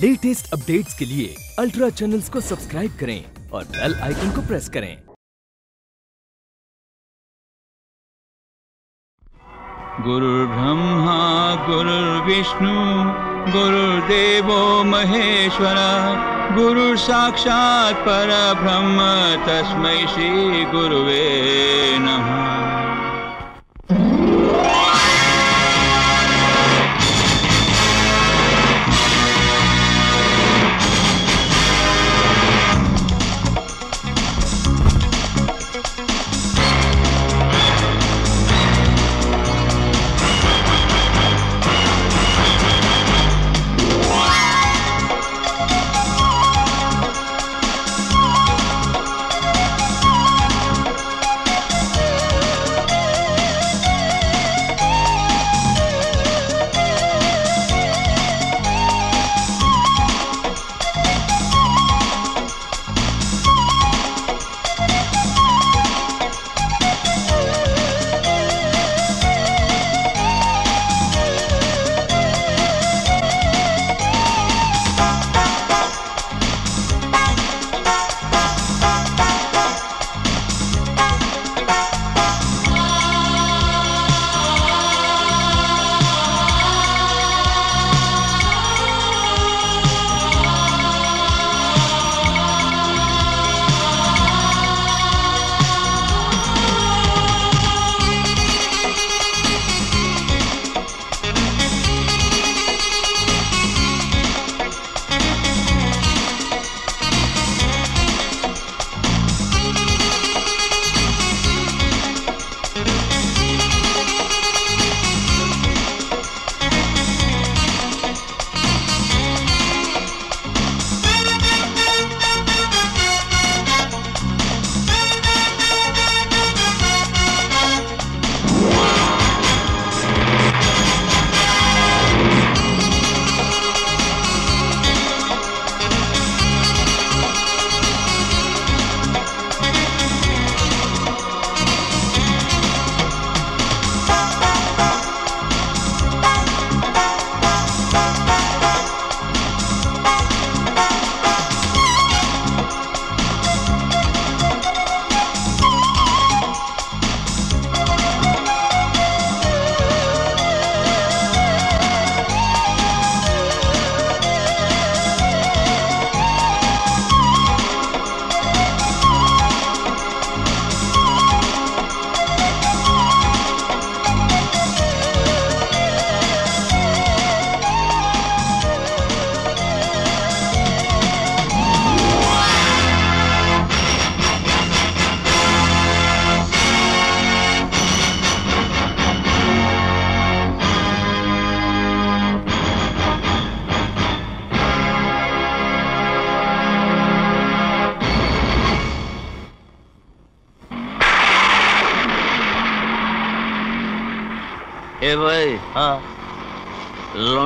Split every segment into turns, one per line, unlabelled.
Latest updates के लिए ultra channels को सब्सक्राइब करें और बेल आइकन को प्रेस करें।
गुरुर्ब्रह्मा महेश्वरा गुरु महेश्वर पर ब्रह्म तस्मै श्री गुरुवे नमः।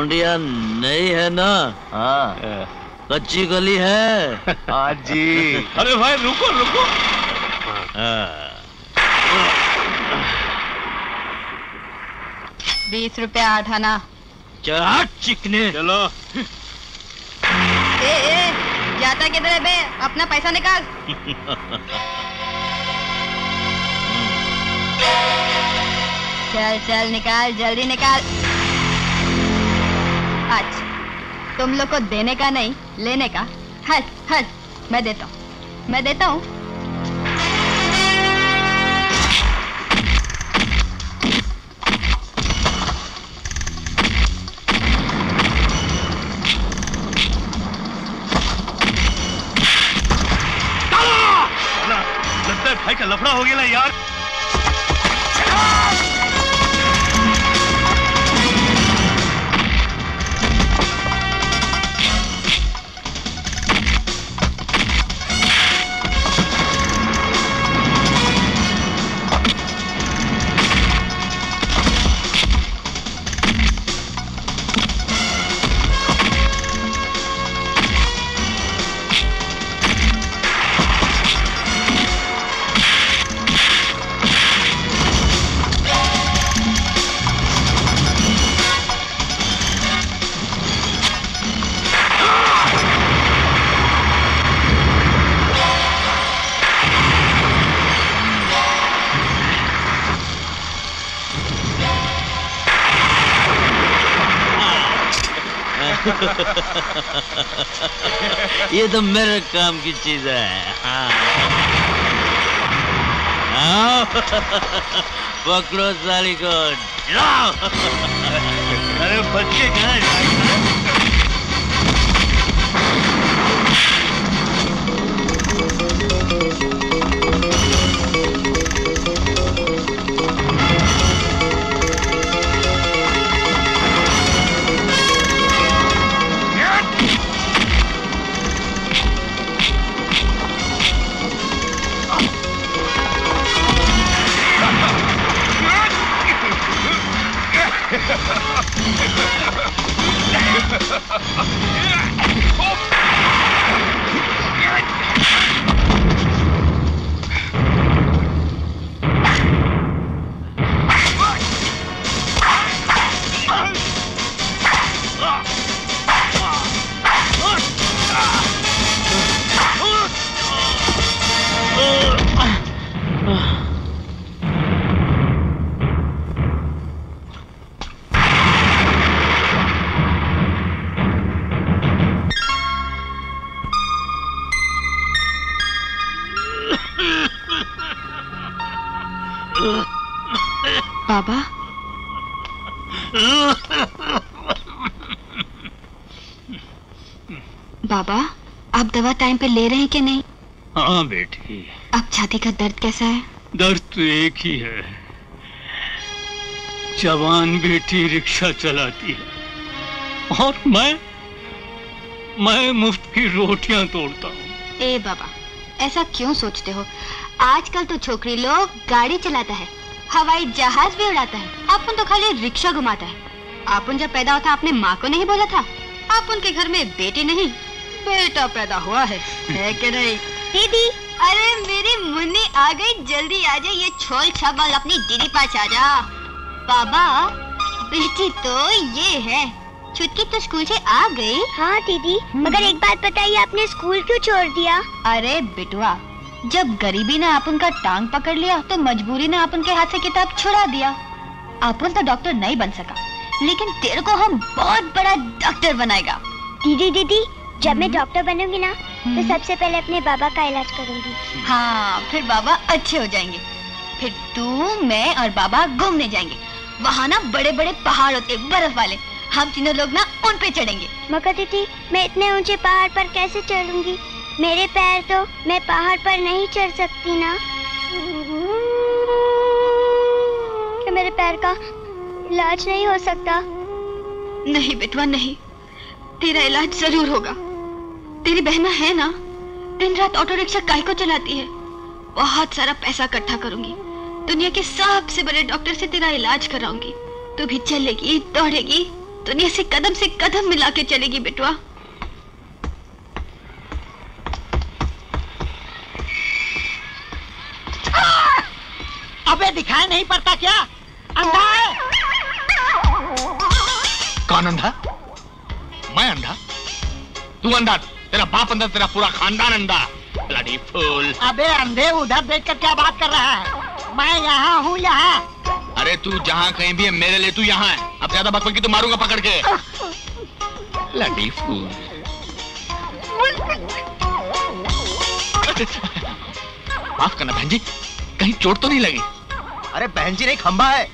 लौंडिया नहीं है ना? हाँ। कच्ची गली है।
हाँ जी।
अरे भाई रुको रुको।
बीस रुपया आठ आना
चढ़ा चिकने?
चलो।
ए ए जाता किधर है बे? अपना पैसा निकाल। चल चल निकाल जल्दी निकाल। तुम लोग को देने का नहीं, लेने का। हल हल मैं देता हूँ। मैं देता हूँ।
लफड़ा हो गया यार।
ये तो मेरे काम की चीज़ है हाँ। आओ। पकड़ो साली को
अरे बच्चे कहाँ हैं?
पे ले रहे हैं कि नहीं?
हाँ बेटी।
अब छाती का दर्द कैसा है?
दर्द तो एक ही है। जवान बेटी रिक्शा चलाती है। और मैं मैं मुफ़्त की रोटियाँ तोड़ता हूँ।
ए बाबा ऐसा क्यों सोचते हो? आजकल तो छोकरी लोग गाड़ी चलाता है हवाई जहाज़ भी उड़ाता है अपन तो खाली रिक्शा घुमाता है। अपन जब पैदा होता आपने माँ को नहीं बोला था? आप उनके घर में बेटी नहीं बेटा पैदा हुआ है। है कि नहीं? दीदी अरे मेरी मुन्नी आ गई जल्दी आ जाए ये छोल छाबल अपनी दीदी पास आ जा। बाबा बेटी तो ये है। छुटकी तो स्कूल से आ गई।
हाँ दीदी मगर एक बात बताइए आपने स्कूल क्यों छोड़ दिया?
अरे बिटुआ जब गरीबी ने आप उनका टांग पकड़ लिया तो मजबूरी ने आप उनके हाथ से किताब छुड़ा दिया। अपन तो डॉक्टर नहीं बन सका लेकिन तेरे को हम बहुत बड़ा डॉक्टर बनाएगा।
दीदी दीदी जब मैं डॉक्टर बनूँगी ना तो सबसे पहले अपने बाबा का इलाज करूँगी।
हाँ फिर बाबा अच्छे हो जाएँगे। फिर तू मैं और बाबा घूमने जाएँगे। वहाँ ना बड़े बड़े पहाड़ होते बर्फ़ वाले। हम तीनों लोग ना उन पे चढ़ेंगे।
मगर दीदी मैं इतने ऊँचे पहाड़ पर कैसे चढ़ूँगी? मेरे पैर तो मैं पहाड़ पर नहीं चढ़ सकती ना। क्या मेरे पैर का इलाज नहीं हो सकता?
नहीं बेटवा नहीं। तेरा इलाज ज़रूर होगा। तेरी बहना है ना? दिन रात ऑटो रिक्शा काय को चलाती है? बहुत सारा पैसा इकट्ठा करूँगी। दुनिया के सबसे बड़े डॉक्टर से तेरा इलाज कराऊँगी। तू भी चलेगी दौड़ेगी। दुनिया से कदम से कदम मिला के चलेगी बेटुआ।
अबे दिखाई नहीं पड़ता क्या? अंधा है।
कौन अंधा? मैं अंधा? तू अंधा? तेरा बाप अंधा तेरा पूरा खानदान अंधा ब्लडी फूल
अबे अंधे उधर देख कर क्या बात कर रहा है? मैं यहाँ हूँ यहाँ।
अरे तू जहाँ कहीं भी है मेरे लिए तू यहाँ है। अब ज़्यादा बकबक की तो मारूँगा पकड़ के। ब्लडी फूल माफ़ करना बहन जी कहीं चोट तो नहीं लगी?
अरे बहन जी नहीं खंबा है।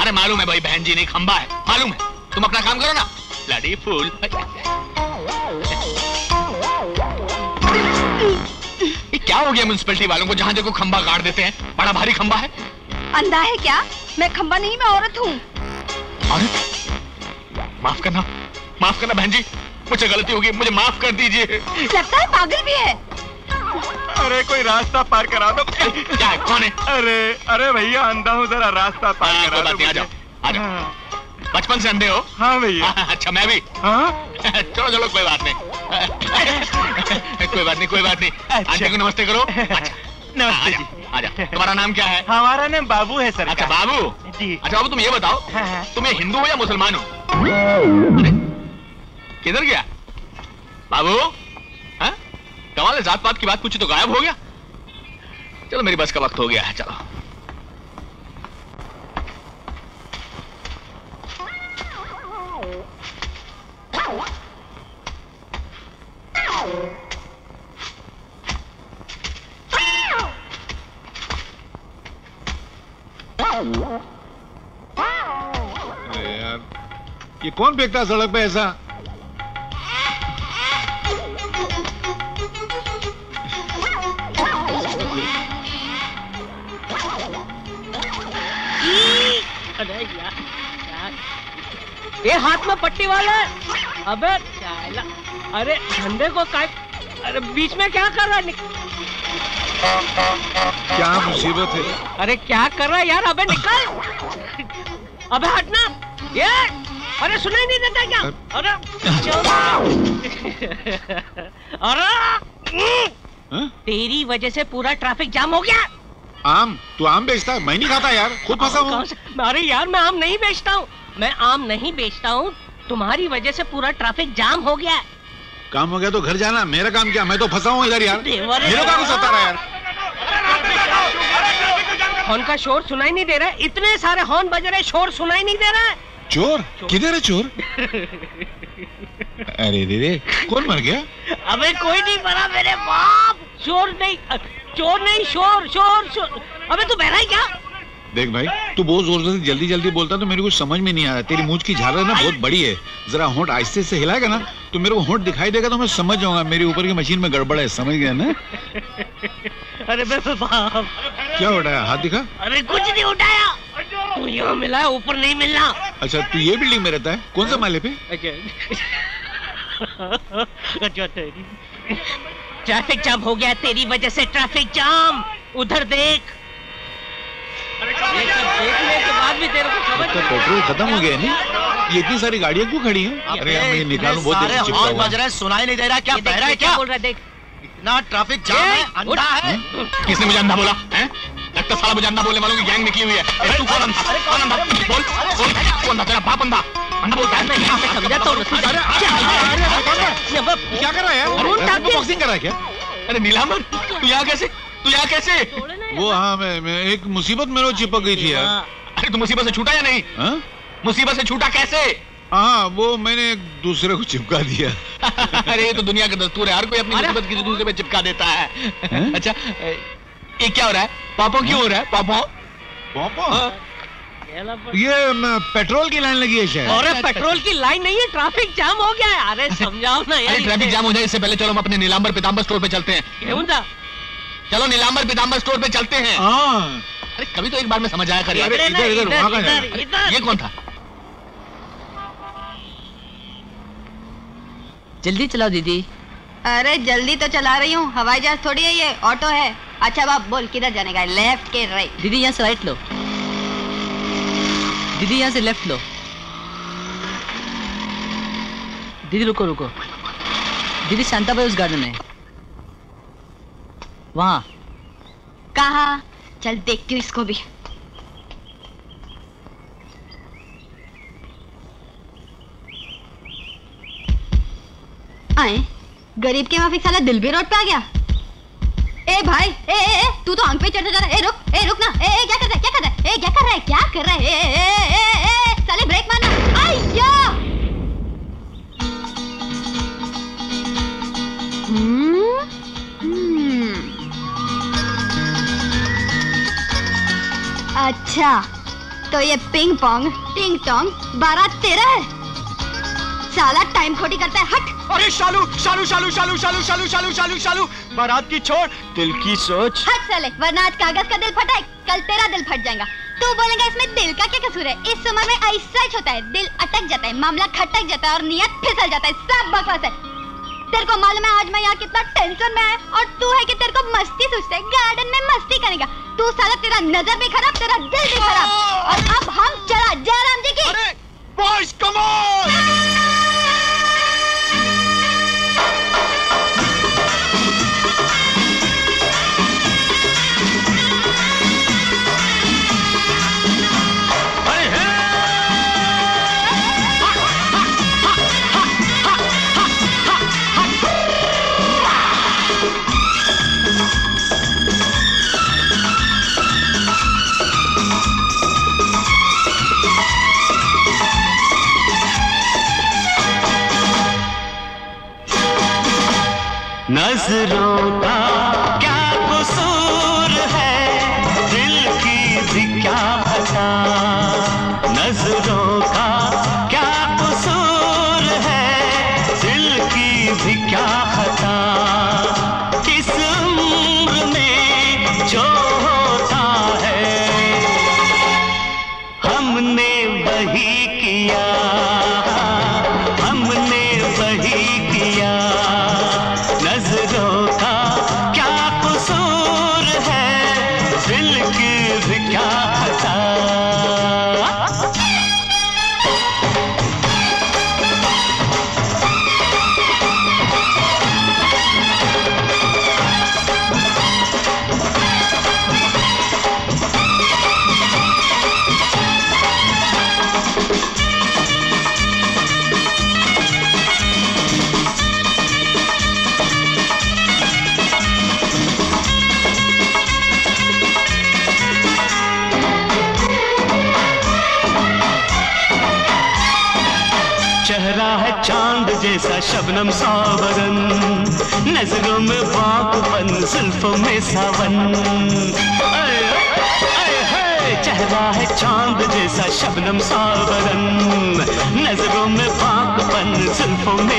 अरे मालूम है भाई बहन जी नहीं खंबा है। मालूम है। तुम अपना काम करो ना। लड़ी फूल क्या हो गया म्यूनसिपैलिटी वालों को जहाँ देखो खंबा गाड़ देते हैं? बड़ा भारी खंबा है।
अंधा है क्या? मैं खंबा नहीं मैं औरत हूँ।
अरे माफ़ करना माफ़ करना बहन जी। मुझे गलती होगी मुझे माफ़ कर दीजिए।
लगता है पागल भी है।
अरे कोई रास्ता पार करा दो।
क्या है कौन है?
अरे अरे भैया अंधा हूँ जरा रास्ता पार
हाँ,
करा दो
आ जाओ आ जाओ।
हाँ,
बचपन से अंधे हो?
हाँ भैया।
अच्छा मैं भी।
हाँ?
चलो चलो कोई बात नहीं। कोई बात नहीं कोई बात नहीं।
अच्छा।
आंटी को नमस्ते करो। अच्छा।
नमस्ते जी
आजा तुम्हारा नाम क्या है?
हमारा नाम बाबू है सर
अच्छा बाबू?
जी।
अच्छा बाबू तुम ये बताओ
हाँ, हाँ।
तुम ये हिंदू हो या मुसलमान हो? किधर गया? बाबू? हाँ? कमाल जात पात की बात पूछी तो गायब हो गया। चलो मेरी बस का वक्त हो गया है चलो।
यार ये कौन फेंकता सड़क पे ऐसा
अरे यार ये हाथ में पट्टी वाला है। अबे अरे झंडे को काय अरे बीच में क्या कर रहा है? निक-
क्या मुसीबत है?
अरे क्या कर रहा है यार? अबे निकल। अबे हटना। ये। अरे सुनाई नहीं देता क्या? अरे अरे।
हाँ?
तेरी वजह से पूरा ट्रैफ़िक जाम हो गया।
आम? तू आम बेचता है? मैं नहीं खाता यार। खुद फंसा हूँ?
अरे यार मैं आम नहीं बेचता हूँ। मैं आम नहीं बेचता हूँ। तुम्हारी वजह से पूरा ट्रैफ़िक जाम हो गया है।
काम हो गया तो घर जाना मेरा काम क्या? मैं तो फंसा हूँ इधर यार। सता रहा
हॉर्न का शोर सुनाई नहीं दे रहा है। इतने सारे हॉर्न बज रहे शोर सुनाई नहीं दे रहा है।
चोर। किधर है चोर? अरे रे रे कौन मर गया?
अबे कोई नहीं मरा मेरे बाप। चोर नहीं चोर नहीं शोर शोर शोर। अबे तू बहरा है क्या?
देख भाई तू बहुत ज़ोर से जल्दी जल्दी बोलता तो मेरे को समझ में नहीं आ रहा तेरी मूछ की झालर ना बहुत बड़ी है। जरा होंठ आहिस्ते से हिलाएगा ना तो मेरे को होंठ दिखाई देगा तो मैं समझ जाऊँगा मेरे ऊपर की मशीन में गड़बड़ है समझ गया ना?
अरे बाप।
क्या उठाया? हाथ दिखा?
अरे कुछ नहीं उठाया। तू यहाँ मिला है ऊपर नहीं मिलना।
अच्छा तू ये बिल्डिंग में रहता है? कौन सा माले पे?
अच्छा। तेरी ट्रैफ़िक जाम हो गया तेरी वजह से ट्रैफ़िक जाम। उधर देख। देखने के बाद भी तेरे को समझ
तो पेट्रोल खत्म हो गया नहीं? ये इतनी सारी गाड़ियाँ क्यों खड़ी हैं? अरे यार मैं निकालूं बहुत देर से चिपका हुआ।
बज रहे हैं सुनाई नहीं दे रहा क्या
ये
बह रहा है क्या
बोल रहा है देख।
इतना ट्रैफ़िक जाम है अंधा है।
किसने मुझे अंधा बोला हैं? लगता साला मुझे अंधा बोलने वालों की गैंग निकली हुई है। तू कौन अंधा? कौन अंधा? बोल बोल। तू अंधा? तेरा बाप अंधा। अंधा बोलता
यहाँ पे समझा तो
क्या? कर रहा है?
अरुण
यार
ठाकुर।
बॉक्सिंग कर रहा है क्या?
अरे नीलांबर तू यहाँ कैसे? तू यहाँ कैसे?
वो हाँ मैं, मैं एक मुसीबत मेरे चिपक गई थी यार।
अरे तू मुसीबत से छूटा या नहीं?
हाँ?
मुसीबत से छूटा कैसे?
हाँ वो मैंने एक दूसरे को चिपका दिया।
अरे ये तो दुनिया का दस्तूर है। हर कोई अपनी मुसीबत किसी दूसरे पे चिपका देता है। अच्छा ये क्या हो रहा है? पापा क्यों हो रहा है? पापा?
पॉपो? ये पेट्रोल की लाइन लगी है शायद।
अरे पेट्रोल की लाइन नहीं है ट्रैफ़िक जाम हो गया है। अरे समझाओ ना यार।
अरे ट्रैफ़िक जाम हो जाए इससे पहले चलो हम अपने नीलांबर पीताम्बर स्टोर पे चलते हैं। चलो नीलांबर पीताम्बर स्टोर पे चलते हैं।
हाँ।
अरे कभी तो एक बार में समझ आया कर।
अरे इधर इधर।
इधर
ये कौन था?
जल्दी चलाओ दीदी।
अरे जल्दी तो चला रही हूँ। हवाई जहाज़ थोड़ी है ये ऑटो है। अच्छा बाप बोल किधर जाने का लेफ़्ट के राइट।
दीदी यहाँ से राइट लो। दीदी, यहाँ से लेफ़्ट लो। दीदी, रुको रुको। दीदी, शांता भाई उस गार्डन में वहाँ।
कहा? चल, देखती हूँ इसको भी। आए, गरीब के माफिक साला दिल भी रोड पे आ गया। ए भाई, ए ए तू तो आँख पे चढ़ता जा रहा है। ए, रुक ए, रुक ना। ए ए, क्या कर रहा है, क्या कर रहा है? ए, क्या कर रहा है, क्या कर रहा है? ए ए ए ए साले ब्रेक मारना। आया हम्म हम्म। अच्छा तो ये पिंग पोंग टिंग टोंग बारह तेरह है। साला टाइम खोटी करता है, हट।
अरे शालू शालू शालू शालू शालू शालू शालू शालू शालू बारात की छोड़ दिल की सोच।
हट साले वरना आज कागज़ का दिल फटा है कल तेरा दिल फट जाएगा। तू बोलेगा इसमें दिल का क्या कसूर है? इस उम्र में ऐसा होता है दिल अटक जाता है मामला खटक जाता है और नियत फिसल जाता है सब बकवास है। तेरे को मालूम है आज मैं यहाँ कितना टेंशन में है और तू है कि तेरे को मस्ती सोचता है गार्डन में मस्ती करेगा। तू साला तेरा नज़र भी खराब तेरा दिल भी खराब। और अब हम चला जयराम जी की
बॉयज़ कम ऑन
नज़रों का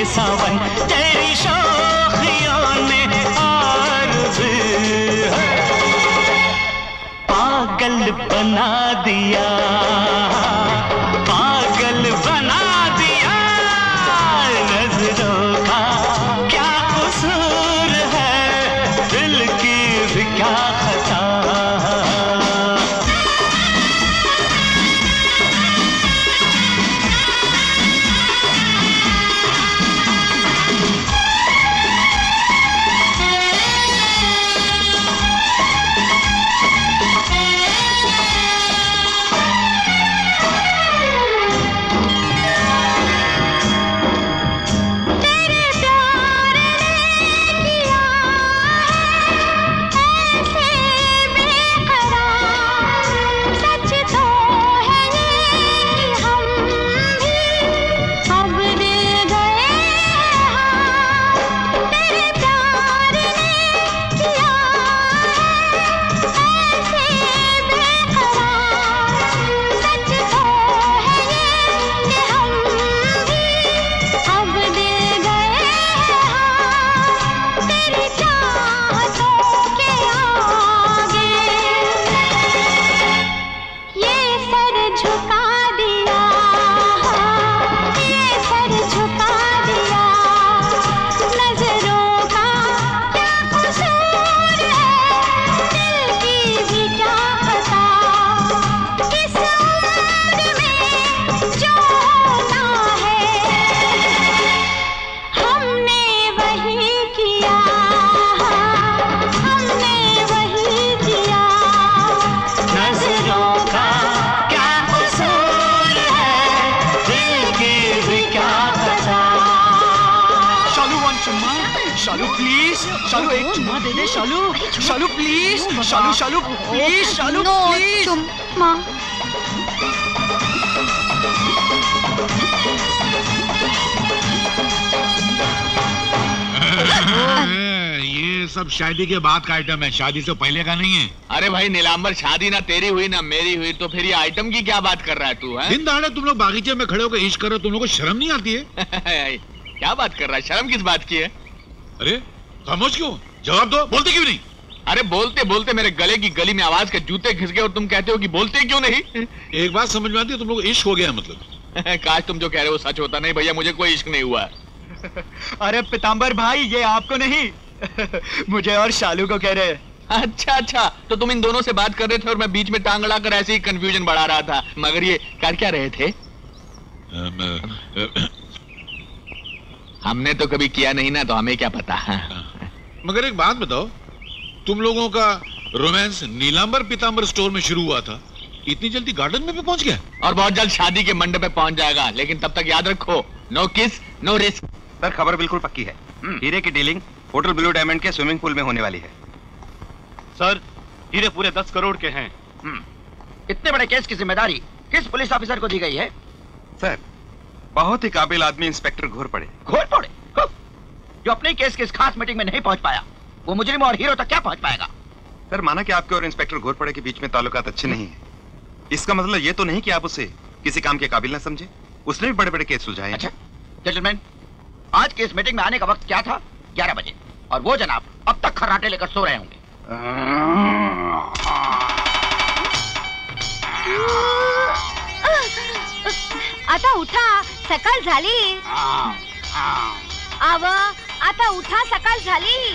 सावन तेरी शोखियों ने आरज़ू है, पागल बना दिया।
शादी के बाद का आइटम है। शादी से पहले का नहीं है।
अरे भाई नीलांबर शादी ना तेरी हुई ना मेरी हुई तो फिर ये आइटम की क्या बात कर रहा है तू हैं?
दिन दहाड़े तुम लोग बागीचे में खड़े होकर इश्क करो तुम लोग को शर्म नहीं आती है?
क्या बात कर रहा है? शर्म किस बात की है?
अरे खामोश क्यों? जवाब दो बोलते क्यों नहीं?
अरे बोलते बोलते मेरे गले की गली में आवाज़ के जूते घिस गए और तुम कहते हो कि बोलते क्यों नहीं?
एक बात समझ में आती है तुम लोग इश्क हो गया है मतलब।
काश तुम जो कह रहे हो सच होता नहीं भैया मुझे कोई इश्क नहीं हुआ।
अरे पिताम्बर भाई ये आपको नहीं। मुझे और शालू को कह रहे हैं।
अच्छा अच्छा तो तुम इन दोनों से बात कर रहे थे और मैं बीच में टांग अड़ाकर ऐसे ही कंफ्यूजन बढ़ा रहा था। मगर ये कर क्या रहे थे? हमने तो कभी किया नहीं ना तो हमें क्या पता?
मगर एक बात बताओ तुम लोगों का रोमांस नीलांबर पीतांबर स्टोर में शुरू हुआ था। इतनी जल्दी गार्डन में भी पहुँच गया?
और बहुत जल्द शादी के मंडप पे पहुँच जाएगा लेकिन तब तक याद रखो नो किस नो रिस्क
सर खबर बिल्कुल पक्की है। हीरे की डीलिंग होटल ब्लू डायमंड के स्विमिंग पूल में होने वाली है।
सर हीरे पूरे दस करोड़ के हैं।
इतने बड़े केस की ज़िम्मेदारी किस पुलिस ऑफिसर को दी गई है?
सर बहुत ही काबिल आदमी इंस्पेक्टर घोर पड़े।
घोर पड़े? जो अपने केस की इस खास मीटिंग में नहीं पहुँच पाया वो मुजरिम और हीरो तक क्या पहुँच पाएगा?
सर माना कि आपके और इंस्पेक्टर घोरपड़े के बीच में ताल्लुकात अच्छे नहीं है। इसका मतलब ये तो नहीं कि आप उसे किसी काम के काबिल ना समझे। उसने भी बड़े बड़े केस सुलझाए अच्छा
जेंटलमैन आज की इस मीटिंग में आने का वक्त क्या था? ग्यारह बजे। और वो जनाब अब तक खर्राटे लेकर सो रहे होंगे।
आता उठा सकाळ झाली। आव आता उठा सकाळ झाली।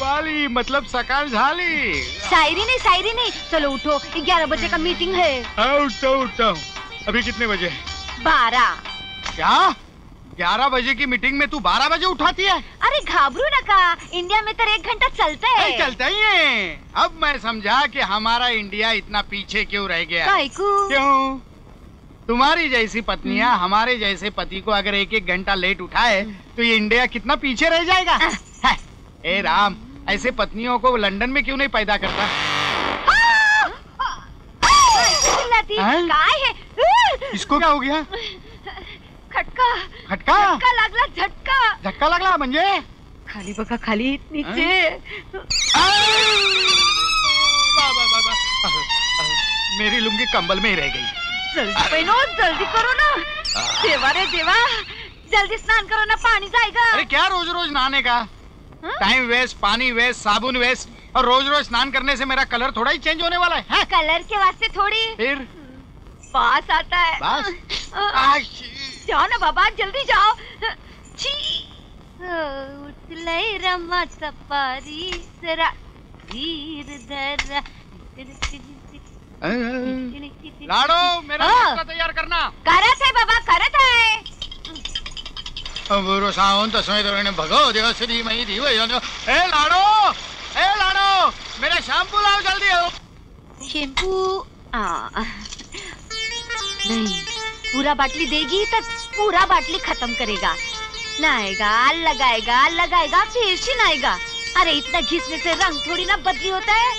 वाली मतलब सकाल झाली।
शायरी नहीं शायरी नहीं। चलो उठो ग्यारह बजे का मीटिंग है।
हाँ, उठता हूँ, उठता हूँ। अभी कितने बजे
बारह।
क्या? ग्यारह बजे की मीटिंग में तू बारह बजे उठाती है?
अरे घाबरू नका इंडिया में तो एक घंटा चलता है।
चलता ही है। अब मैं समझा कि हमारा इंडिया इतना पीछे क्यों रह गया क्यों? तुम्हारी जैसी पत्नियाँ हमारे जैसे पति को अगर एक एक घंटा लेट उठाए तो ये इंडिया कितना पीछे रह जाएगा? ए राम ऐसे पत्नियों को लंदन में क्यों नहीं पैदा करता? है? इसको क्या हो गया?
खटका
खटका
खटका लागला झटका।
धक्का लागला म्हणजे?
खाली बघा खाली नीचे।
मेरी लुंगी कंबल में ही रह गई।
जल्दी पहनो जल्दी करो ना। देवा रे देवा। जल्दी स्नान करो ना पानी जाएगा।
अरे क्या रोज रोज नहाने का? टाइम वेस्ट पानी वेस्ट साबुन वेस्ट और रोज रोज स्नान करने से मेरा कलर थोड़ा ही चेंज होने वाला है, हैं?
कलर के वास्ते थोड़ी।
फिर?
पास आता है।
बस।
जाओ ना बाबा जल्दी जाओ। छी। उठले रमा सपारी जरा धीर धरा।
लाडो मेरा। तैयार करना।
करत है बाबा करत है।
अबुरो सावन तस्मै तोरणे भगो देव श्री मई धीव योनो ए लाडो ए लाडो मेरा शैम्पू लाओ जल्दी। हो
शैम्पू? आ, नहीं। पूरा बाटली देगी तो पूरा बाटली खत्म करेगा। नहाएगा लगाएगा लगाएगा फिर से नहाएगा अरे इतना घिसने से रंग थोड़ी ना बदली होता है।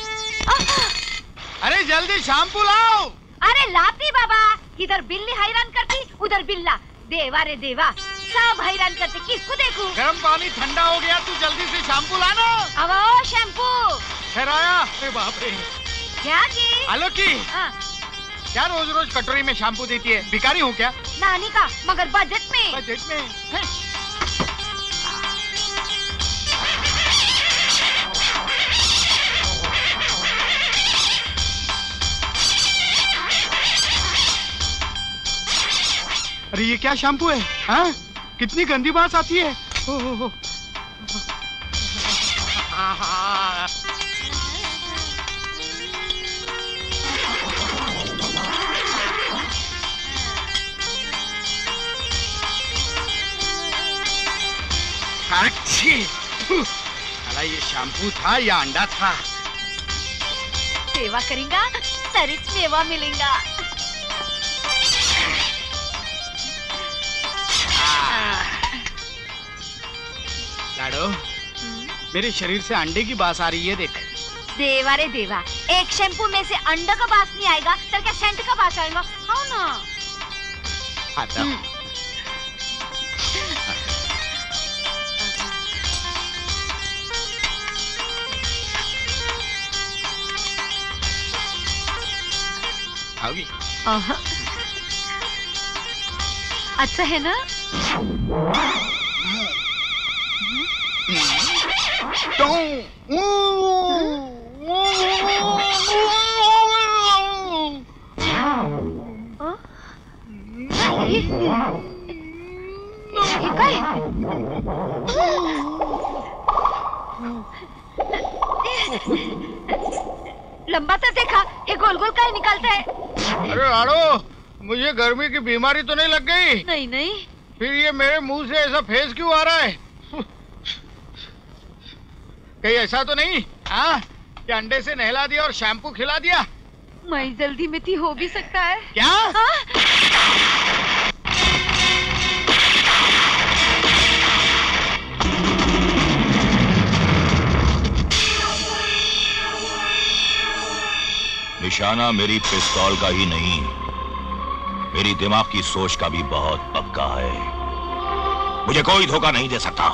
अरे जल्दी शैम्पू लाओ।
अरे लाती बाबा। इधर बिल्ली हैरान करती उधर बिल्ला। देवा रे देवा सब हैरान करते किसको देखूँ?
गर्म पानी ठंडा हो गया तू जल्दी से शैम्पू लाना
अब आओ शैम्पू।
फिर आया। बाप रे।
क्या की
आलो की
हाँ,
क्या रोज रोज कटोरी में शैम्पू देती है भिखारी हूँ क्या
नानी का मगर बजट में
बजट में अरे ये क्या शैम्पू है हाँ? कितनी गंदी बात आती है ओ, हो, हो। आहा। अच्छी साला ये शैम्पू था या अंडा था?
सेवा करेगा तरिच मेवा मिलेगा।
लाडो मेरे शरीर से अंडे की बास आ रही है देख।
देवा रे देवा एक शैम्पू में से अंडा का बास नहीं आएगा तो क्या सेंट का बास आएगा? हाँ ना।
आता हूँ।
आहा। अच्छा है ना ये काय लंबा तो देखा ये गोल गोल काय निकालता है?
अरे लाडो मुझे गर्मी की बीमारी तो नहीं लग गई।
नहीं नहीं।
फिर ये मेरे मुँह से ऐसा फेस क्यों आ रहा है? कहीं ऐसा तो नहीं? हाँ कि अंडे से नहला दिया और शैम्पू खिला दिया?
मैं जल्दी में थी हो भी सकता है।
क्या?
हाँ?
निशाना मेरी पिस्तौल का ही नहीं। मेरी दिमाग की सोच का भी बहुत पक्का है। मुझे कोई धोखा नहीं दे सकता।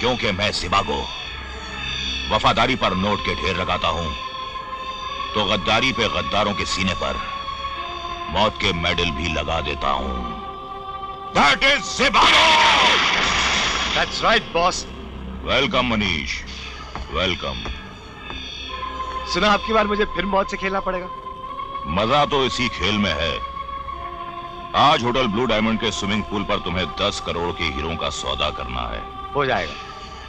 क्योंकि मैं सिबागो वफादारी पर नोट के ढेर लगाता हूँ। तो गद्दारी पे गद्दारों के सीने पर मौत के मेडल भी लगा देता हूँ। दैट इज़ सिबागो
That's right, boss.
Welcome Manish welcome
सुना आपकी बार मुझे फिर मौत से खेलना पड़ेगा।
मज़ा तो इसी खेल में है। आज होटल ब्लू डायमंड के स्विमिंग पूल पर तुम्हें दस करोड़ के हीरो का सौदा करना है।
हो जाएगा।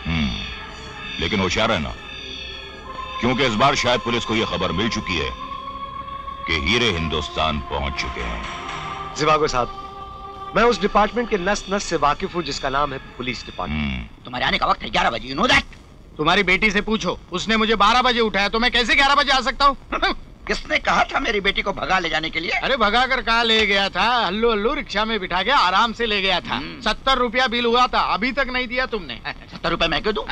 हम्म लेकिन होशियार है ना क्योंकि इस बार शायद पुलिस को यह खबर मिल चुकी है कि हीरे हिंदुस्तान पहुँच चुके हैं।
जिवागो साहब मैं उस डिपार्टमेंट के नस नस से वाकिफ हूँ जिसका नाम है पुलिस डिपार्टमेंट।
तुम्हारे आने का वक्त है ग्यारह बजे यू नो दैट
तुम्हारी बेटी से पूछो। उसने मुझे बारह बजे उठाया तो मैं कैसे ग्यारह बजे आ सकता हूँ?
किसने कहा था मेरी बेटी को भगा ले जाने के लिए?
अरे भगा कर कहा ले गया था? हल्लू हल्लू रिक्शा में बिठा के आराम से ले गया था। सत्तर रुपया बिल हुआ था अभी तक नहीं दिया तुमने।
सत्तर रुपए मैं क्यों दूँ?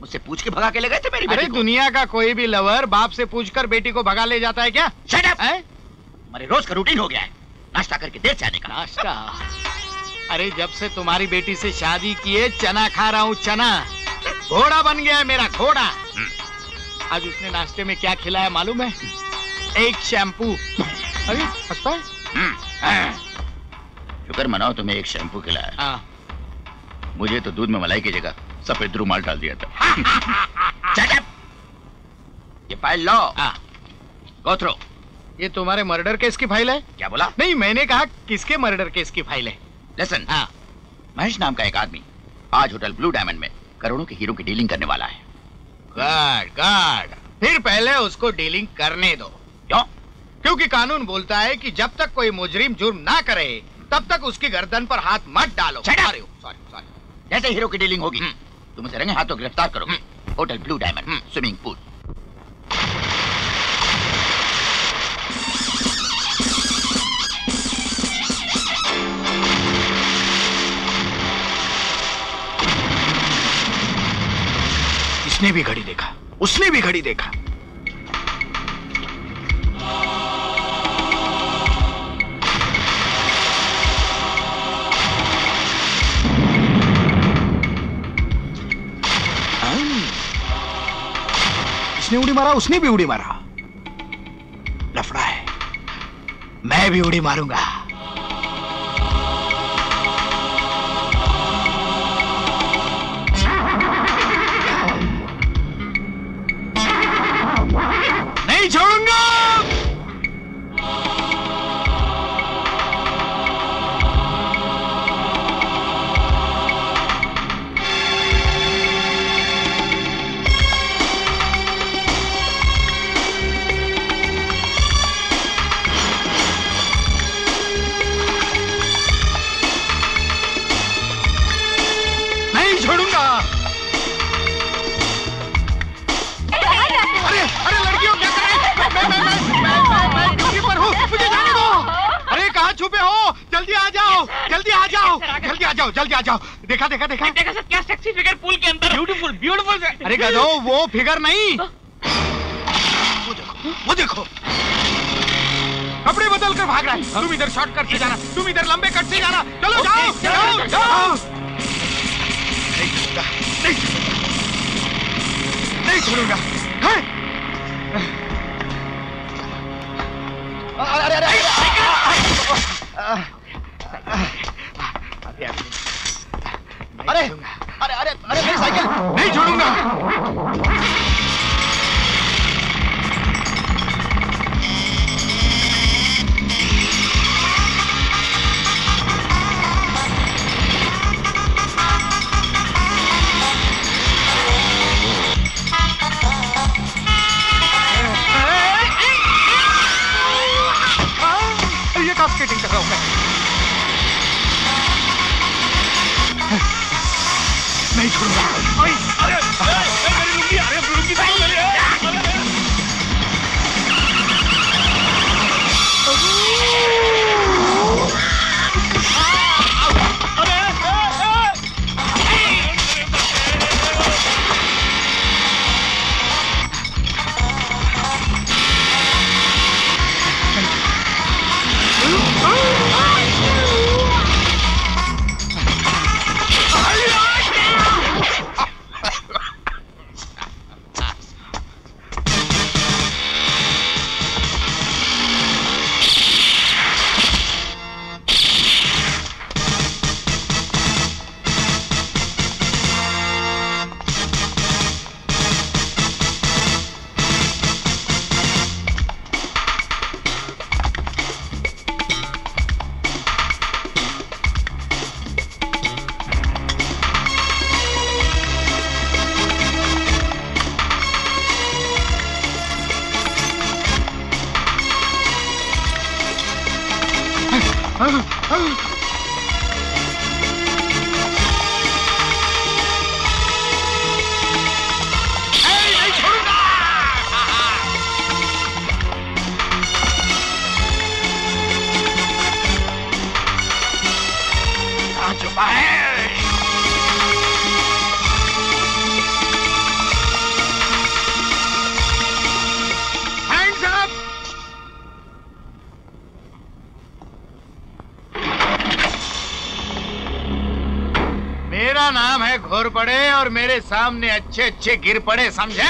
मुझसे पूछ के भगा के ले गए थे मेरी
अरे
बेटी को?
दुनिया का कोई भी लवर बाप से पूछकर बेटी को भगा ले जाता है क्या!
हमारे रोज का रूटीन हो गया है। नाश्ता करके देर से आने का।
नाश्ता? अरे जब से तुम्हारी बेटी से शादी किए चना खा रहा हूँ चना। घोड़ा बन गया है मेरा घोड़ा। आज उसने नाश्ते में क्या खिलाया मालूम है? एक शैम्पू। अरे हंसता है?
शुक्र मनाओ तुम्हें एक शैम्पू खिलाया।
हाँ।
मुझे तो दूध में मलाई की जगह सफ़ेद रुमाल डाल दिया था। Shut ये फ़ाइल लो। गो थ्रो
ये तुम्हारे मर्डर केस की फ़ाइल है?
क्या बोला?
नहीं मैंने कहा किसके मर्डर केस की फ़ाइल है।
लेसन हाँ। महेश नाम का एक आदमी आज होटल ब्लू डायमंड में करोड़ों के हीरो की डीलिंग करने वाला है।
गार्ड गार्ड फिर पहले उसको डीलिंग करने दो।
क्यों?
क्योंकि कानून बोलता है कि जब तक कोई मुजरिम जुर्म ना करे तब तक उसकी गर्दन पर हाथ मत डालो। सॉरी सॉरी
जैसे हीरो की डीलिंग होगी। तुम उसे रंगे हाथों गिरफ़्तार करोगे। Hotel blue diamond swimming pool.
इसने भी घड़ी देखा। उसने भी घड़ी देखा। इसने उड़ी मारा, उसने भी उड़ी मारा। लफड़ा है। मैं भी उड़ी मारूँगा। जाओ जल्दी आ जाओ। देखा देखा देखा।
देखा सर क्या सेक्सी फिगर पूल के अंदर? ब्यूटीफुल ब्यूटीफुल
अरे गधो वो फिगर नहीं। वो देखो वो देखो। कपड़े बदल कर भाग रहा है। तुम इधर शॉर्टकट से जाना। तुम इधर लंबे कट से जाना। चलो जाओ जाओ जाओ। नहीं छोड़ूँगा नहीं छोड़ूँगा। नहीं छोड़ूँगा। हैं? अरे। अरे अरे अरे अरे अरे अरे मेरी साइकिल। नहीं छोड़ूँगा। ये कहाँ स्केटिंग कर रहा हूँ मैं? नहीं मेरे सामने अच्छे अच्छे गिर पड़े समझे?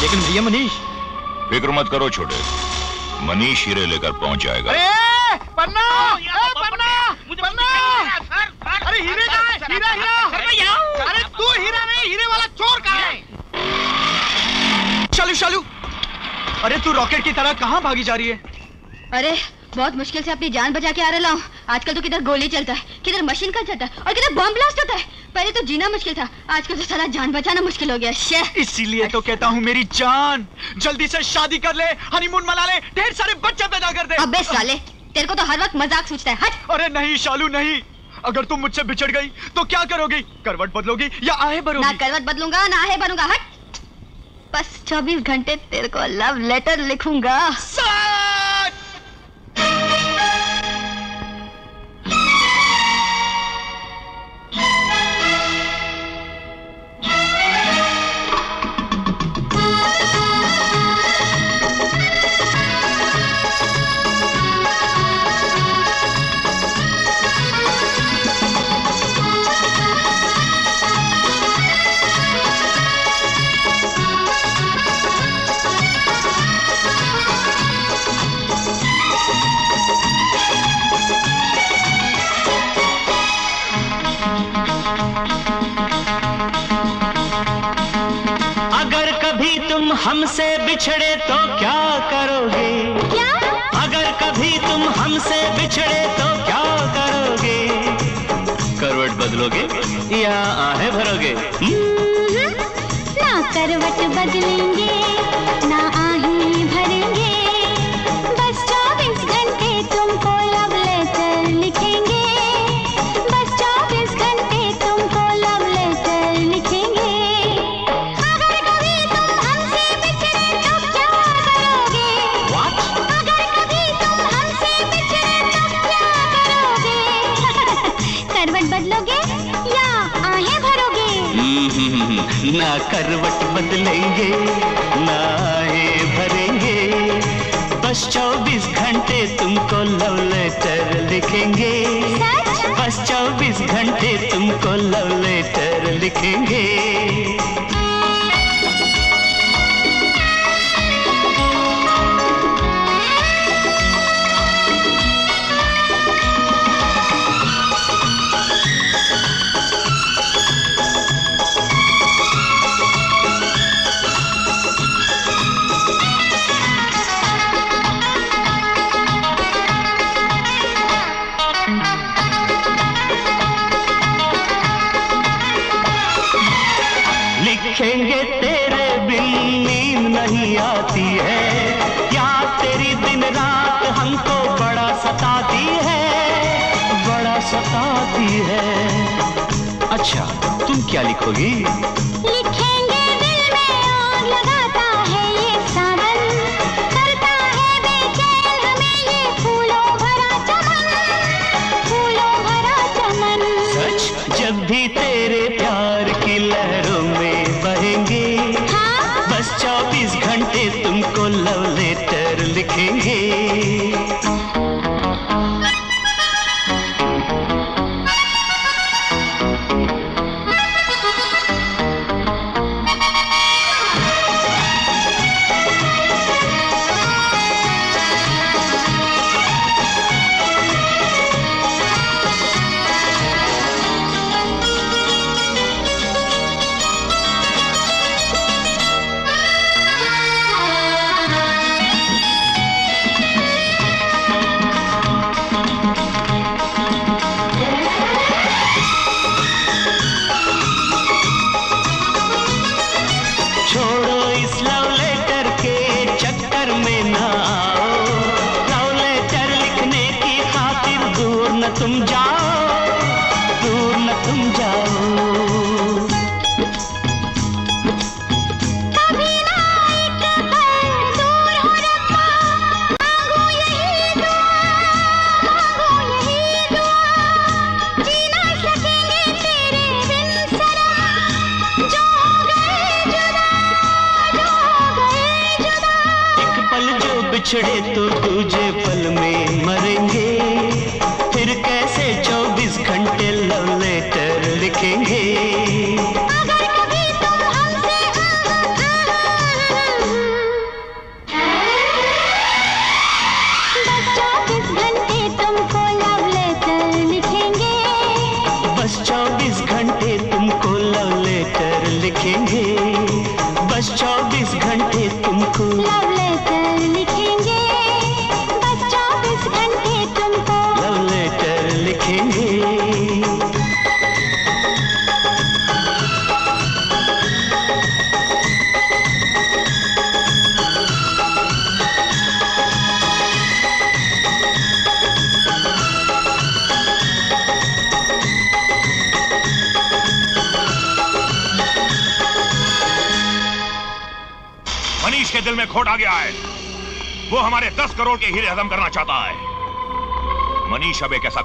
लेकिन भैया मनीष।
फ़िक्र मत करो छोटे। मनीष हीरे लेकर पहुँच जाएगा।
अरे पन्ना! ए, पन्ना! पन्ना! अरे हीरे है? हीरा हीरा! अरे तू हीरा नहीं हीरे वाला चोर कहाँ है?
शालू शालू अरे तू रॉकेट की तरह कहाँ भागी जा रही है?
अरे बहुत मुश्किल से अपनी जान बचा के आ रहा हूँ। आजकल तो किधर गोली चलता है किधर मशीन का चलता है और किधर बम ब्लास्ट होता है। पहले तो जीना मुश्किल था आजकल तो सारा जान बचाना मुश्किल हो गया
इसीलिए तो कहता हूँ मेरी जान जल्दी से शादी कर ले हनीमून मना ले ढेर सारे बच्चे पैदा कर दे।
अबे साले तेरे को तो हर वक्त मज़ाक सोचता है हट।
अरे नहीं शालू नहीं अगर तुम मुझसे बिछड़ गई तो क्या करोगी? करवट बदलोगी या आहे
ना करवट बदलूँगा ना आहे बनूँगा हट। बस चौबीस घंटे तेरे को लव लेटर लिखूँगा।
हमसे बिछड़े तो क्या करोगे? क्या? अगर कभी तुम हमसे बिछड़े तो क्या करोगे? करवट बदलोगे या आहें भरोगे?
ना करवट बदलेंगे। ना करवट बदलेंगे
ना ये भरेंगे। बस चौबीस घंटे तुमको लव लेटर लिखेंगे। बस चौबीस घंटे तुमको लव लेटर लिखेंगे लिखेंगे। क्या लिखोगी?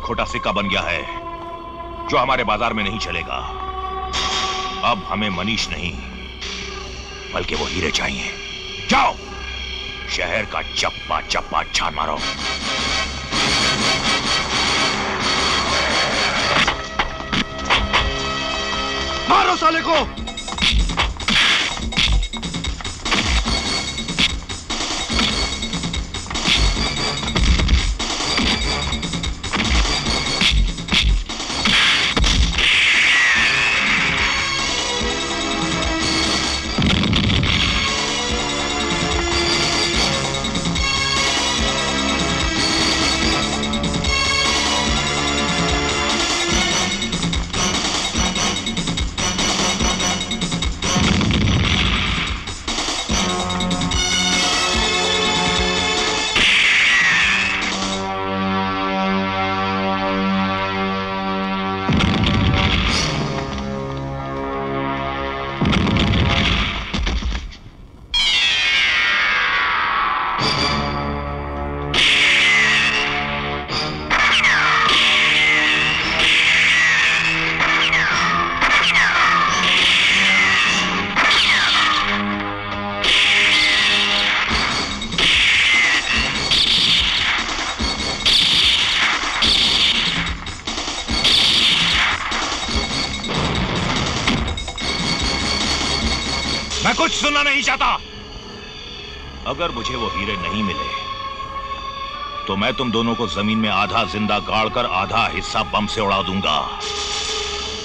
खोटा सिक्का बन गया है, जो हमारे बाज़ार में नहीं चलेगा। अब हमें मनीष नहीं, बल्कि वो हीरे चाहिए। जाओ! शहर का चप्पा चप्पा छान मारो।
मारो साले को!
मैं तुम दोनों को ज़मीन में आधा ज़िंदा गाड़ कर आधा हिस्सा बम से उड़ा दूँगा।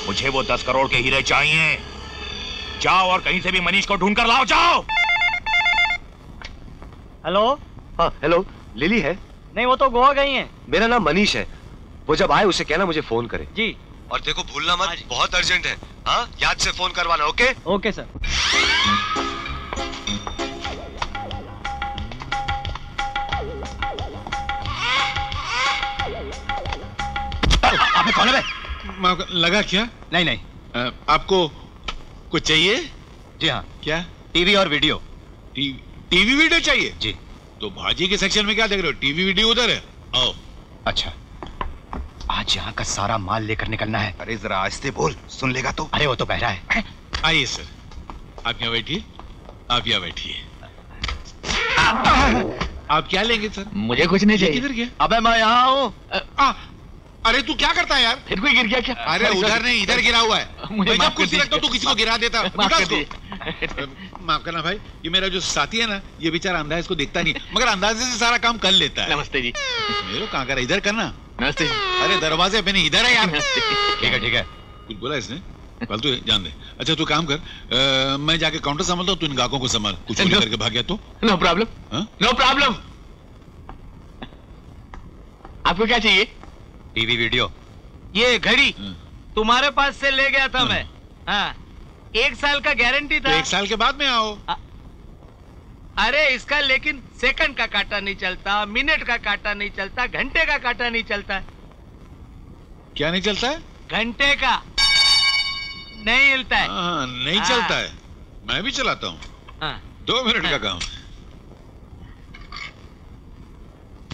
मुझे वो दस करोड़ के हीरे चाहिए। जाओ और कहीं से भी मनीष को ढूंढ कर लाओ जाओ।
हेलो? हाँ हेलो लिली है?
नहीं वो तो गोवा गई है।
मेरा नाम मनीष है। वो जब आए उसे कहना मुझे फ़ोन करे।
जी।
और देखो भूलना मत बहुत अर्जेंट है। हाँ याद से फ़ोन करवाना ओके?
Okay sir.
है लगा क्या?
नहीं नहीं।
आपको कुछ चाहिए?
जी हाँ।
क्या?
टीवी और वीडियो।
टी, टीवी वीडियो चाहिए?
जी।
तो भाजी के सेक्शन में क्या देख रहे हो? टीवी वीडियो उधर है। आओ।
अच्छा। आज यहाँ का सारा माल लेकर निकलना है।
अरे जरा आस्ते बोल। सुन लेगा तो।
अरे वो तो बहरा है।
आइए सर। आप यहाँ बैठिए। आप यहाँ बैठिए। आप क्या लेंगे सर?
मुझे कुछ नहीं चाहिए।
किधर गया?
अबे मैं यहाँ हूँ।
अरे तू क्या करता है यार?
फिर कोई गिर गया क्या?
अरे उधर नहीं इधर गिरा हुआ है।
मुझे
जब कुर्सी रखता तू किसी को गिरा देता।
माफ़
करना भाई ये मेरा जो साथी है ना ये बेचारा अंदाज इसको देखता नहीं। मगर अंदाजे से सारा काम कर लेता है।
नमस्ते जी।
मेरे कहाँ कर? इधर करना।
नमस्ते
अरे दरवाजे पे नहीं इधर है यार।
ठीक है ठीक है।
कुछ बोला इसने? फालतू है, जान दे। अच्छा तू काम कर। मैं जाके काउंटर संभालता हूँ तू इन ग्राहकों को संभाल। कुछ करके भाग गया तो।
No problem? नो प्रॉब्लम आपको क्या चाहिए?
TV video.
ये घड़ी तुम्हारे पास से ले गया था मैं। हाँ एक साल का गारंटी था।
तो एक साल के बाद में आओ।
आ, अरे इसका लेकिन सेकंड का काटा नहीं चलता मिनट का काटा नहीं चलता घंटे का काटा नहीं चलता।
क्या नहीं चलता है?
घंटे का नहीं हिलता है।
हाँ, नहीं
हाँ।
चलता है। मैं भी चलाता हूँ।
हाँ।
दो मिनट का काम।
अरे ये तुम अरे क्या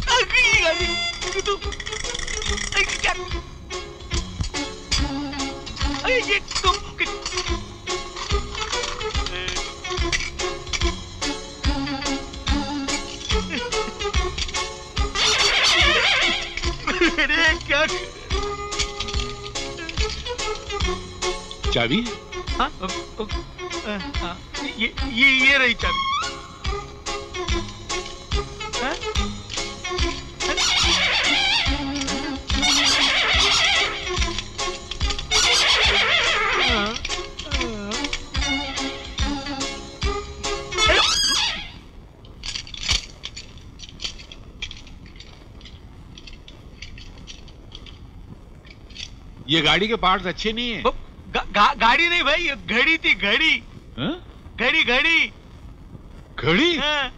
चाबी
हाँ, हाँ, ये ये ये रही चाबी हाँ?
ये गाड़ी के पार्ट्स अच्छे नहीं है।
गा, गा, गाड़ी नहीं भाई ये घड़ी थी घड़ी।
हाँ?
घड़ी घड़ी।
घड़ी?
हाँ,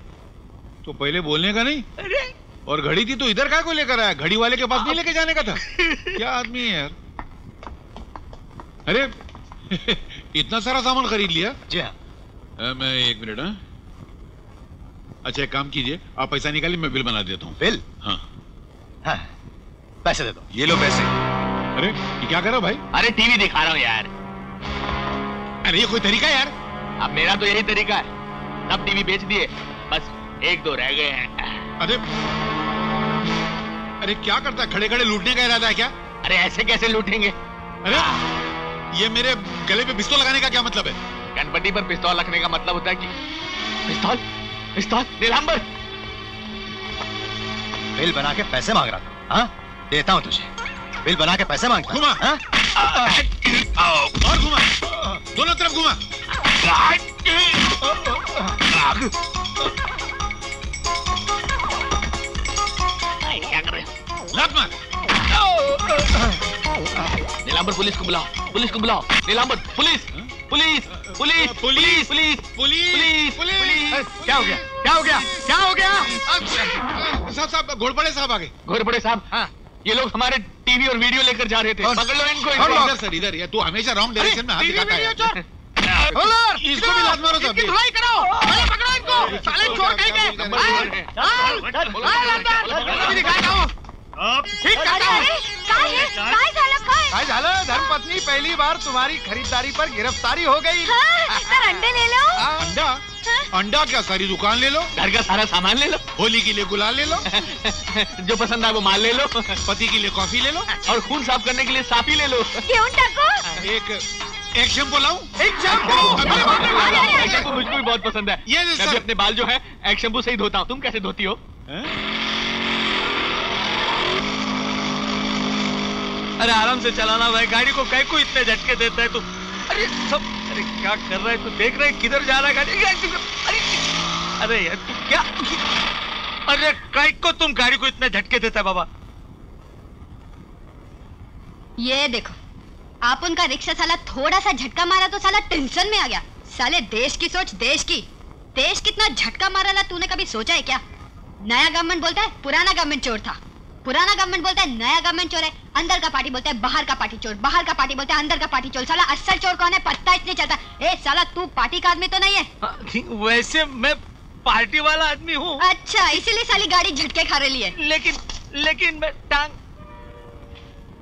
तो पहले बोलने का नहीं?
अरे।
और घड़ी थी तो इधर का को लेकर आया? घड़ी वाले के पास नहीं लेके जाने का था? क्या आदमी है यार? अरे इतना सारा सामान खरीद लिया?
जी हाँ।
मैं एक मिनट हाँ। अच्छा एक काम कीजिए आप पैसा निकालिए मैं बिल बना देता हूँ।
बिल?
हाँ
हाँ। पैसे दे दो। ये लो पैसे।
अरे ये क्या कर रहे हो भाई?
अरे टीवी दिखा रहा हूँ यार।
अरे ये कोई तरीका है यार?
अब मेरा तो यही तरीका है। सब टीवी बेच दिए बस एक दो रह गए हैं।
अरे अरे क्या करता है? खड़े खड़े लूटने का इरादा है क्या?
अरे ऐसे कैसे लूटेंगे?
अरे ये मेरे गले पे पिस्तौल लगाने का क्या मतलब है?
गणपति पर पिस्तौल रखने का मतलब होता है कि पिस्तौल पिस्तौल नीलांबर।
बिल बना के पैसे मांग रहा था। हाँ देता हूँ तुझे। बिल बना के पैसे माँगता
घुमा।
हाँ?
और घुमा। दोनों तरफ़ घुमा। लात मार
नीलांबर पुलिस को बुलाओ पुलिस को बुलाओ। Nilambar police police police police police
police
police.
क्या हो गया? क्या हो गया? क्या हो गया?
साहब साहब घोड़पड़े साहब आगे।
घोरपड़े साहब? हाँ। ये लोग हमारे टीवी और वीडियो लेकर जा रहे थे पकड़ लो इनको
इधर सर इधर या तू हमेशा रॉन्ग डायरेक्शन में हाथ दिखाता है इसको भी लात मारो
सब धुलाई करो अरे पकड़ो इनको साले छोड़ कहीं के हाँ, चल हाँ, लंदन, भी दिखाता हूँ हूँ
काय है। काय झालं काय
काय झालं धर्मपत्नी पहली बार तुम्हारी खरीदारी पर गिरफ्तारी हो गई।
हाँ, तर अंडे ले लो।
अंडा? अंडा क्या सारी दुकान ले लो?
घर का सारा सामान ले लो।
होली के लिए गुलाल ले लो?
जो पसंद आए वो माल ले लो।
पति के लिए कॉफ़ी ले लो?
और खून साफ़ करने के लिए साफी ले लो।
टाकू?
एक एक शैम्पू लाऊं?
एक शैम्पू!
शैम्पू मुझको भी बहुत पसंद है।
ये सर-
अपने बाल जो है एक शैम्पू से ही धोता हूँ। तुम कैसे धोती हो?
अरे आराम से चलाना भाई गाड़ी को कै को इतने झटके देता है तू। अरे सब अरे क्या कर रहा है तू? देख रहा है किधर जा रहा है गाड़ी? अरे अरे, यार तू क्या? अरे कै को तुम गाड़ी को इतने झटके देता है बाबा।
ये देखो आप उनका रिक्शा साला थोड़ा सा झटका मारा तो साला टेंशन में आ गया। साले देश की सोच देश की। देश कितना झटका मारा ला तूने कभी सोचा है क्या? नया गवर्नमेंट बोलता है पुराना गवर्नमेंट चोर था। पुराना गवर्नमेंट बोलता है नया गवर्नमेंट चोर है अंदर का पार्टी बोलता है बाहर का पार्टी चोर बाहर का पार्टी बोलता है अंदर का पार्टी चोर साला असल चोर कौन है पत्ता इसलिए चलता ए साला तू पार्टी का आदमी तो नहीं है?
वैसे मैं पार्टी वाला आदमी हूँ।
अच्छा इसीलिए साली गाड़ी झटके खा रही है।
लेकिन लेकिन मैं टांग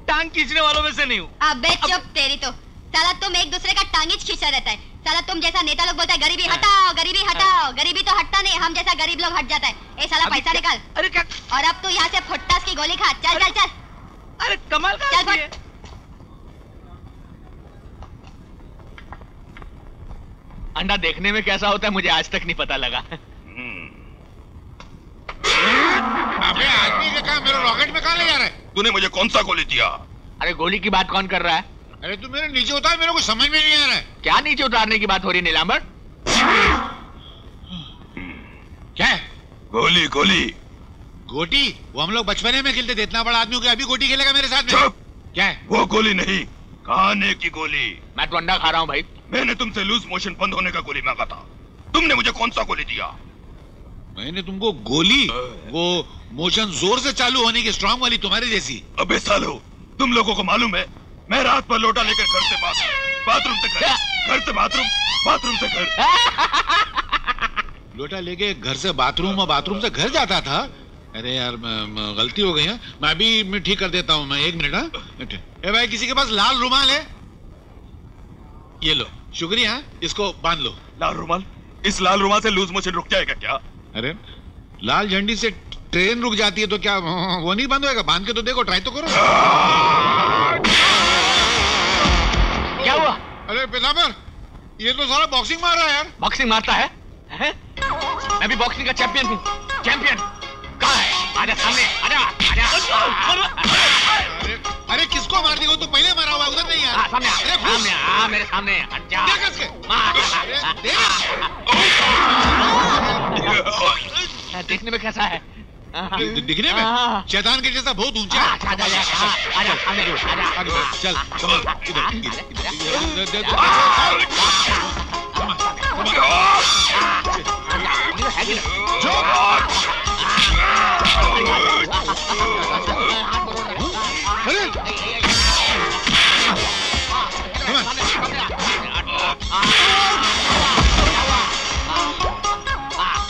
टांग खींचने वालों में से नहीं हूँ।
अबे चुप तेरी तो। साला तुम एक दूसरे का टांगिच खींचा रहता है। साला तुम जैसा नेता लोग बोलता है गरीबी हटाओ गरीबी हटाओ गरीबी तो हटता नहीं हम जैसा गरीब लोग हट जाता है। ए साला पैसा निकाल।
अरे क्या
और अब तू यहाँ से फुट्टास की गोली खा। चल चल चल।
अरे कमाल का
चल फट
अंडा देखने में कैसा होता है मुझे आज तक नहीं पता लगा।
अबे आदमी का काम मेरे रॉकेट में कहाँ ले जा रहा है?
तूने मुझे कौन सा गोली दिया?
अरे गोली की बात कौन कर रहा है?
अरे तू मेरे नीचे उतार मेरे को समझ में नहीं आ रहा है।
क्या नीचे उतारने की बात हो रही है नीलांबर?
क्या
गोली गोली।
गोटी? वो हम लोग बचपने में खेलते थे इतना बड़ा आदमी हो गया अभी गोटी खेलेगा मेरे साथ में।
चुप।
क्या है?
वो गोली नहीं खाने की गोली।
मैं तो अंडा खा रहा हूँ भाई।
मैंने तुमसे लूज मोशन बंद होने का गोली मांगा था। तुमने मुझे कौन सा गोली दिया?
मैंने तुमको गोली वो मोशन ज़ोर से चालू होने की स्ट्रांग वाली तुम्हारी जैसी।
अबे सालो तुम लोगों को मालूम है मैं रात पर लोटा लेकर घर से बाथरूम बाथरूम से घर। घर से बाथरूम बाथरूम से घर।
लोटा लेके घर से बाथरूम और बाथरूम से घर जाता था? अरे यार म- म- गलती हो गई है। मैं अभी मैं ठीक कर देता हूँ मैं एक मिनट हाँ? ए भाई किसी के पास लाल रुमाल है? ये लो शुक्रिया हाँ, इसको बाँध लो।
लाल रुमाल? इस लाल रुमाल से लूज मोशन रुक जाएगा क्या?
अरे लाल झंडी से ट्रेन रुक जाती है तो क्या वो नहीं बंद होएगा? बाँध के तो देखो ट्राई तो करो। अरे पिताम्बर ये तो सारा बॉक्सिंग मार रहा है यार।
बॉक्सिंग मारता है, हैं? मैं भी बॉक्सिंग का चैंपियन हूँ। चैंपियन कहाँ है? आजा सामने आजा आजा।
अरे अरे किसको मार दिया? वो तो पहले मारा हुआ उधर नहीं यार
हाँ, सामने आ,
अरे
सामने आ मेरे सामने
देख।
देखने में कैसा है?
दिखने में
हाँ।
शैतान के जैसा बहुत ऊँचा
हाँ,
चल।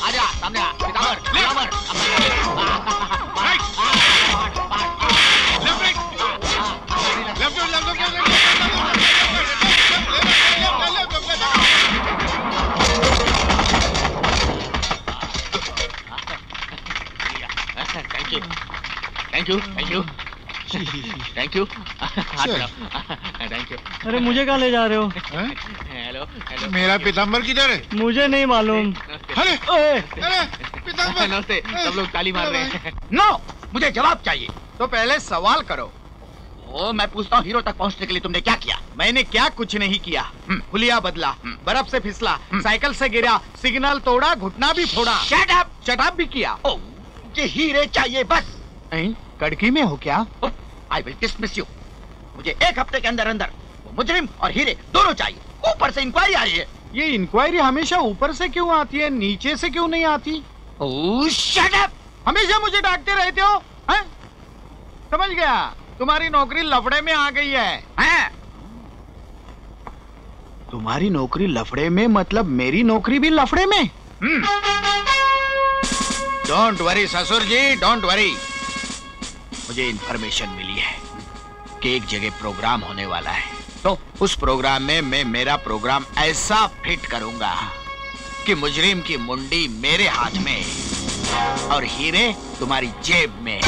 आजा सामने आ Pitambar Pitambar thank you thank you thank you thank you
अरे मुझे कहाँ ले जा रहे हो?
हेलो हेलो
मेरा पिताम्बर किधर है?
मुझे नहीं मालूम।
अरे
अरे
नमस्ते सब लोग ताली मार रहे हैं।
नो मुझे जवाब चाहिए। तो पहले सवाल करो।
ओ मैं पूछता हूँ हीरो तक पहुँचने के लिए तुमने क्या किया?
मैंने क्या कुछ नहीं किया? हुलिया बदला बर्फ़ से फिसला साइकिल से गिरा सिग्नल तोड़ा घुटना भी फोड़ा।
अप
शट भी किया।
ओ मुझे हीरे चाहिए बस।
नहीं, कड़की में हो क्या?
आई विल डिसमिस यू मुझे एक हफ़्ते के अंदर अंदर वो मुजरिम और हीरे दोनों चाहिए। ऊपर से इंक्वायरी आई है।
ये इंक्वायरी हमेशा ऊपर से क्यों आती है नीचे से क्यों नहीं आती?
अप
हमेशा मुझे डांटते रहते हो हैं? समझ गया? तुम्हारी नौकरी लफड़े में आ गई है। हैं? तुम्हारी नौकरी लफड़े में मतलब मेरी नौकरी भी लफड़े में? डोंट वरी ससुर जी डोंट वरी मुझे इंफॉर्मेशन मिली है कि एक जगह प्रोग्राम होने वाला है। तो उस प्रोग्राम में मैं मेरा प्रोग्राम ऐसा फिट करूँगा कि मुजरिम की मुंडी मेरे हाथ में और हीरे तुम्हारी जेब में।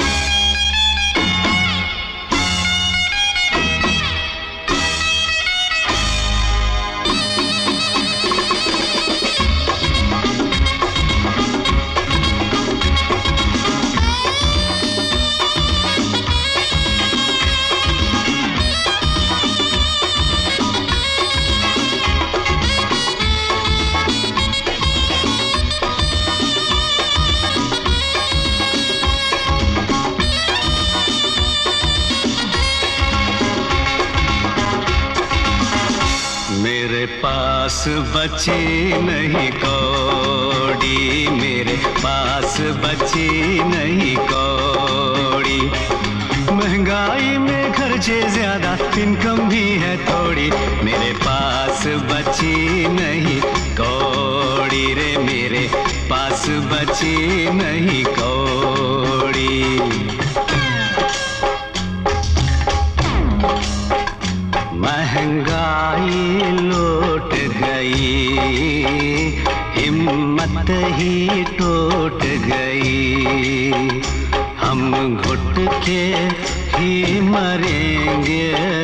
पास बची नहीं कौड़ी, मेरे पास बची नहीं कौड़ी। महँगाई में खर्चे ज़्यादा इनकम भी है थोड़ी। मेरे पास बची नहीं कौड़ी रे, मेरे पास बची नहीं कौड़ी। महँगाई हिम्मत ही टूट गई। हम घुट के ही मरेंगे।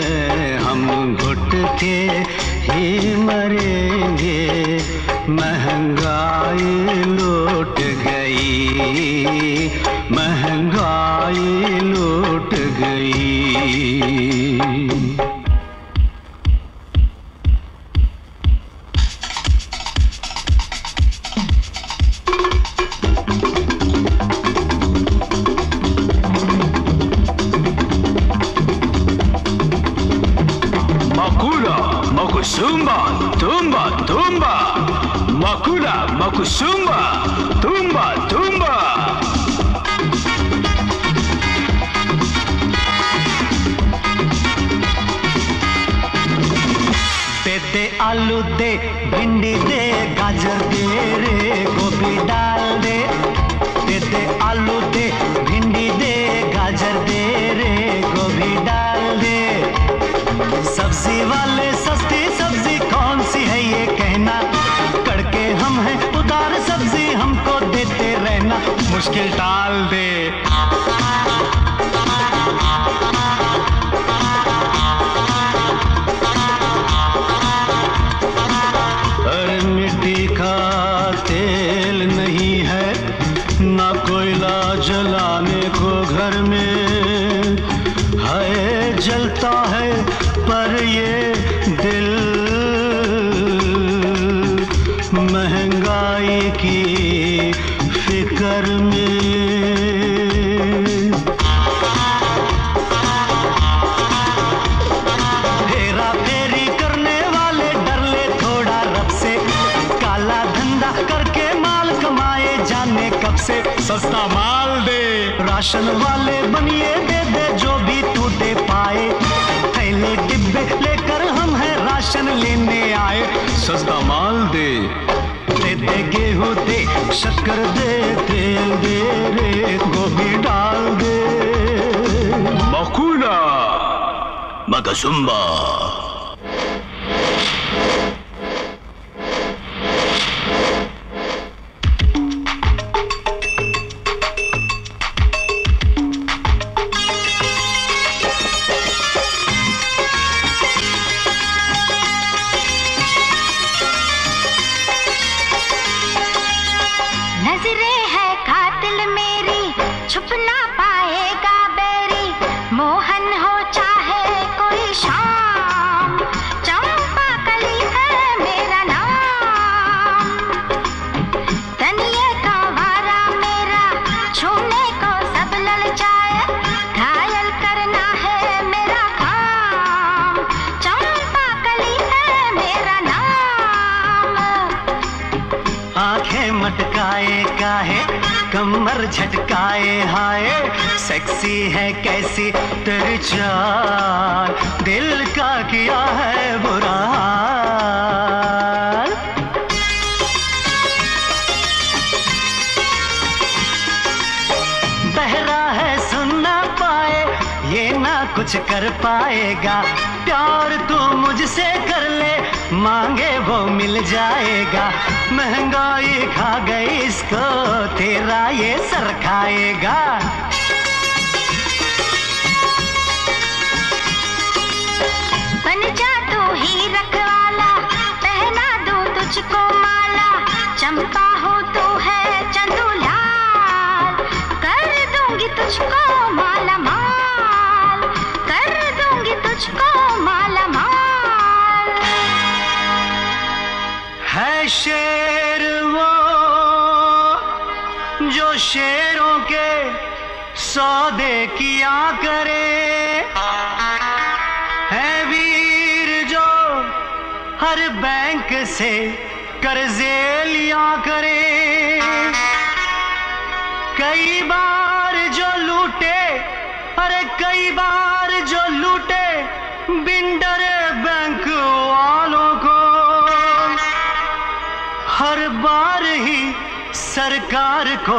झटकाए, हाय सेक्सी है कैसी तेरी चाल? दिल का किया है बुरा बहरा है सुन ना पाए, ये ना कुछ कर पाएगा। प्यार तू मुझसे कर ले मांगे वो मिल जाएगा। महँगाई खा गई इसको, तेरा ये सर खाएगा।
बन जा तू ही रखवाला, पहना दो तुझको
मार शेर वो, जो शेरों के सौदे किया करे। है वीर जो हर बैंक से कर्जे लिया करे। कई बार जो लूटे, अरे कई बार जो लूटे, बिंडर बैंक वालों हर बार ही सरकार को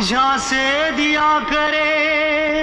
झांसे दिया करे।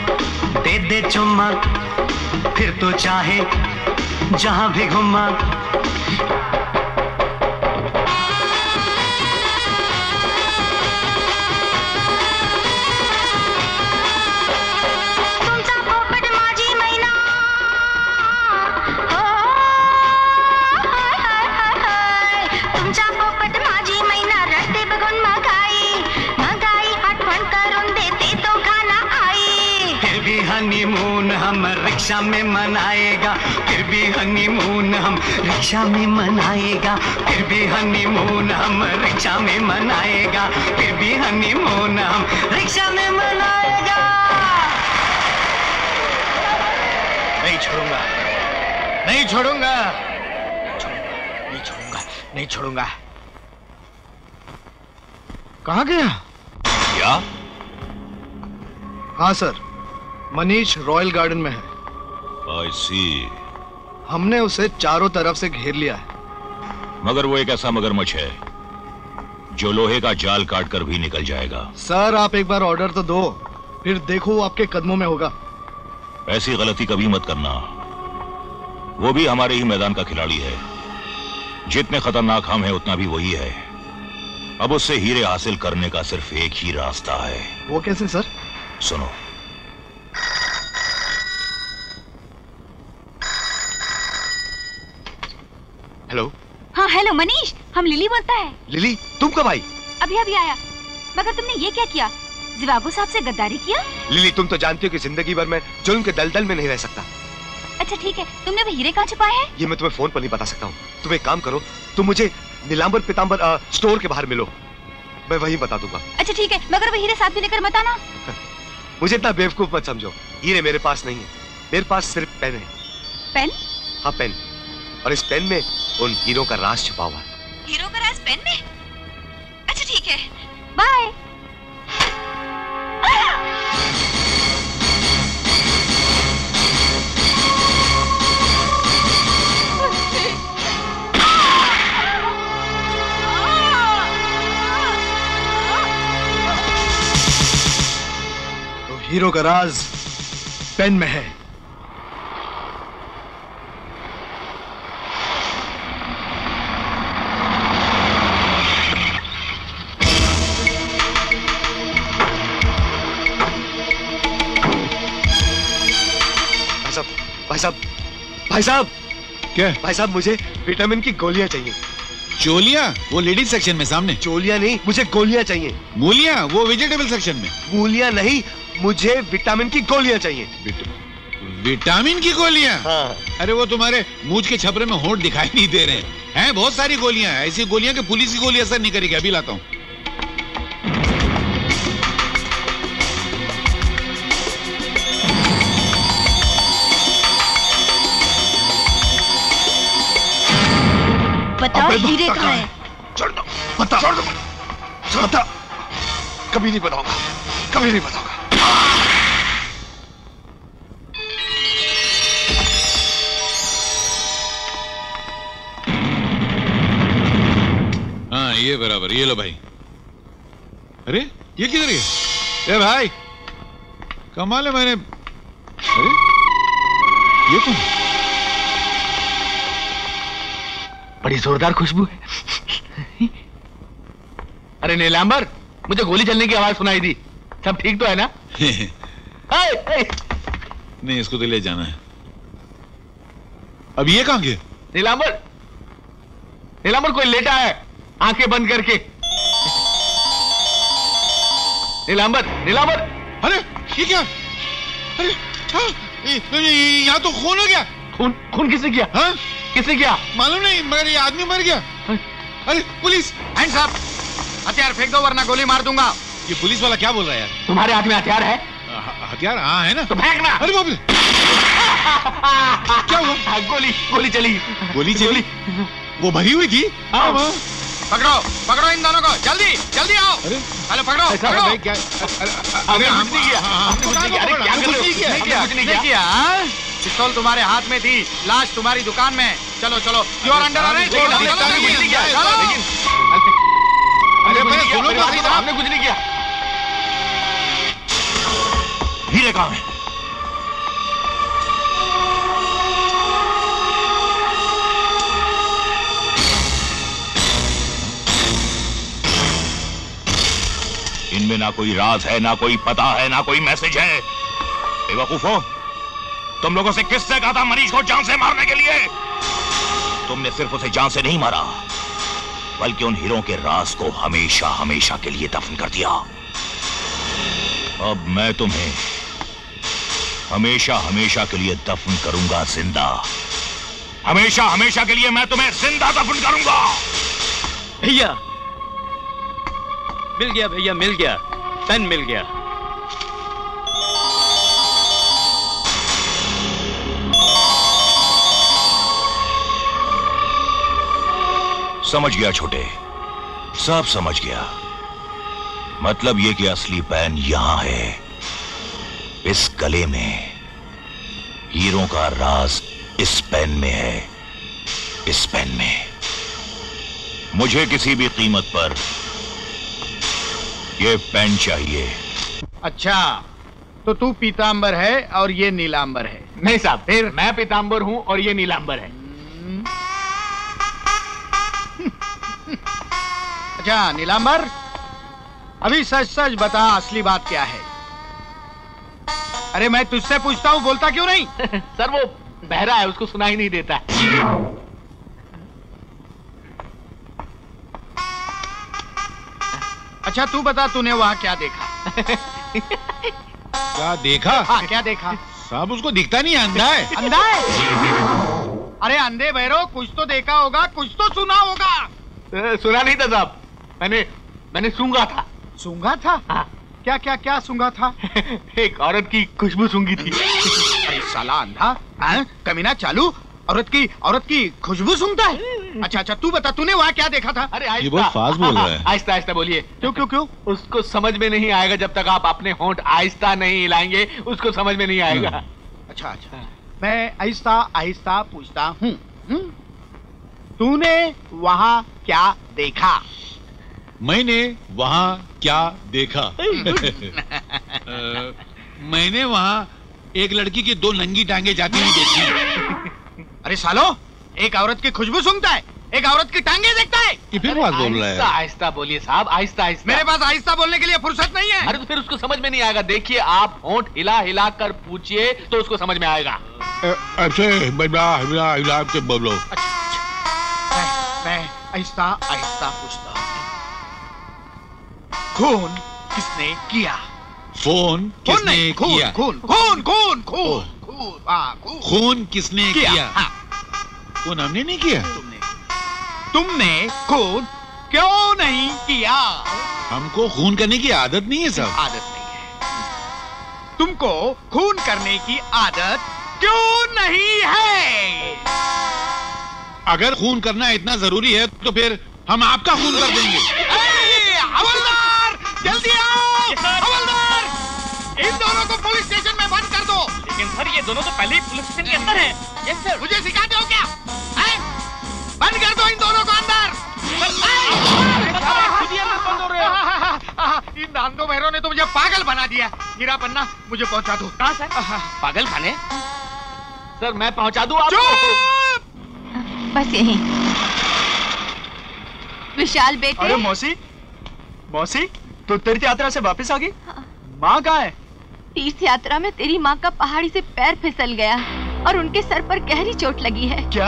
दे चुम्मा फिर तो चाहे जहाँ भी घुमा हम रिक्शा में मनाएगा फिर भी हनीमून हम रिक्शा में मनाएगा फिर भी हनीमून हम रिक्शा में मनाएगा फिर भी हनीमून हम रिक्शा में मनाएगा।
नहीं छोड़ूँगा नहीं छोड़ूँगा। नहीं छोड़ूँगा नहीं छोड़ूँगा। कहाँ गया?
क्या?
हाँ सर मनीष रॉयल गार्डन में है।
सी
हमने उसे चारों तरफ़ से घेर लिया है।
मगर वो एक ऐसा मगरमच्छ है जो लोहे का जाल काट कर भी निकल जाएगा।
सर आप एक बार ऑर्डर तो दो फिर देखो वो आपके कदमों में होगा।
ऐसी गलती कभी मत करना। वो भी हमारे ही मैदान का खिलाड़ी है। जितने खतरनाक हम हैं उतना भी वही है। अब उससे हीरे हासिल करने का सिर्फ़ एक ही रास्ता है।
वो कैसे सर?
सुनो।
हेलो
हाँ हेलो मनीष। हम लिली बोलता है।
लिली तुम कब आई?
अभी अभी आया। मगर तुमने ये क्या किया? जिवागो साहब से गद्दारी किया?
लिली तुम तो जानती हो कि ज़िंदगी भर में जुल्म के दलदल में नहीं रह सकता।
अच्छा ठीक है। तुमने वो हीरे कहाँ छुपाए हैं?
ये मैं तुम्हें फ़ोन पर नहीं बता सकता हूँ। तुम एक काम करो तुम मुझे नीलाम्बर पिताम्बर स्टोर के बाहर मिलो। मैं वही बता दूँगा।
अच्छा ठीक है। मगर वो हीरे साथ भी लेकर मत आना।
मुझे इतना बेवकूफ़ मत समझो। हीरे मेरे पास नहीं है। मेरे पास सिर्फ़ पेन है।
पेन?
हाँ पेन। और इस पेन में उन हीरो का राज छुपा हुआ है।
हीरो का राज पेन में? अच्छा ठीक है। बाय
तो हीरो का राज पेन में है।
भाई साहब।
क्या?
भाई साहब मुझे विटामिन की गोलियाँ चाहिए।
चोलिया? वो लेडीज़ सेक्शन में सामने।
चोलिया नहीं मुझे गोलियाँ चाहिए।
मूलिया? वो वेजिटेबल सेक्शन में।
मूलियाँ नहीं मुझे विटामिन की गोलियाँ चाहिए।
विटामिन की गोलियाँ?
हाँ।
अरे वो तुम्हारे मूछ के छपरे में होंठ दिखाई नहीं दे रहे हैं बहुत सारी गोलियाँ हैं। ऐसी गोलियाँ कि पुलिस की गोली असर नहीं करेगी। अभी लाता हूँ।
अबे
हीरे कहाँ है?
छोड़ दो बता छोड़ दो बता। कभी नहीं बताऊँगा कभी नहीं बताऊँगा।
हाँ ये बराबर ये लो भाई। अरे ये किधर गए ए भाई कमाल है मैंने। अरे ये कौन
बड़ी जोरदार खुशबू है। अरे नीलांबर मुझे गोली चलने की आवाज़ सुनाई दी। सब ठीक तो है ना? हाय, हाय।
नहीं इसको तो ले जाना है। अब ये कहाँ गया?
नीलांबर नीलांबर कोई लेटा है? आँखें बंद करके। नीलांबर नीलांबर
अरे ये क्या? अरे हाँ, यहाँ तो खून हो गया।
खून खून किसने किया?
हाँ?
किसने किया?
मालूम नहीं मगर ये आदमी मर गया। अरे। पुलिस!
Hands up. हथियार फेंक दो वरना गोली मार दूँगा।
ये पुलिस वाला क्या बोल रहा है यार?
तुम्हारे हाथ में हथियार है।
हथियार? हाँ है ना?
तो फेंकना।
अरे बाप
क्या हुआ? गोली गोली चली।
गोली चली? वो भरी हुई थी?
हाँ।
पकड़ो पकड़ो इन दोनों को। जल्दी जल्दी आओ। हेलो पकड़ो पकड़ो।
क्या
हमने किया। हमने कुछ नहीं किया। अरे क्या कर रहे हो?
नहीं किया। कुछ नहीं किया? हाँ? पिस्तौल तुम्हारे हाथ में थी लाश तुम्हारी दुकान में। चलो चलो यू आर अंडर अरेस्ट
लेकिन हमने हमने कुछ नहीं किया।
अरे
कुछ नहीं किया,
तो।
हमने कुछ नहीं किया।
हीरे कहाँ हैं? इनमें ना कोई राज है ना कोई पता है ना कोई मैसेज है। बेवकूफो तुम लोगों से किससे कहा था मरीज़ को जान से मारने के लिए? तुमने सिर्फ़ उसे जान से नहीं मारा, बल्कि उन हीरों के राज को हमेशा हमेशा के लिए दफन कर दिया। अब मैं तुम्हें हमेशा हमेशा के लिए दफन करूँगा, ज़िंदा। हमेशा हमेशा के लिए मैं तुम्हें ज़िंदा दफन करूँगा।
भैया, मिल गया, भैया, मिल गया, पेन मिल गया।
समझ गया छोटे। सब समझ गया। मतलब ये कि असली पैन यहाँ है इस गले में हीरों का राज इस पेन में है इस पेन में। मुझे किसी भी कीमत पर ये पेन चाहिए।
अच्छा तो तू पीतांबर है और ये नीलांबर है।
नहीं साहब फिर मैं पीतांबर हूँ और ये नीलांबर है।
अच्छा नीलांबर अभी सच सच बता असली बात क्या है। अरे मैं तुझसे पूछता हूँ बोलता क्यों नहीं?
सर वो बहरा है उसको सुनाई नहीं देता है।
अच्छा तू बता तूने वहाँ क्या देखा?
क्या देखा?
हाँ क्या देखा?
सब उसको दिखता नहीं है, अंधा है।
अंधा है? अरे अंधे भैरो कुछ तो देखा होगा कुछ तो सुना होगा।
सुना नहीं था साहब। मैंने मैंने सूँगा था।
सूँगा था?
हाँ।
क्या क्या क्या सूँगा था?
एक औरत की खुशबू सूँगी थी।
साला अंधा हाँ? कमीना चालू। औरत की औरत की खुशबू सूंघता है? अच्छा अच्छा तू बता तूने वहाँ क्या देखा था?
अरे
ये बहुत फास्ट बोल रहा है।
आहिस्ता आहिस्ता बोलिए।
क्यों क्यों क्यों?
उसको समझ में नहीं आएगा जब तक आप अपने होंठ आहिस्ता नहीं हिलाएँगे। उसको समझ में नहीं आएगा।
अच्छा अच्छा। मैं आहिस्ता आहिस्ता पूछता हूँ हम्म? तूने वहाँ क्या देखा?
मैंने वहाँ क्या देखा? अ, मैंने वहाँ एक लड़की की दो नंगी टांगे जाती हुई देखी।
अरे सालो एक औरत की खुशबू सूंघता है एक औरत की टांगे देखता है।
ये फिर बात बोल रहा है।
आहिस्ता बोलिए साहब आहिस्ता आहिस्ता
मेरे पास आहिस्ता बोलने के लिए फुर्सत नहीं है।
अरे तो फिर उसको समझ में नहीं आएगा। देखिए आप होंठ हिला हिला कर पूछिए तो उसको समझ में आएगा।
ऐसे हिला हिला हिला के बोलो।
मैं मैं आहिस्ता आहिस्ता पूछता खून किसने किया?
फ़ोन
खून
किसने
खून
किया?
खून खून खून खून खून हाँ खून।
खून किसने
किया,
किया?
हाँ।
खून हमने नहीं किया।
तुमने। तुमने खून क्यों नहीं किया?
हमको खून करने की आदत नहीं है सब।
आदत नहीं है। तुमको खून करने की आदत क्यों नहीं है?
अगर खून करना इतना ज़रूरी है तो फिर हम आपका खून कर देंगे।
जल्दी आओ! हवलदार! इन दोनों को पुलिस स्टेशन में बंद कर दो।
लेकिन सर ये दोनों तो पहले ही पुलिस स्टेशन के अंदर हैं।
यस सर मुझे सिखाते हो क्या? हैं? बंद कर दो इन दोनों को अंदर।
खुद ही अंदर बंद हो रहे हो।
इन दांतों भैरों ने तो मुझे पागल बना दिया हीरा पन्ना मुझे पहुँचा दो।
कहाँ सर? पागल खाने?
सर मैं पहुँचा दूँ आपको।
बस यही। विशाल बेटे।
अरे मौसी। मौसी? तू तीर्थ यात्रा से वापस आ गई? माँ कहाँ है?
तीर्थ यात्रा में तेरी माँ का पहाड़ी से पैर फिसल गया और उनके सर पर गहरी चोट लगी है।
क्या?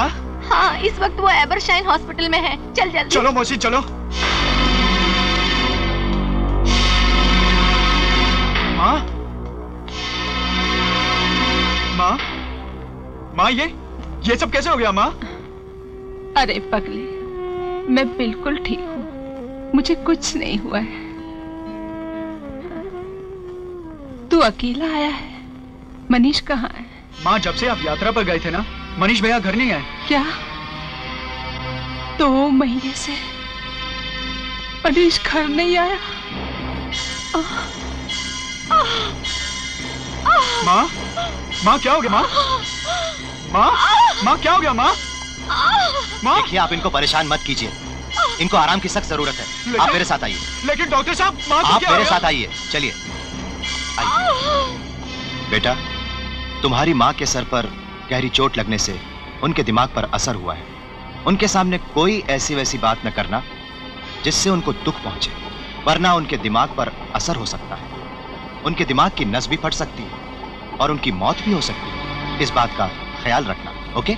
हाँ इस वक्त वो एवरशाइन हॉस्पिटल में है। चल जल्दी।
चलो मौसी चलो। माँ? माँ? माँ ये ये सब कैसे हो गया माँ?
अरे पगले मैं बिल्कुल ठीक हूँ। मुझे कुछ नहीं हुआ है। तू अकेला आया है? मनीष कहाँ है?
माँ जब से आप यात्रा पर गए थे ना मनीष भैया घर नहीं आए।
क्या? दो तो महीने से मनीष घर नहीं आया।
माँ माँ क्या हो गया माँ? माँ माँ क्या हो गया माँ? माँ?
देखिए आप इनको परेशान मत कीजिए। इनको आराम की सख्त ज़रूरत है। आप मेरे साथ आइए।
लेकिन डॉक्टर साहब माँ
आप
क्या
मेरे साथ आइए। चलिए। बेटा, तुम्हारी माँ के सर पर गहरी चोट लगने से उनके दिमाग पर असर हुआ है। उनके सामने कोई ऐसी वैसी बात न करना जिससे उनको दुख पहुँचे, वरना उनके दिमाग पर असर हो सकता है। उनके दिमाग की नस भी फट सकती है और उनकी मौत भी हो सकती है। इस बात का ख्याल रखना, ओके?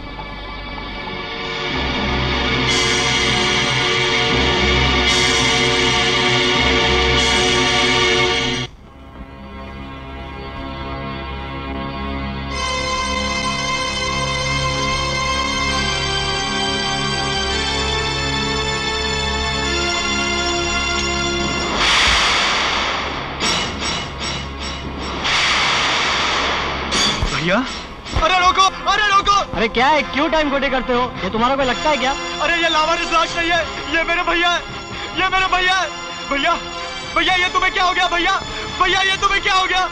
अरे
क्या है? क्यों टाइम गोटे करते हो? ये तुम्हारा कोई लगता है क्या?
अरे ये लावारिस लाश नहीं है। ये मेरे भैया ये मेरे भैया भैया भैया, ये तुम्हें क्या हो गया? भैया भैया, ये तुम्हें क्या हो गया?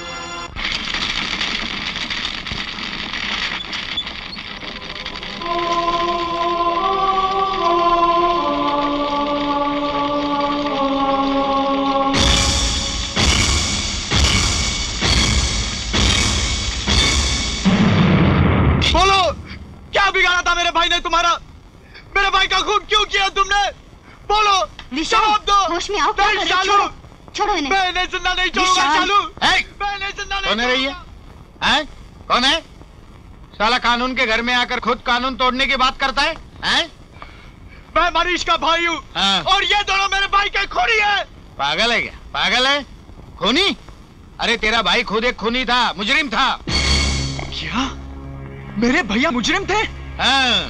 भाई ने तुम्हारा मेरे भाई का खून क्यों किया तुमने? बोलो जवाब दो।
होश में आओ क्या कर रहे हो? छोड़ो छोड़ो इन्हें।
मैं इन्हें ज़िंदा नहीं छोड़ूँगा
ए,
मैं इन्हें ज़िंदा नहीं
कौन है रही है हैं? कौन है? साला कानून के घर में आकर खुद कानून तोड़ने की बात करता है? हैं?
मैं मनीष का भाई हूँ।
हाँ।
और ये दोनों मेरे भाई के खूनी है।
पागल है क्या? पागल है? खूनी? अरे तेरा भाई खुद एक खूनी था मुजरिम था।
क्या? मेरे भैया मुजरिम थे?
हाँ,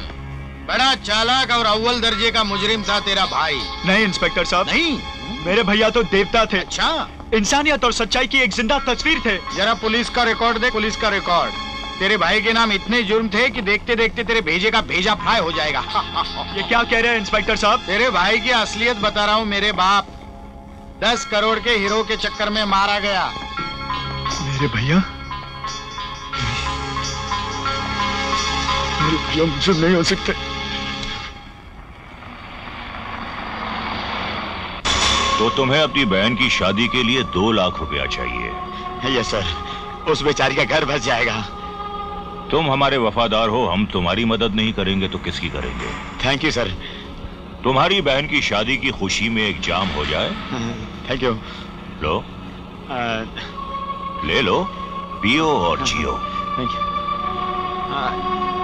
बड़ा चालाक और अव्वल दर्जे का मुजरिम था तेरा भाई।
नहीं इंस्पेक्टर साहब।
नहीं?
मेरे भैया तो देवता थे।
अच्छा।
इंसानियत और सच्चाई की एक ज़िंदा तस्वीर थे।
जरा पुलिस का रिकॉर्ड दे पुलिस का रिकॉर्ड। तेरे भाई के नाम इतने जुर्म थे कि देखते देखते तेरे भेजे का भेजा फ्राई हो जाएगा।
ये क्या कह रहे हैं इंस्पेक्टर साहब?
तेरे भाई की असलियत बता रहा हूँ मेरे बाप। दस करोड़ के हीरो के चक्कर में मारा गया।
मेरे भैया? भैया मुझे नहीं हो। सकते
तो तुम्हें अपनी बहन की शादी के लिए दो लाख रुपया चाहिए।
Yes sir. उस बेचारी का घर बस जाएगा।
तुम हमारे वफादार हो हम तुम्हारी मदद नहीं करेंगे तो किसकी करेंगे?
थैंक यू सर
तुम्हारी बहन की शादी की खुशी में एक जाम हो जाए।
थैंक यू
लो। आ... ले लो। पियो और जियो।
थैंक यू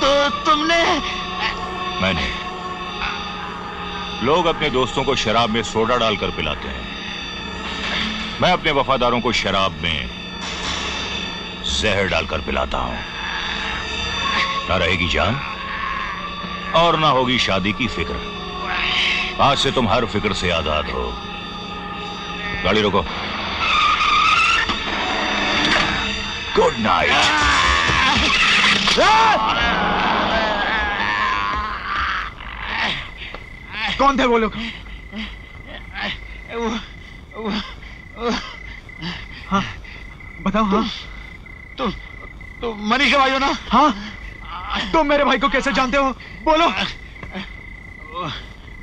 तो तुमने
मैंने। लोग अपने दोस्तों को शराब में सोडा डालकर पिलाते हैं। मैं अपने वफादारों को शराब में जहर डालकर पिलाता हूँ। ना रहेगी जान, और ना होगी शादी की फ़िक्र। आज से तुम हर फ़िक्र से आज़ाद हो। गाड़ी रोको। गुड नाइट
कौन थे वो लोग? हाँ बताओ हाँ।
तुम तुम मनीष भाई हो ना?
हाँ। तुम मेरे भाई को कैसे जानते हो? बोलो।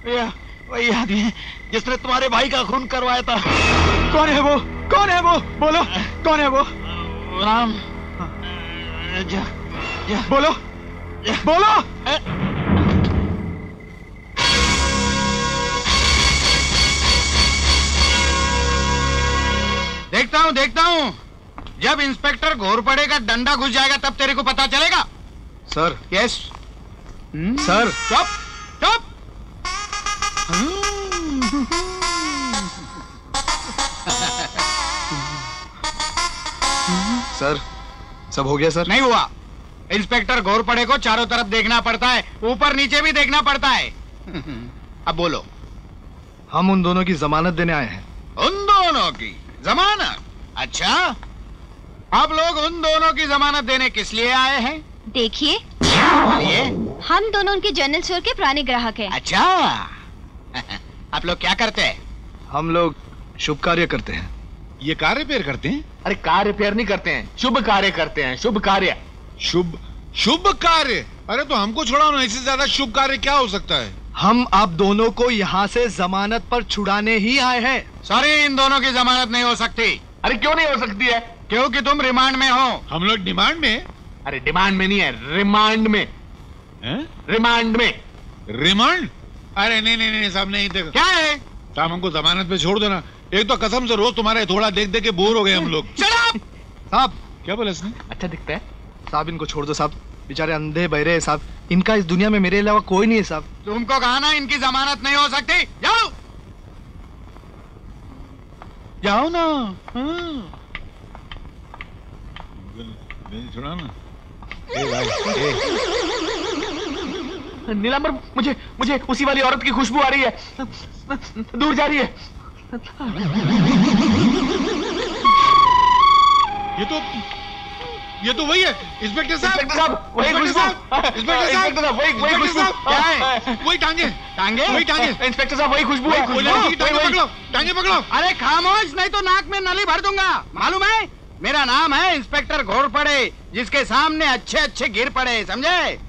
भैया वही आदमी है जिसने तुम्हारे भाई का खून करवाया था।
कौन है वो? कौन है वो? बोलो कौन है वो?
राम। जा, जा।
बोलो। जा, बोलो।
देखता हूँ देखता हूँ। जब इंस्पेक्टर घोर पड़ेगा डंडा घुस जाएगा तब तेरे को पता चलेगा।
सर।
Yes
sir.
चुप।
सर सब हो गया सर?
नहीं हुआ। इंस्पेक्टर घोरपड़े को चारों तरफ़ देखना पड़ता है ऊपर नीचे भी देखना पड़ता है। अब बोलो।
हम उन दोनों की जमानत देने आए हैं।
उन दोनों की जमानत? अच्छा। आप लोग उन दोनों की जमानत देने किस लिए आए हैं?
देखिए हम दोनों उनके जनरल स्टोर के पुराने ग्राहक हैं।
अच्छा। आप लोग क्या करते हैं?
हम लोग शुभ कार्य करते हैं।
ये कार रिपेयर करते हैं?
अरे कार रिपेयर नहीं करते हैं। शुभ कार्य करते हैं। शुभ कार्य।
शुभ शुभ कार्य? अरे तो हमको छोड़ाओ ना इससे ज़्यादा शुभ कार्य क्या हो सकता है?
हम आप दोनों को यहाँ से जमानत पर छुड़ाने ही आए हैं। सॉरी इन दोनों की जमानत नहीं हो सकती।
अरे क्यों नहीं हो सकती है?
क्योंकि तुम रिमांड में हो।
हम लोग डिमांड में?
अरे डिमांड में नहीं है रिमांड में। रिमांड में।
रिमांड? अरे नहीं नहीं नहीं साहब नहीं देखो।
क्या है?
साहब हमको जमानत पे छोड़ देना। एक तो कसम से रोज तुम्हारे थोड़ा देख देख के बोर हो गए हम लोग।
साहब
क्या बोला इसने?
अच्छा दिखता है।
साहब इनको छोड़ दो साहब। बेचारे अंधे बहरे हैं साहब। इनका इस दुनिया में मेरे अलावा कोई नहीं है साहब। तुमको कहा ना इनकी जमानत नहीं हो सकती? जाओ!
जाओ ना। हाँ। सुना ना। ए भाई ए।
नीलांबर मुझे मुझे उसी वाली औरत की खुशबू आ रही है। दूर जा रही है।
ये तो ये तो वही है। इंस्पेक्टर साहब
इंस्पेक्टर साहब, वही खुशबू।
इंस्पेक्टर साहब
वही- वही खुशबू।
क्या है? वही टांगे।
टांगे?
वही टांगे।
इंस्पेक्टर साहब वही खुशबू।
वही
है
खुशबू। टांगे पकड़ो टांगे पकड़ो।
अरे खामोश नहीं तो नाक में नली भर दूँगा। मालूम है? मेरा नाम है इंस्पेक्टर घोर पड़े जिसके सामने अच्छे अच्छे गिर पड़े समझे!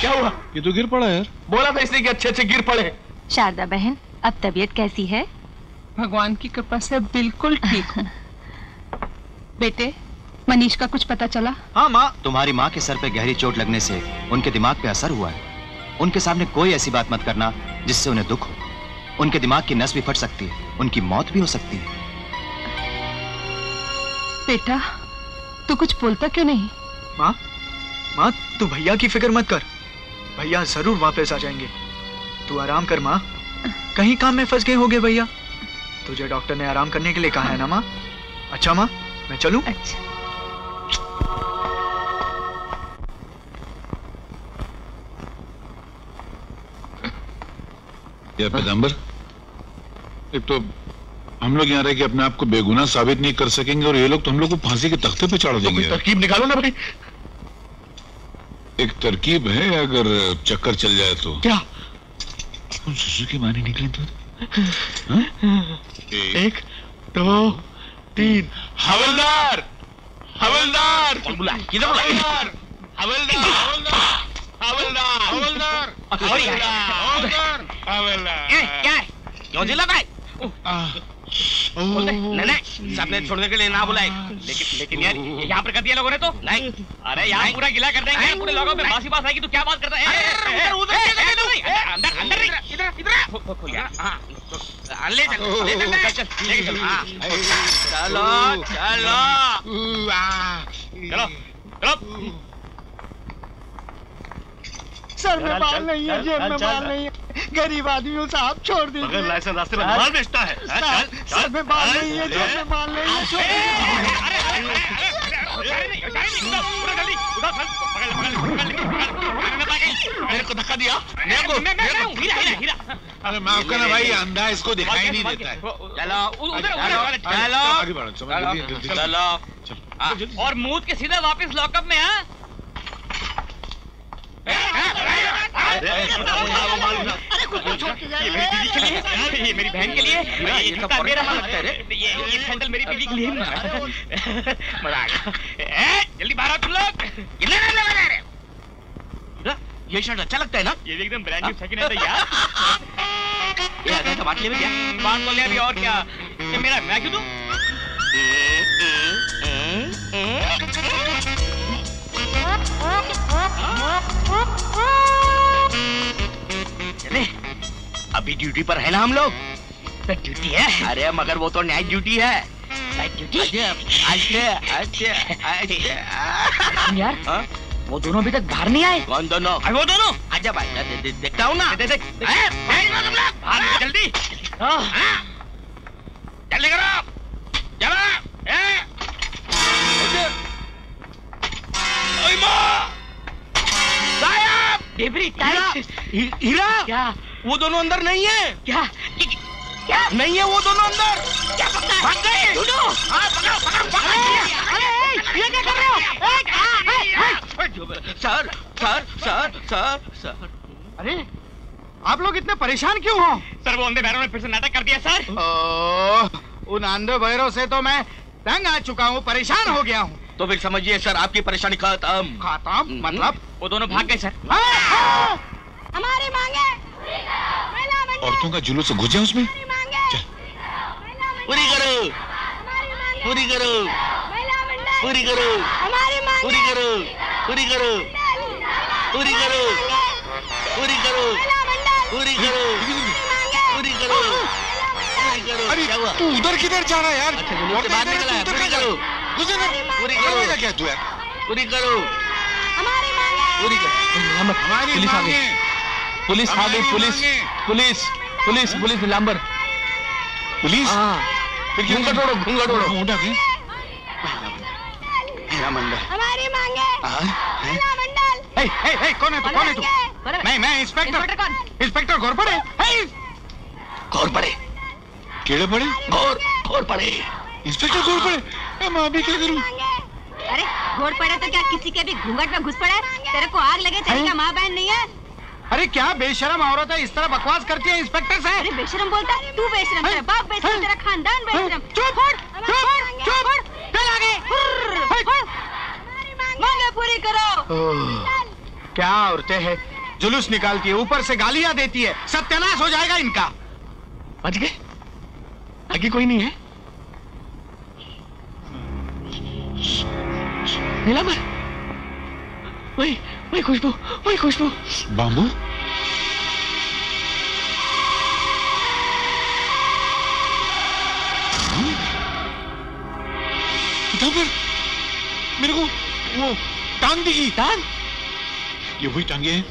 क्या हुआ?
ये तो गिर पड़ा यार।
बोला था इसने कि अच्छे अच्छे गिर पड़े।
शारदा बहन अब तबीयत कैसी है?
भगवान की कृपा से अब बिल्कुल ठीक हूँ। बेटे मनीष का कुछ पता चला?
हाँ माँ। तुम्हारी माँ के सर पे गहरी चोट लगने से उनके दिमाग पे असर हुआ है। उनके सामने कोई ऐसी बात मत करना जिससे उन्हें दुख हो। उनके दिमाग की नस भी फट सकती है। उनकी मौत भी हो सकती है।
बेटा तू कुछ बोलता क्यों नहीं?
माँ माँ तू भैया की फ़िक्र मत कर। भैया ज़रूर वापस आ जाएँगे। तू आराम कर माँ। कहीं काम में फंस गए होगे भैया। तुझे डॉक्टर ने आराम करने के लिए कहा है ना माँ? अच्छा माँ मैं चलूँ?
अच्छा।
या पैगंबर एक तो हम लोग यहाँ रह के अपने आप को बेगुनाह साबित नहीं कर सकेंगे और ये लोग तो हम लोग को फांसी के तख्ते पे चढ़ा देंगे। यार।
तरकीब निकालो ना भाई।
एक तरकीब है अगर चक्कर चल जाए तो।
क्या?
उन शिशु की मानी निकले तो?
एक। दो तीन। हवलदार! हवलदार! बुला किधर बुला? हवलदार! हवलदार! हवलदार! हवलदार! हवलदार! हवलदार
क्या है? है? बोलते, नहीं नहीं सबने छोड़ने के लिए ना बुलाए। लेकिन लेकिन यार यहाँ पर कर दिया लोगों ने तो। नहीं अरे यहाँ पूरा गिला कर देंगे पूरे लोगों में बासी बात आएगी तो क्या बात करता है? ए, ए, ए, उधर
सर में बाल नहीं है जेब में बाल नहीं है। गरीब आदमियों साहब छोड़ दीजिए।
मगर लाइसेंस रास्ते में। माल बेचता है।
सर में बाल नहीं है जेब में बाल नहीं है छोड़
मेरे को धक्का दिया। मेरे को हीरा हीरा हीरा।
अरे माफ़ करना भाई अंधा इसको दिखाई नहीं देता है।
चलो उधर
चलो,
और मूत के सीधा वापस लॉकअप में हाँ? ये मेरी है, बहन के लिए मेरा ये ये सैंडल मेरी बीवी के लिए है। मज़ा आ गया जल्दी बाहर आओ तुम लोग ये शर्ट अच्छा लगता है ना ये एकदम ब्रांड न्यू सेकंड है यार ये आधा तो बांट ले भैया बांट तो ले अभी और क्या ये मेरा मैं क्यों दूँ चले अभी ड्यूटी पर है ना हम लोग? ड्यूटी है? अरे मगर वो तो नाइट ड्यूटी है। ड्यूटी अच्छा अच्छा अच्छा यार वो दोनों अभी तक बाहर नहीं आए? कौन दोनों? अरे वो दोनों। आजा भाई देखता हूँ ना। दे, दे, दे, ए, भाई, तुम लोग, बाहर निकलो जल्दी हाँ। जल्दी डेबरी टाइट हीरा क्या वो दोनों अंदर नहीं है। क्या क्या नहीं है वो दोनों अंदर। क्या पकड़ा। भाग गए। हाँ पकड़ो पकड़ो पकड़ो। अरे ये क्या कर रहे हो? Sir sir sir sir sir.
अरे आप लोग इतने परेशान क्यों हो?
सर वो अंधे बैरों ने फिर से नाटक कर दिया सर।
ओह, उन अंधे भैरों से तो मैं तंग आ चुका हूँ परेशान हो गया हूँ।
तो फिर समझिए सर आपकी परेशानी खत्म।
खत्म? मतलब?
वो दोनों भाग गए सर।
हमारी मांगे।
औरतों का जुलूस घुस जाए उसमें।
पूरी करो। पूरी करो। पूरी करो।
हमारी
पूरी करो। पूरी करो। पूरी करो। पूरी करो। पूरी करो। पूरी करो। पूरी करो
अरे तू उधर किधर जा रहा है यार?
अच्छा है
उधर
पूरी करो। पूरी करो।
क्या तू यार
पूरी करो। पूरी करो।
हमारी
पुलिस आ गई। पुलिस आ गई। Police. Police. Police. Police Nilambar
police?
हाँ।
फिर घूंघट ओढ़ो घूंघट ओढ़ो।
ढूंढा के
मेरा मंडल।
हमारी मांगे। महिला मंडल।
ए, ए, ए, कौन है तू? कौन है तू? मैं मैं इंस्पेक्टर। इंस्पेक्टर घोरपड़े ए,
घोर पड़े।
केड़े पड़े?
घोर घोर पड़े।
इंस्पेक्टर घोर पड़े। ए, मैं अभी क्या करूँ?
अरे घोड़ पड़े तो क्या किसी के भी घूंघट में घुस पड़े? तेरे को आग लगे तेरी क्या माँ बहन नहीं है?
अरे क्या बेशरम औरत है? इस तरह बकवास करती है इंस्पेक्टर साहब।
अरे बेशरम बोलता है? तू बेशरम तेरा बाप बेशरम तेरा खानदान बेशरम।
चुप चुप चुप।
चल आगे। मांगे पूरी करो।
क्या औरतें हैं? जुलूस निकालती है ऊपर से गालियाँ देती है। सत्यानाश हो जाएगा इनका।
बच गए? आगे कोई नहीं है? नीलांबर वही वही खुशबू वही खुशबू।
बाबू? पर। मेरे को वो टांग दिखी
टांग?
ये वही टांगे हैं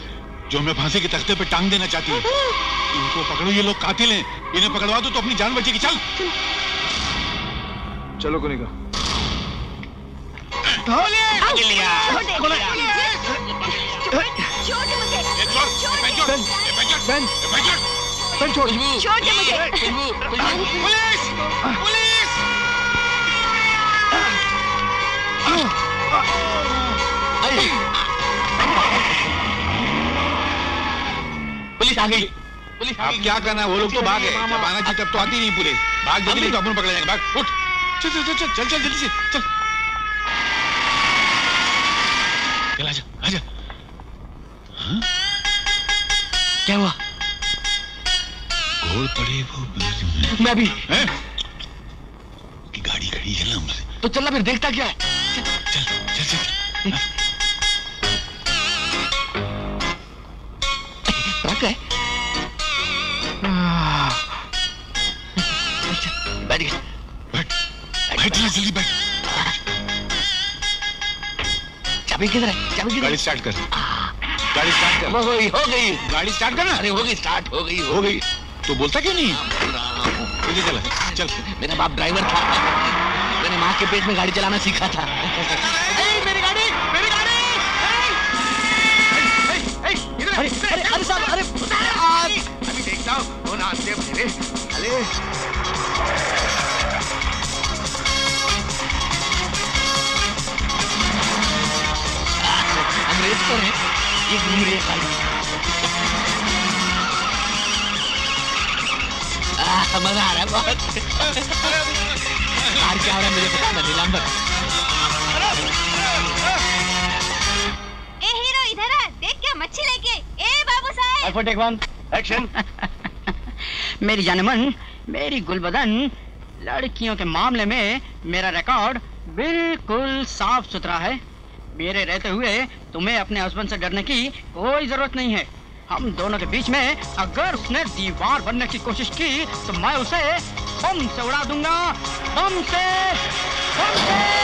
जो हमें फांसी के तख्ते पे टांग देना चाहती है। इनको पकड़ो ये लोग कातिल हैं। इन्हें पकड़वा दो तो अपनी जान बचेगी। चल।
चलो। कुनिका
छोड़ दे मुझे।
छोड़।
छोड़ दे मुझे।
Police police.
पुलिस आ गई। पुलिस आ
अब
गई।
क्या करना है? वो लोग तो भाग गए। जब आना चाहिए तब तो आती नहीं पुलिस। भाग जल्दी तो अपन पकड़ जाएँगे। भाग उठ। चल चल चल चल चल चल जल्दी से। चल। चल आजा आजा
क्या हुआ?
घोड़ पड़े वो
मैं। भी।
हैं? की गाड़ी खड़ी है ना हमसे?
तो चलना फिर देखता क्या है।
चल चल चल
ट्रक है।
बैठ गए
बैठ ना जल्दी बैठ।
चाबी किधर है? चाबी किधर
गाड़ी स्टार्ट कर। गाड़ी स्टार्ट कर।
हो गई हो गई।
गाड़ी स्टार्ट कर ना
अरे हो गई स्टार्ट हो गई।
हो गई। तो बोलता क्यों नहीं? जल्दी चल। चल।
मेरा बाप ड्राइवर था। मैंने माँ के पेट में गाड़ी चलाना सीखा था।
मेरी गाड़ी मेरी गाड़ी!
अरे अरे अरे साहब अरे
अभी देखता हूँ अरे
पर है ये घूम रही है मज़ा आ रहा है बहुत। कार क्या हो रहा है मुझे पता नहीं नीलांबर
ए हीरो इधर आ देख क्या मच्छी लेके ए बाबू साहब।
टेक वन एक्शन मेरी जानमन मेरी गुलबदन लड़कियों के मामले में मेरा रिकॉर्ड बिल्कुल साफ़ सुथरा है। मेरे रहते हुए तुम्हें अपने हस्बैंड से डरने की कोई ज़रूरत नहीं है। हम दोनों के बीच में अगर उसने दीवार बनने की कोशिश की तो मैं उसे बम से उड़ा दूँगा। बम से बम से।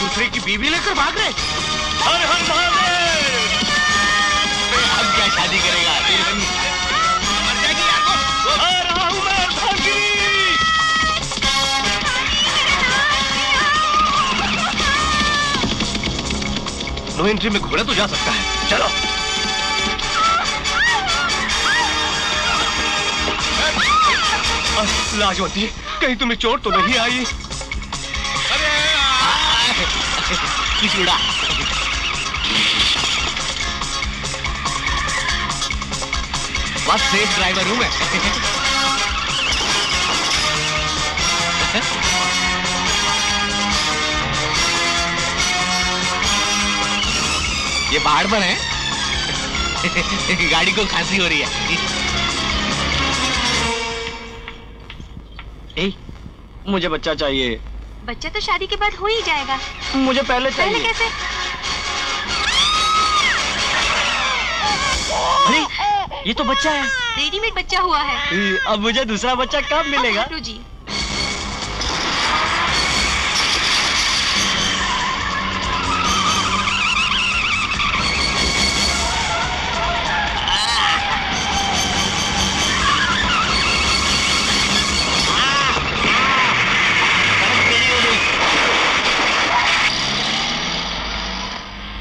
दूसरे की बीवी लेकर भाग रहे?
हर हर महादेव! अब क्या शादी करेगा?
नो एंट्री में घोड़ा तो जा सकता है। चलो। लाजवंती कहीं तुम्हें चोट तो नहीं आई?
बस सेफ़ ड्राइवर हूँ मैं। ये पहाड़ पर है। गाड़ी को खांसी हो रही है।
ए, मुझे बच्चा चाहिए।
बच्चा तो शादी के बाद हो ही जाएगा।
मुझे पहले
पहले
चाहिए
कैसे?
अरे ये तो बच्चा है।
रेडीमेड बच्चा हुआ है।
अब मुझे दूसरा बच्चा कब मिलेगा?
जी।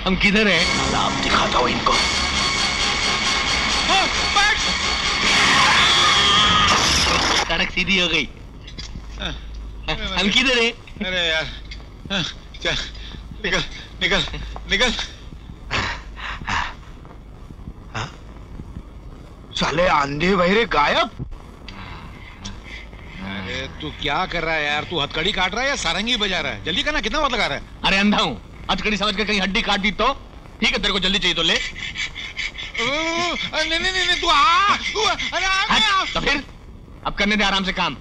हम किधर हैं?
लाभ दिखाता हूँ इनको।
सड़क सीधी हो गई। हम किधर हैं?
अरे यार हाँ, चल निकल निकल निकल।
साले आंधे बहरे गायब।
अरे तू क्या कर रहा है यार? तू हथकड़ी काट रहा है या सारंगी बजा रहा है? जल्दी करना कितना वक्त लगा रहा है?
अरे अंधा हूँ। हथकड़ी समझ कर कहीं हड्डी काट दी तो? ठीक है तेरे को जल्दी चाहिए तो ले।
अरे नहीं नहीं नहीं तू आ तू अरे आ
तो फिर। अब करने दे आराम से काम।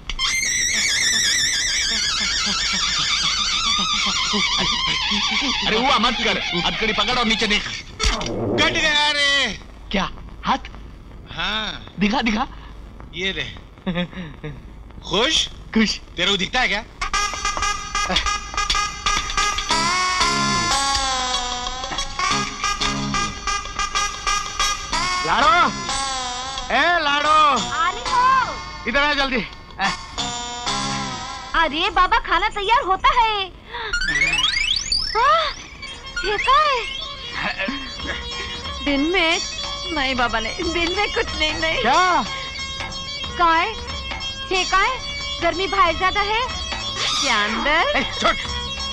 अरे हुआ मत कर। हथकड़ी पकड़ और नीचे देख।
कट गया रे।
क्या? हाथ
हाँ।
दिखा दिखा।
ये ले खुश?
खुश।
तेरे को दिखता है क्या?
लाड़ो। ए लाड़ो। इधर आ जल्दी।
अरे बाबा खाना तैयार होता है। हाँ, ये है। दिन में नहीं बाबा नहीं दिन में कुछ नहीं नहीं।
क्या?
का है? है? गर्मी बाहर ज़्यादा है। के अंदर?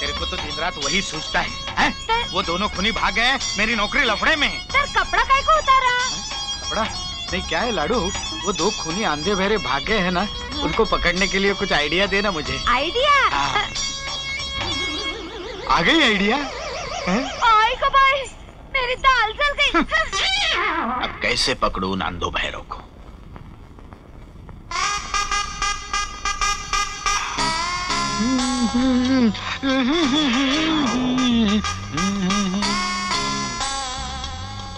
तेरे को तो दिन रात वही सोचता है, हैं? वो दोनों खुनी भाग गए मेरी नौकरी लफड़े में।
सर कपड़ा काय को उतारा?
कपड़ा? नहीं क्या है लाडू? वो दो खूनी आंधे बहरे भाग गए है ना? उनको पकड़ने के लिए कुछ आइडिया देना मुझे।
आइडिया?
आ गई आइडिया?
मेरी दाल जल गई।
अब कैसे पकड़ू नांदो भैरव को?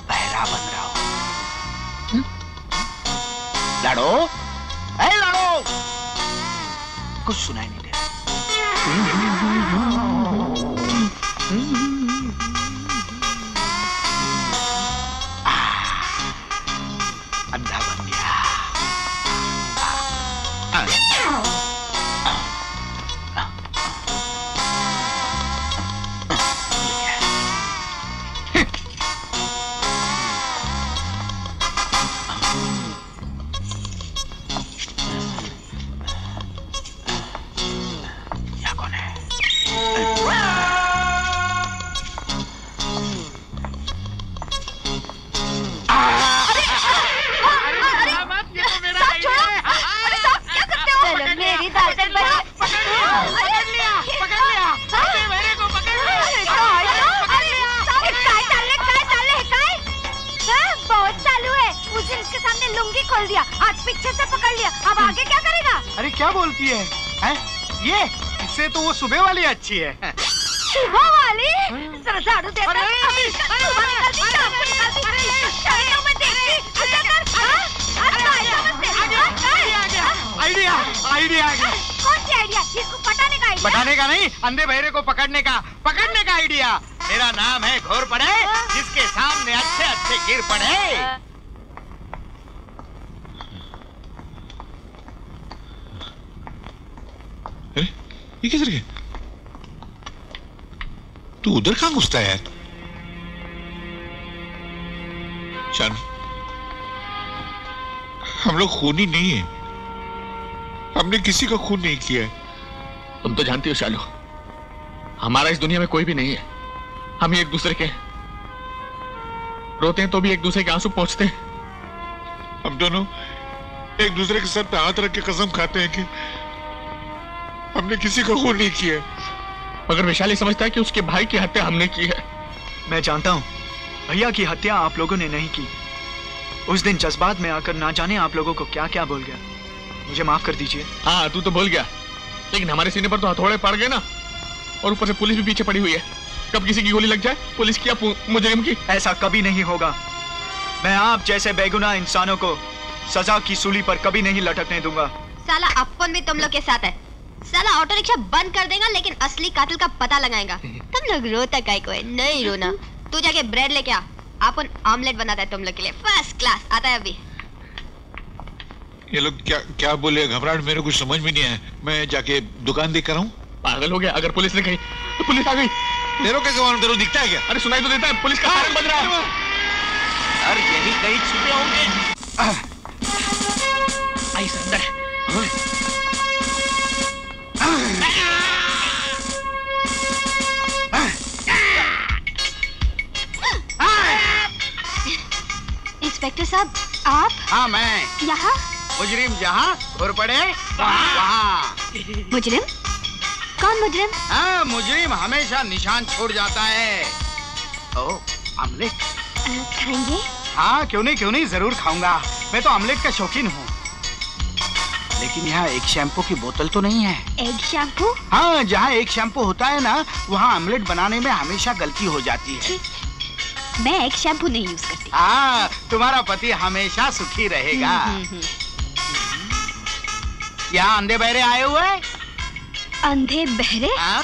बहरा बन रहा हूँ। लाडो ए लाडो। कुछ सुनाई
अच्छी है
सुबह वाली जरा झाड़ू दे अच्छा हाँ? अच्छा। हाँ, हाँ?
आइडिया आइडिया आ गया
कौन सी आइडिया इसको पटाने का
बताने का नहीं अंधे बहरे को पकड़ने का पकड़ने का आइडिया मेरा नाम है घोर पड़े जिसके सामने अच्छे अच्छे गिर पड़े
ये किधर गया तू उधर कहाँ घुसता है? शान हम लोग खूनी नहीं है। हमने किसी का खून नहीं किया है।
तुम तो जानती हो शालू हमारा इस दुनिया में कोई भी नहीं है। हम ही एक दूसरे के रोते हैं तो भी एक दूसरे के आँसू पहुँचते हैं।
हम दोनों एक दूसरे के सर पे हाथ रख के कसम खाते हैं कि हमने किसी का खून नहीं किया है।
मगर विशाली समझता है कि उसके भाई की हत्या हमने की है।
मैं जानता हूँ। भैया की हत्या आप लोगों ने नहीं की। उस दिन जज्बात में आकर ना जाने आप लोगों को क्या क्या बोल गया। मुझे माफ़ कर दीजिए।
हाँ तू तो बोल गया। लेकिन हमारे सीने पर तो हथौड़े पड़ गए ना। और ऊपर से पुलिस भी पीछे पड़ी हुई है। कब किसी की गोली लग जाए पुलिस की या मुजरिम की?
ऐसा कभी नहीं होगा। मैं आप जैसे बेगुनाह इंसानों को सजा की सूली पर कभी नहीं लटकने दूँगा।
साला अपन भी तुम लोग के साथ है। साला ऑटो रिक्शा बंद कर देगा लेकिन असली कातिल का पता लगाएगा। तुम लोग रोता काय को है नहीं रोना। तू जाके ब्रेड लेके आ। अपन ऑमलेट बनाता है तुम लोग के लिए। फ़र्स्ट क्लास आता है अभी।
ये लोग क्या क्या बोले? घबराहट मेरे कुछ समझ में नहीं आया। मैं जाके दुकान देख कर आऊँ।
पागल हो गया अगर पुलिस ने कही तो पुलिस आ गई।
तेरे कैसे मालूम तेरे को दिखता है क्या?
अरे सुनाई तो देता है पुलिस का सायरन बज रहा है
सर यही कहीं छिपे होंगे। आई अंदर।
इंस्पेक्टर साहब आप?
हाँ मैं।
यहाँ?
मुजरिम जहाँ घोर पड़े वहाँ।
मुजरिम? कौन मुजरिम?
हाँ मुजरिम हमेशा निशान छोड़ जाता है। ओ आमलेट।
खाएँगे?
हाँ क्यों नहीं क्यों नहीं ज़रूर खाऊँगा। मैं तो आमलेट का शौकीन हूँ। लेकिन यहाँ एक शैम्पू की बोतल तो नहीं है।
एक शैम्पू?
हाँ जहाँ एक शैम्पू होता है ना वहाँ आमलेट बनाने में हमेशा गलती हो जाती है।
मैं एक शैम्पू नहीं यूज़ करती।
हाँ तुम्हारा पति हमेशा सुखी रहेगा।
हम्म, हम्म,
यहाँ अंधे बहरे आए हुए हैं?
अंधे बहरे?
हाँ?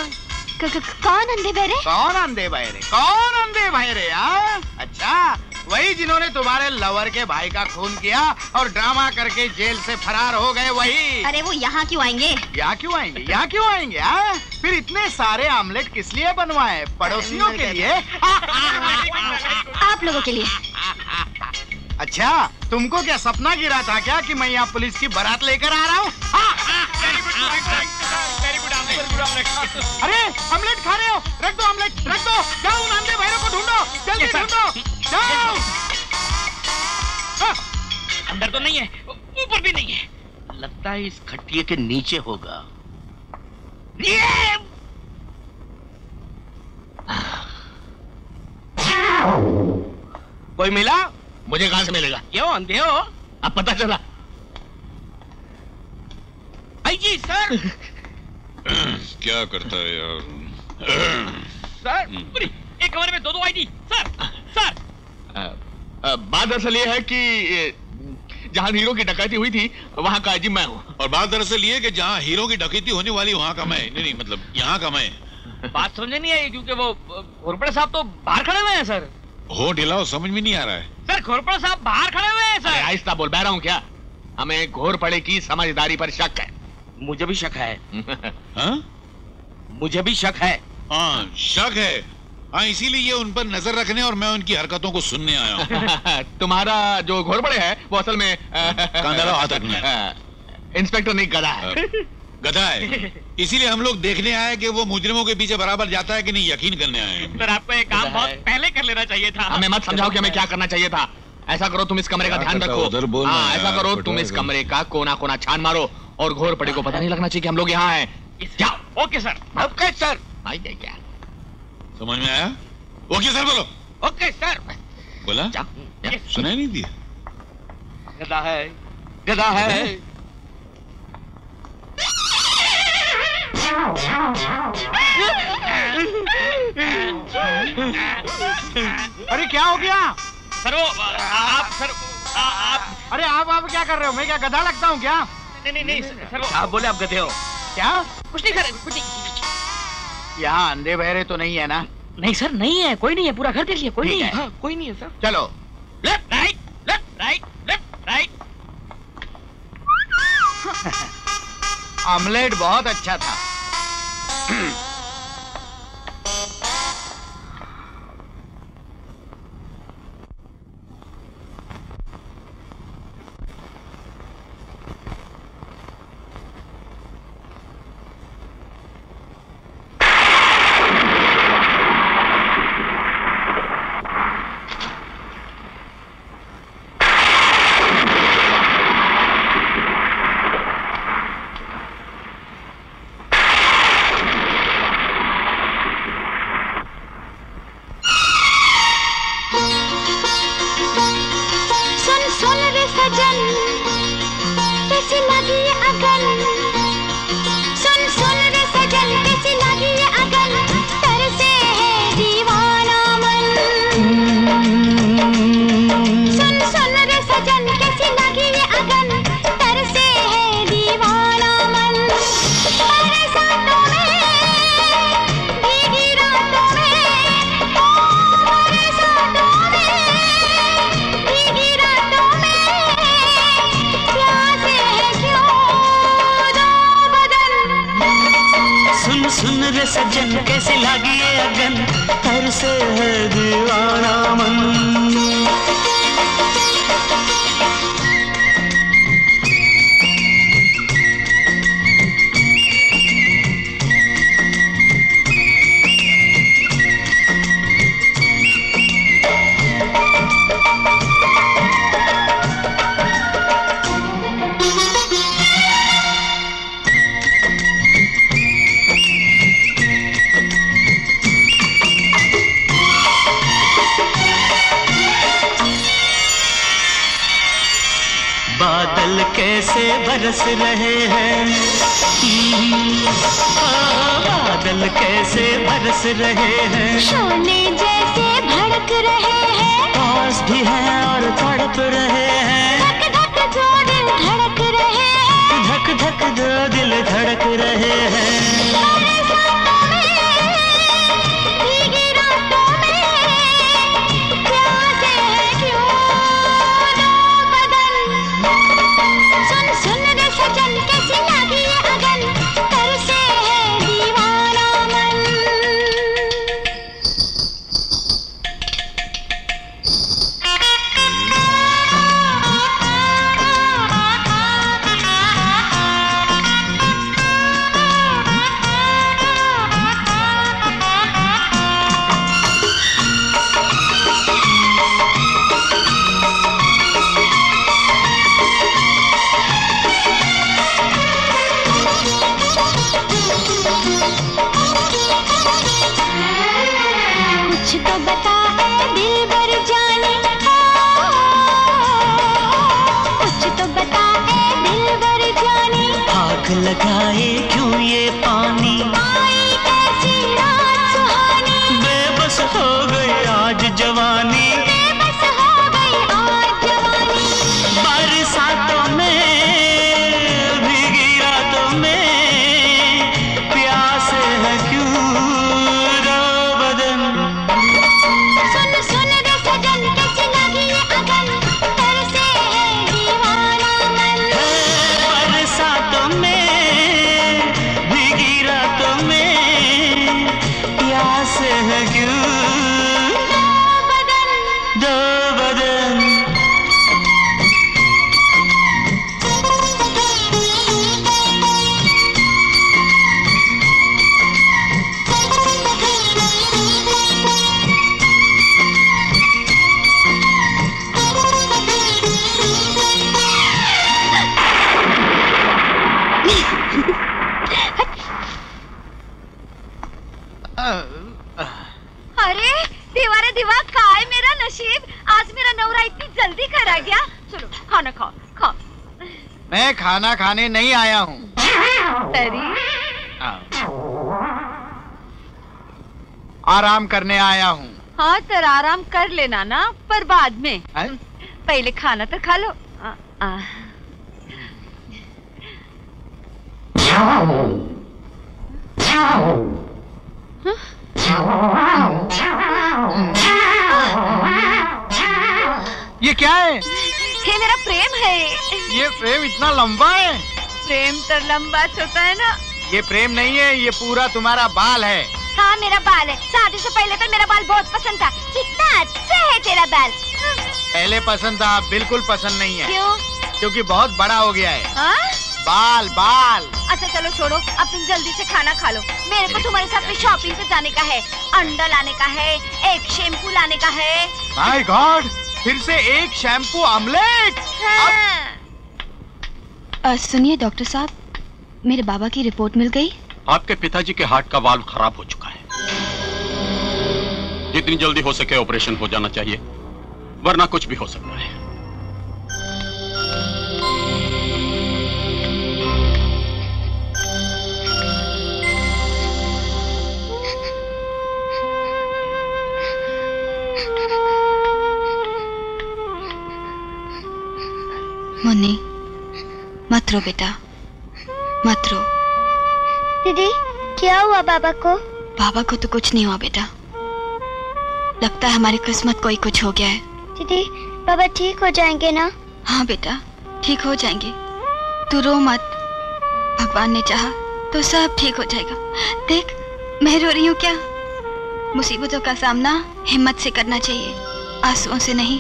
क- क- कौन अंधे बहरे?
कौन अंधे बहरे? कौन अंधे बहरे हाँ? अच्छा वही जिन्होंने तुम्हारे लवर के भाई का खून किया और ड्रामा करके जेल से फरार हो गए वही।
अरे वो यहाँ क्यों आएँगे?
यहाँ क्यों आएँगे? यहाँ क्यों आएँगे हाँ? फिर इतने सारे आमलेट किस लिए बनवाए पड़ोसियों के लिए?
लोगों के लिए।
अच्छा तुमको क्या सपना गिरा था क्या कि मैं यहाँ पुलिस की बारात लेकर आ रहा हूँ? अरे आमलेट खा रहे हो। रख दो आमलेट रख दो। जाओ उन अंधे भैरों को ढूंढो। जल्दी ढूंढो। जाओ।
अंदर तो नहीं है ऊपर भी नहीं है। लगता है इस खटिए के नीचे होगा। ये! कोई मिला?
मुझे कहाँ से मिलेगा?
क्यों अंधे हो।
अब पता चला।
आई जी सर।
क्या करता है यार?
सर एक कमरे में दो दो आईडी। Sir sir.
बात दरअसल ये है कि जहाँ हीरो की डकैती हुई थी वहाँ का आजी मैं हूँ।
और बात दरअसल ये है कि जहाँ हीरो की डकैती होने वाली वहाँ का मैं। नहीं नहीं मतलब यहाँ का मैं।
बात समझ नहीं आई क्योंकि वो घोरपड़े साहब तो बाहर खड़े हुए हैं सर।
हो ढिलाओ समझ में नहीं आ रहा है।
सर घोरपड़े साहब बाहर खड़े हुए हैं सर।
आहिस्ता बोल बह रहा हूँ क्या? हमें घोर पड़े की समझदारी पर शक है।
मुझे भी शक है।
हाँ?
मुझे भी शक है।
हाँ शक है। हाँ इसीलिए ये उन पर नज़र रखने और मैं उनकी हरकतों को सुनने आया हूँ।
तुम्हारा जो घोर पड़े है वो असल में
कांदा हाथ रखना
इंस्पेक्टर नहीं गधा है।
गधा है। इसीलिए हम लोग देखने आए कि वो मुजरिमों के पीछे बराबर जाता है कि नहीं यकीन करने आए
सर आपको एक काम बहुत पहले कर लेना चाहिए था।
हमें मत समझाओ कि हमें क्या करना चाहिए था। ऐसा करो तुम इस कमरे का ध्यान रखो।
उधर बोल ना
हाँ ऐसा करो तुम इस कमरे का कोना कोना छान मारो और घोर पड़े को पता नहीं लगना चाहिए कि हम लोग यहाँ है।
Okay sir. Okay sir.
समझ में आया? ओके सर बोलो।
Okay sir.
बोला? सुनाई नहीं दिया।
गधा है। गधा है।
अरे क्या हो गया?
सर वो आप सर आप।
अरे आप आप क्या कर रहे हो? मैं क्या गधा लगता हूँ क्या?
नहीं नहीं नहीं सर आप बोले आप गधे हो।
क्या?
कुछ नहीं कर कुछ नहीं।
यहाँ अंधे बहरे तो नहीं है ना?
नहीं सर नहीं है कोई नहीं है पूरा घर देख लिया कोई नहीं
है।
हाँ, कोई नहीं है सर।
चलो।
Left right left right left right
omelette बहुत अच्छा था।
शोले जैसे भड़क रहे हैं।
पास भी है और तड़प रहे हैं।
धक धक जो दिल धड़क रहे हैं।
धक धक जो दिल धड़क रहे हैं।
खाने
नहीं आया हूँ।
हाँ।
आराम करने आया हूँ।
हाँ सर आराम कर लेना ना पर बाद में।
है?
पहले खाना तो खा लो। आ, आ। प्रेम
इतना लंबा है।
प्रेम तो लंबा होता है ना।
ये प्रेम नहीं है ये पूरा तुम्हारा बाल है।
हाँ मेरा बाल है। शादी से पहले तो मेरा बाल बहुत पसंद था। कितना अच्छा है तेरा बाल।
पहले पसंद था बिल्कुल पसंद नहीं है।
क्यों?
क्योंकि बहुत बड़ा हो गया है।
हाँ?
बाल बाल।
अच्छा चलो छोड़ो। अब तुम जल्दी से खाना खा लो। मेरे को तुम्हारे साथ में शॉपिंग पे जाने का है। अंडा लाने का है एक शैम्पू लाने का है।
माय गॉड फिर से एक शैम्पू ऑमलेट
अ, सुनिए, डॉक्टर साहब, मेरे बाबा की रिपोर्ट मिल गई?
आपके पिताजी के हार्ट का वाल्व खराब हो चुका है। जितनी जल्दी हो सके ऑपरेशन हो जाना चाहिए, वरना कुछ भी हो सकता है।
मत रो बेटा। मत रो
दीदी क्या हुआ बाबा को?
बाबा को तो कुछ नहीं हुआ बेटा। लगता है हमारी किस्मत को ही कुछ हो गया है।
दीदी बाबा ठीक हो जाएँगे ना?
हाँ बेटा ठीक हो जाएँगे। तू रो मत। भगवान ने चाहा तो सब ठीक हो जाएगा। देख मैं रो रही हूँ क्या? मुसीबतों का सामना हिम्मत से करना चाहिए आंसुओं से नहीं।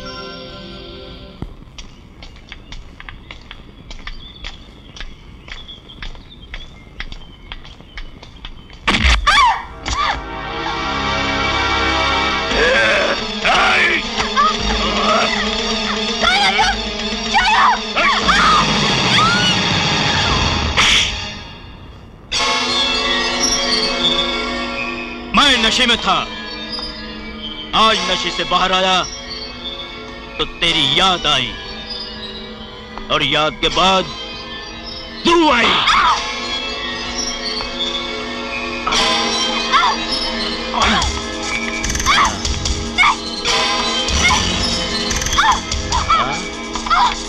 नशे में था। आज नशे से बाहर आया तो तेरी याद आई। और याद के बाद तू आई। ए,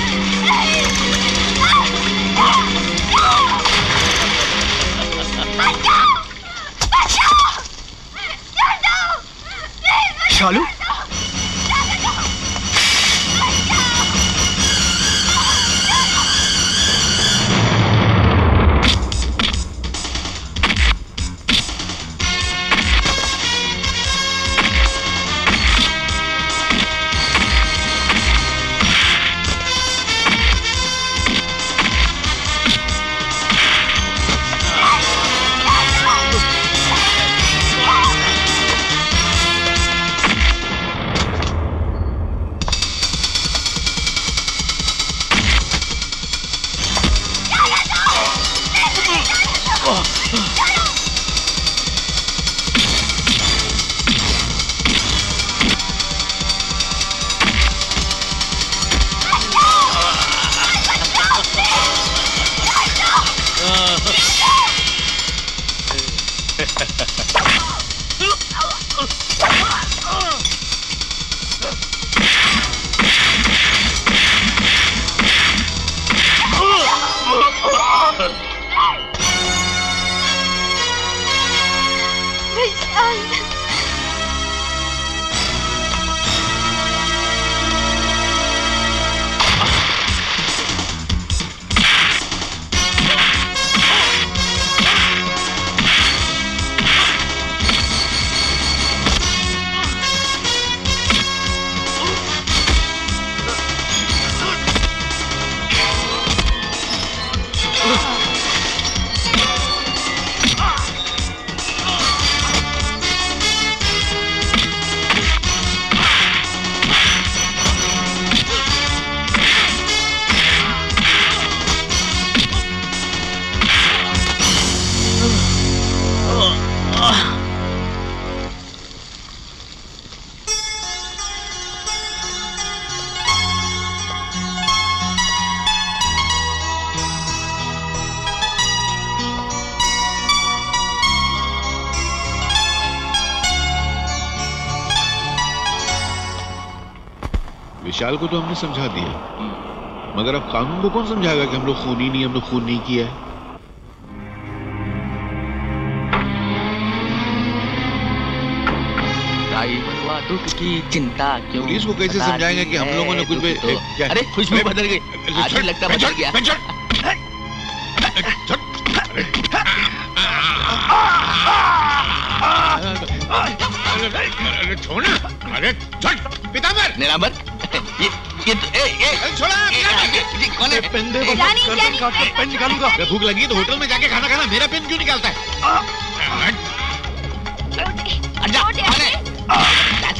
शालू
विशाल को तो हमने समझा दिया मगर अब कानून को कौन समझाएगा कि हम लोग खून ही नहीं हम लोग खून नहीं किया है
की चिंता क्यों
पुलिस को कैसे समझाएँगे कि हम लोगों ने कुछ भी-
तो? अरे खुशबू
मैं-
बदल गई लगता बदल गया
अरे छोड़ ना अरे छोड़
ये तो- ए ए
छोड़ा
ये कौन है?
पेन दे
जानी, जानी,
पेन निकालूँगा। अरे भूख लगी तो होटल में जाके खाना खाना मेरा पेन क्यों निकालता है?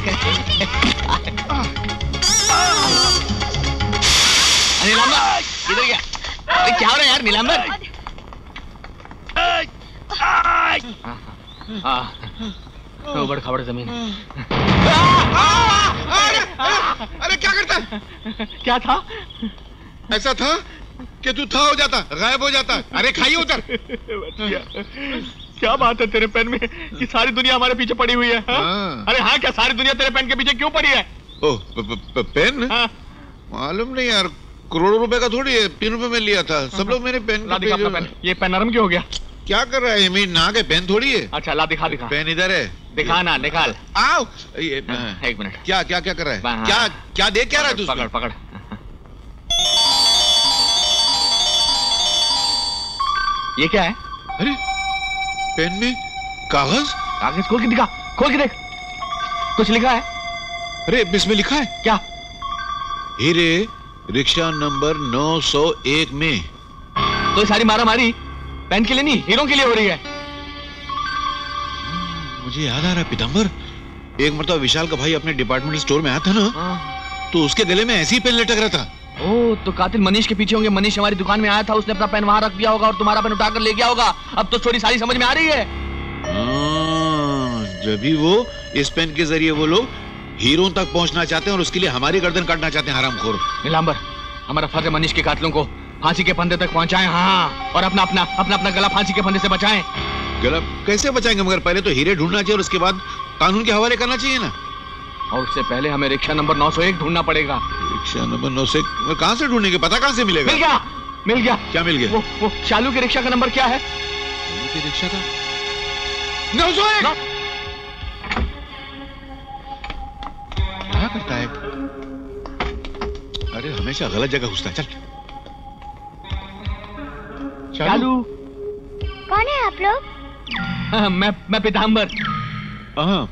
कर अरे। नीलांबर किधर गया अरे क्या हो रहा है यार नीलांबर? हाँ उबड़ खाबड़ ज़मीन
अरे क्या
क्या था?
ऐसा था कि तू था हो जाता गायब हो जाता। अरे खाई उधर।
क्या बात है तेरे पेन में कि सारी दुनिया हमारे पीछे पड़ी हुई है हाँ?
हाँ।
अरे हाँ क्या सारी दुनिया तेरे पेन के पीछे क्यों पड़ी है?
ओह प- प- प- पेन? मालूम नहीं यार करोड़ों रुपए का थोड़ी है तीन रुपए में लिया था। सब लोग मेरे पेन
पेन ये पेन नरम क्यों हो गया?
क्या कर रहा है मेरी नाक है पेन थोड़ी है?
अच्छा ला दिखा दिखा।
पेन इधर है।
दिखाना निकाल।
आओ। ये
एक मिनट।
क्या क्या क्या कर रहा है?
हाँ।
क्या क्या देख क्या रहा है तू
पकड़ पकड़। ये क्या है?
अरे पेन में कागज़?
कागज़ खोल के दिखा खोल के देख। कुछ लिखा है?
अरे इसमें लिखा है?
क्या?
हीरे रिक्शा नंबर 901 में।
तो सारी मारा मारी पेन के लिए नहीं हीरो के लिए हो रही है।
मुझे याद आ रहा है पीताम्बर एक मरतबा विशाल का भाई अपने डिपार्टमेंटल स्टोर में आया था ना तो उसके गले में ऐसी पेन लटक रहा था।
ओ तो कातिल मनीष के पीछे होंगे। मनीष हमारी दुकान में आया था उसने अपना पेन वहाँ रख दिया होगा और तुम्हारा पेन उठाकर ले गया होगा। अब तो स्टोरी सारी समझ में आ रही है।
हाँ, जब भी वो इस पेन के ज़रिए वो लोग हीरो तक पहुँचना चाहते हैं और उसके लिए हमारी गर्दन काटना चाहते हैं हरामखोर।
नीलांबर हमारा फ़र्ज़ है मनीष के कातिलों को फांसी के फंदे तक पहुंचाएँ हाँ और अपना अपना अपना अपना गला फांसी के फंदे से बचाएँ।
गला कैसे बचाएँगे? मगर पहले तो हीरे ढूंढना चाहिए और उसके बाद कानून के हवाले करना चाहिए ना।
और उससे पहले हमें रिक्शा नंबर 901 ढूंढना पड़ेगा।
रिक्शा नंबर नौ से कहाँ से ढूंढेंगे? पता कहाँ से मिलेगा?
मिल गया मिल गया।
क्या मिल गया?
वो वो शालू के रिक्शा का नंबर क्या है?
के रिक्शा का? नौ सौ एक! क्या करता है? अरे हमेशा गलत जगह घुसता है। चल।
शालू
कौन है आप लोग?
हाँ, मैं मैं पीताम्बर
हाँ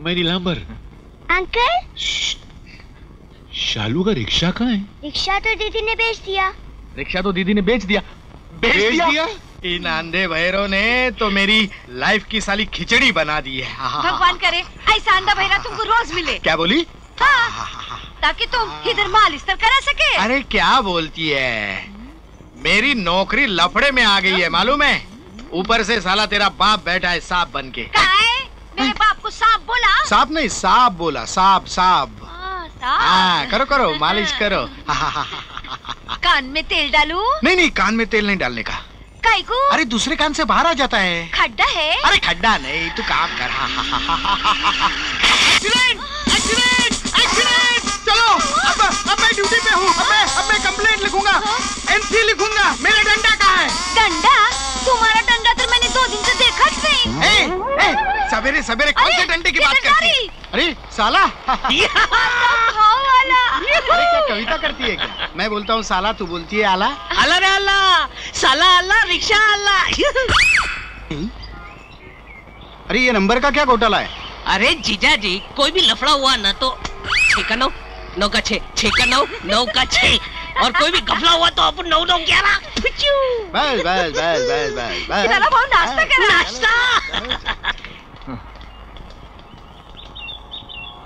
मैं नीलांबर।
अंकल?
शालू का रिक्शा कहाँ है?
रिक्शा तो दीदी ने बेच दिया।
रिक्शा तो दीदी ने बेच दिया।
बेच दिया? दिया? इन आंधे भैरों ने तो मेरी लाइफ की साली खिचड़ी बना दी है।
भगवान करे ऐसा अंधा बहरा तुमको रोज मिले।
क्या बोली?
हाँ। ताकि तुम इधर माल इस्तर करा सके।
अरे क्या बोलती है? मेरी नौकरी लफड़े में आ गई है मालूम है? ऊपर से साला तेरा बाप बैठा है सांप बन के।
मेरे बाप को सांप बोला?
सांप नहीं सांप बोला सांप सांप।
हाँ।
हाँ करो करो मालिश करो।
कान में तेल डालू?
नहीं नहीं कान में तेल नहीं डालने का। अरे दूसरे कान से बाहर आ जाता है।
खड्डा है।
अरे खड्डा नहीं तू काम कर। चलो अब अब मैं ड्यूटी पे हूँ अब मैं अब मैं कंप्लेंट लिखूँगा। एनसी लिखूँगा मेरा डंडा कहाँ है?
डंडा? तुम्हारा डंडा तो मैंने दो दिन से देखा ही नहीं।
ए, ए, सवेरे सवेरे कौन से डंडे की बात करती है? अरे साला।
हाँ वाला
कविता करती है क्या? मैं बोलता हूँ साला तू बोलती है आला।
अल्लाह रे अल्लाह साला अल्लाह रिक्शा अल्लाह
अरे ये नंबर का क्या घोटाला है?
अरे जीजा जी कोई भी लफड़ा हुआ ना तो छे का नौ का छे छे का नौ नौ का छे। और कोई भी गफला हुआ तो अपन नौ नौ ग्यारह। पिचू।
बस बस बस बस बस बस
नाश्ता करा
नाश्ता।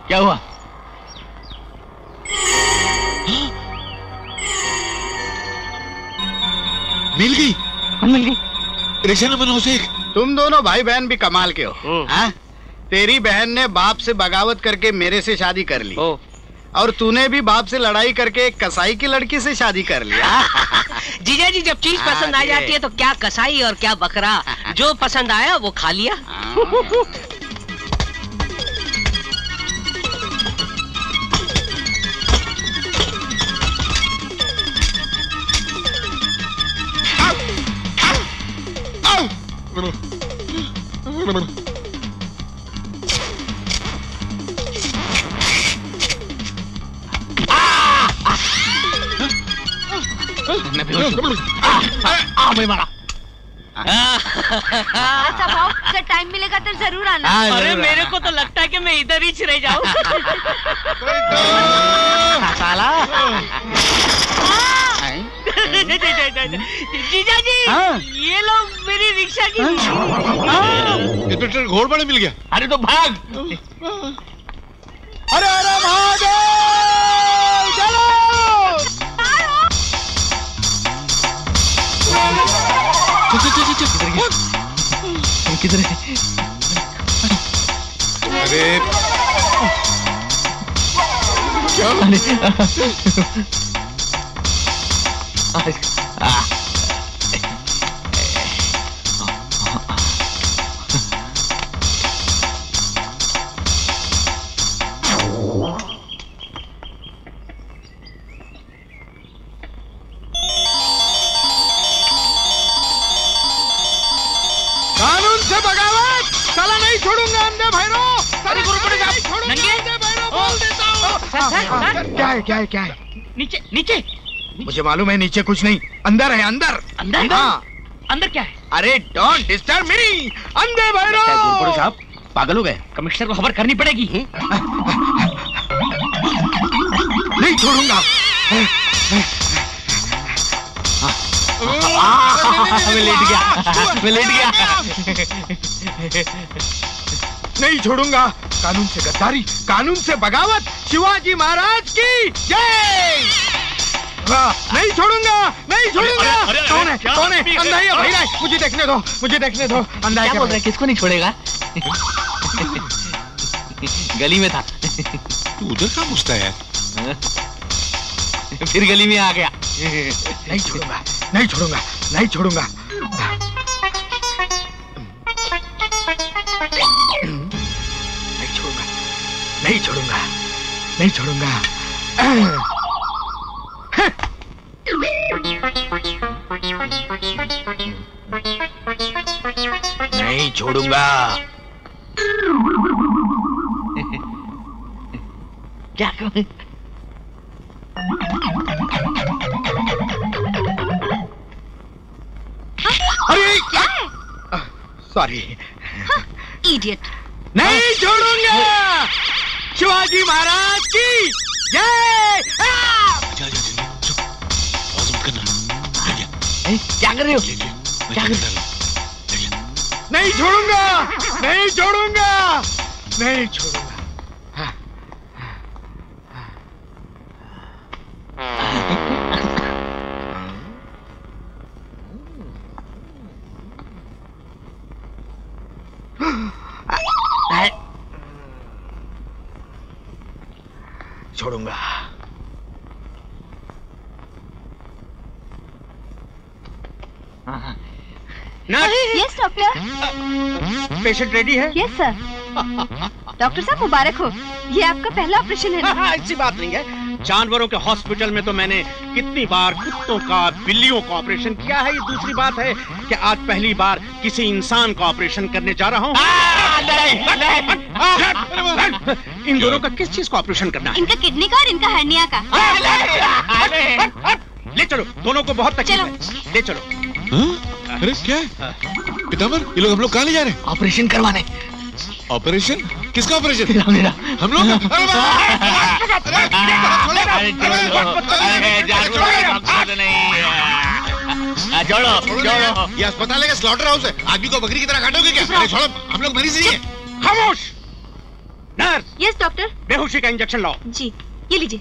क्या हुआ?
मिल गई।
मिल गई?
रिक्शा नंबर नौ से एक
तुम दोनों भाई बहन भी कमाल के हो। हाँ? तेरी बहन ने बाप से बगावत करके मेरे से शादी कर ली। और तूने भी बाप से लड़ाई करके एक कसाई की लड़की से शादी कर लिया
जीजा जी जब चीज़ पसंद आ जाती है तो क्या कसाई और क्या बकरा जो पसंद आया वो खा लिया
अच्छा भाव जब टाइम मिलेगा तो ज़रूर आना।
अरे मेरे को तो लगता है कि मैं इधर ही रह जाऊँ।
साला।
जीजा जी
हाँ।
ये लोग मेरी रिक्शा की
ये तो घोड़ बड़े मिल गया।
अरे तो भाग।
अरे अरे महादेव किधर है?
अरे।
कानून मालूम है नीचे कुछ नहीं। अंदर है अंदर।
अंदर?
हाँ।
अंदर क्या है?
अरे डोंट डिस्टर्ब मी अंधे भैरव!
साहब? पागल हो गए।
कमिश्नर को खबर करनी पड़ेगी।
नहीं छोड़ूँगा।
मैं लेट गया। मैं लेट गया।
नहीं छोड़ूँगा। कानून से गद्दारी कानून से बगावत शिवाजी महाराज की जय! नहीं छोड़ूँगा नहीं छोड़ूँगा। कौन है कौन है? अंधा है या भैरा है मुझे देखने दो मुझे देखने दो अंधा
क्या
क्या
बोल रहा? है किसको नहीं छोड़ेगा? गली में था।
तू उधर कहाँ घुसता है
फिर गली में आ गया।
नहीं छोड़ूँगा नहीं छोड़ूँगा नहीं छोड़ूँगा। नहीं छोड़ूँगा नहीं छोड़ूँगा नहीं छोड़ूँगा। नहीं छोड़ूँगा।
क्या
अरे क्या? है? सॉरी
इडियट
नहीं छोड़ूँगा। शिवाजी महाराज की। जय
क्या कर रहे हो? क्या कर रहे हो?
नहीं छोड़ूँगा नहीं छोड़ूँगा नहीं छोड़ूँगा। छोड़ूँगा।
यस डॉक्टर
पेशेंट रेडी है
यस सर डॉक्टर साहब मुबारक हो ये आपका पहला ऑपरेशन है ना
ऐसी बात नहीं है जानवरों के हॉस्पिटल में तो मैंने कितनी बार कुत्तों का बिल्लियों का ऑपरेशन किया है ये दूसरी बात है कि आज पहली बार किसी इंसान का ऑपरेशन करने जा रहा हूँ इन दोनों का किस चीज़ का ऑपरेशन करना है
इनका किडनी का और इनका हर्निया का
ले चलो दोनों को बहुत तकलीफ़ है ले चलो
हाँ? अरे क्या है? पिताम्बर ये लोग हम लोग कहाँ ले जा रहे हैं?
ऑपरेशन करवाने।
ऑपरेशन? किसका ऑपरेशन? मेरा हम लोग ये अस्पताल है स्लॉटर हाउस है? आदमी को बकरी की तरह काटोगे क्या? अरे छोड़ो! हम लोग मरीज़ नहीं है।
खामोश! नर्स!
यस डॉक्टर
बेहोशी का इंजेक्शन लाओ।
जी ये लीजिए।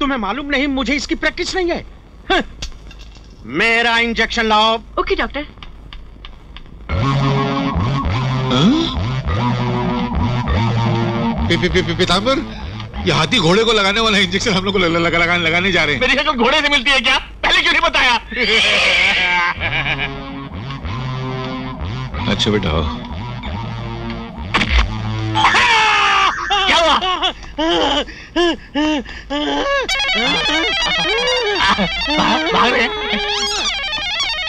तुम्हें मालूम नहीं मुझे इसकी प्रैक्टिस नहीं है। हाँ। मेरा इंजेक्शन लाओ।
Okay doctor.
पि- पि- पि- पि- पिताम्बर ये हाथी घोड़े को लगाने वाला इंजेक्शन हम लोग को लगा, लगा, लगाने लगाने जा रहे हैं।
मेरी शक्ल घोड़े से मिलती है क्या? पहले क्यों नहीं बताया?
अच्छा बेटा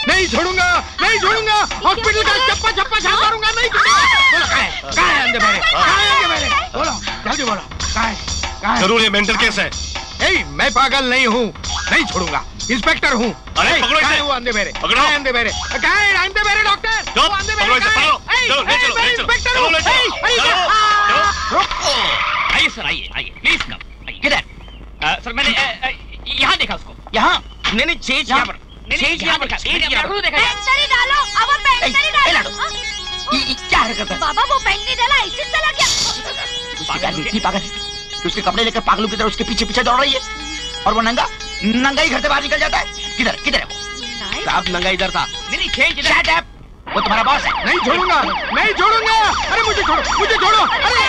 नहीं छोड़ूँगा नहीं छोड़ूँगा। हॉस्पिटल का चप्पा चप्पा छाप मारूँगा नहीं छोड़ूँगा। बोलो है? है अंधे है अंधे बहरे बोलो जल्दी बोलो। कहाँ है? है?
ज़रूर ये मेंटल केस है।
नहीं मैं पागल नहीं हूँ। नहीं छोड़ूँगा। इंस्पेक्टर हूँ।
अरे, पकड़ो इसे।
वो अंधे बहरे
पकड़ो।
अंधे है अंधे डॉक्टर अंधे
पकड़ो इसे, पकड़ो। चलो, ले चलो, ले चलो,
इंस्पेक्टर हूँ। अरे।
आइए सर आइए आइए प्लीज़ कम आइए। किधर? सर मैंने यहाँ देखा उसको। यहाँ? नहीं नहीं चेज यहाँ पर। चेज यहाँ देखा चेज यहाँ पर। देखा
पेंटरी डालो अब वो पेंटरी डालो?
क्या हरकत है?
बाबा वो पेंट नहीं डाला ऐसे चला गया।
पागल इतनी पागल है कि उसके कपड़े लेकर पागलों की तरह उसके पीछे पीछे दौड़ रही है। और वो नंगा नंगा ही घर से बाहर निकल जाता है। किधर किधर है वो?
साहब नंगा इधर था। नहीं नहीं चेंज इधर!
वो तुम्हारा बॉस है।
नहीं छोड़ूँगा। नहीं छोड़ूँगा। अरे मुझे छोड़ो मुझे छोड़ो। अरे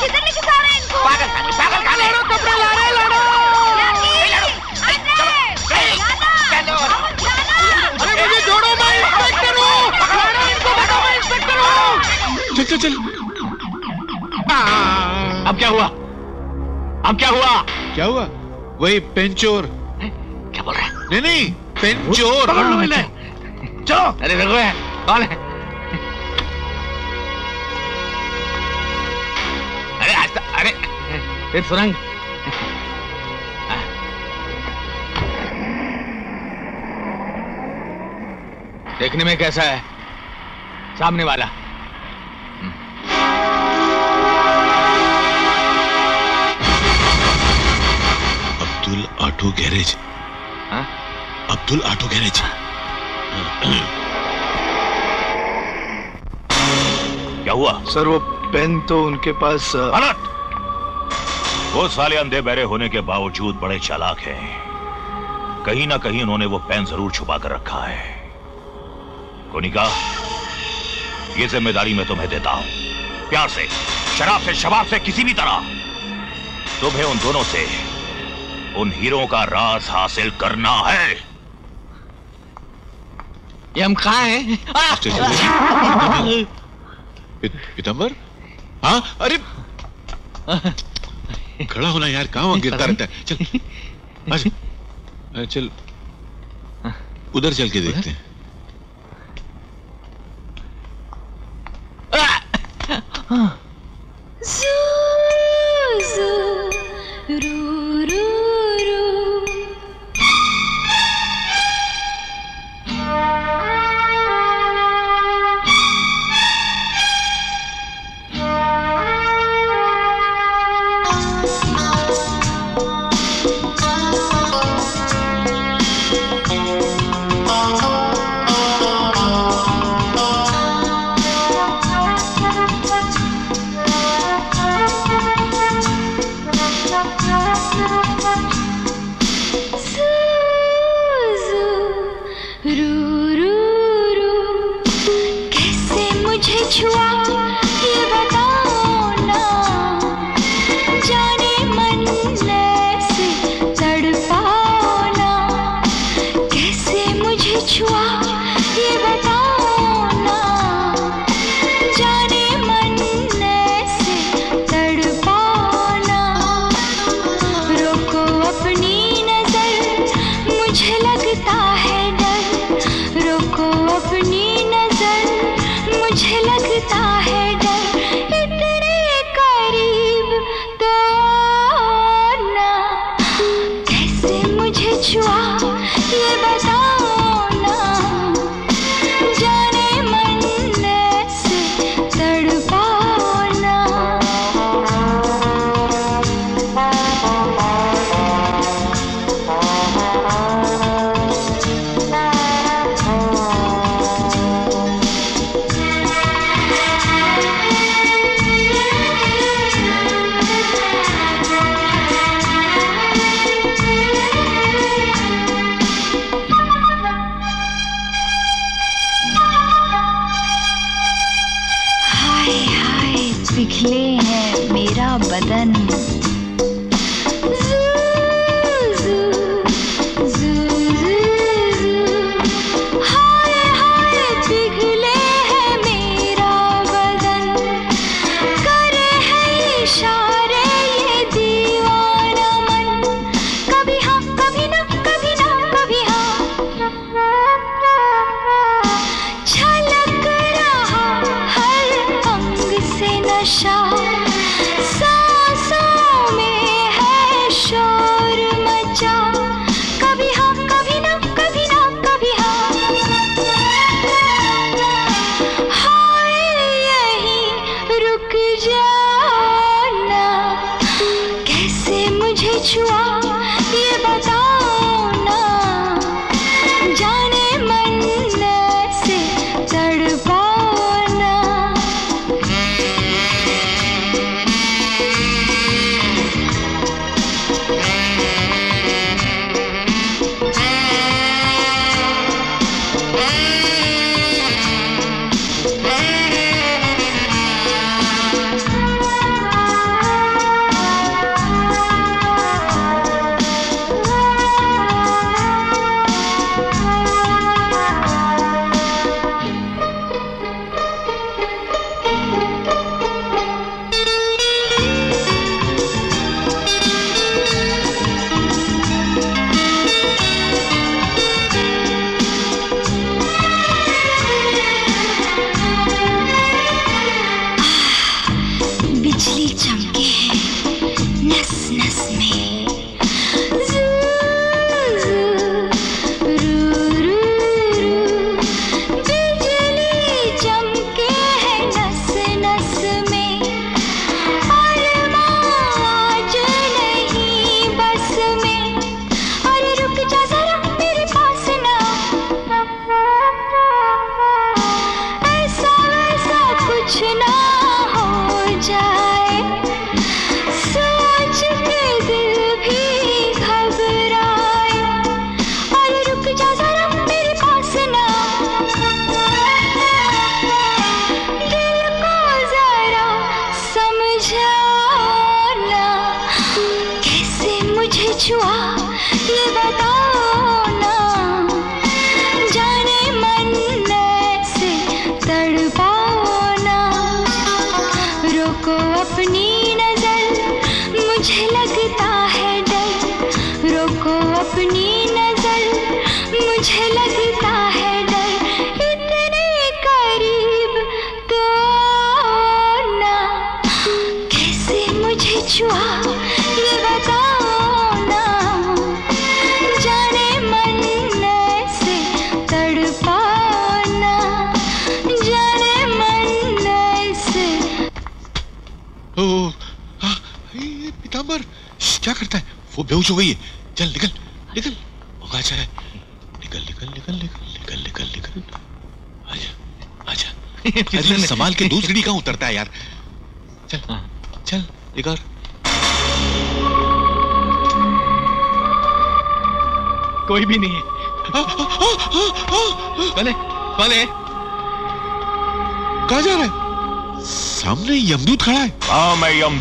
किधर लेके जा रहे हैं इनको?
पागल खाने पागल खाने
लड़ो कपड़े ला रहे लड़ो। अरे मुझे छोड़ो मैं इंस्पेक्टर हूँ। लड़ो इनको भगाओ मैं इंस्पेक्टर हूँ।
चल चल चल।
अब क्या हुआ? अब क्या हुआ?
क्या हुआ? वही पेन चोर।
क्या बोल रहा है?
नहीं नहीं पेन चोर।
पकड़ लो इन्हें। चलो। अरे रघु है कौन है? अरे आज तक अरे फिर सुरंग। देखने में कैसा है? सामने वाला।
Abdul auto garage. Abdul auto garage.
क्या हुआ?
सर वो पेन तो उनके पास अ,
वो साले अंधे बहरे होने के बावजूद बड़े चालाक हैं। कहीं ना कहीं उन्होंने वो पेन ज़रूर छुपा कर रखा है। कोनिका ये ज़िम्मेदारी मैं तुम्हें देता हूँ। प्यार से शराब से शबाब से किसी भी तरह। तुम्हें उन दोनों से उन हीरों का राज हासिल करना है।
ये हम कहाँ हैं?
पीताम्बर हाँ? अरे! खड़ा होना यार कहाँ वहाँ गिरता रहता है। चल। आज अ, चल। उधर चल के देखते हैं।
कैसे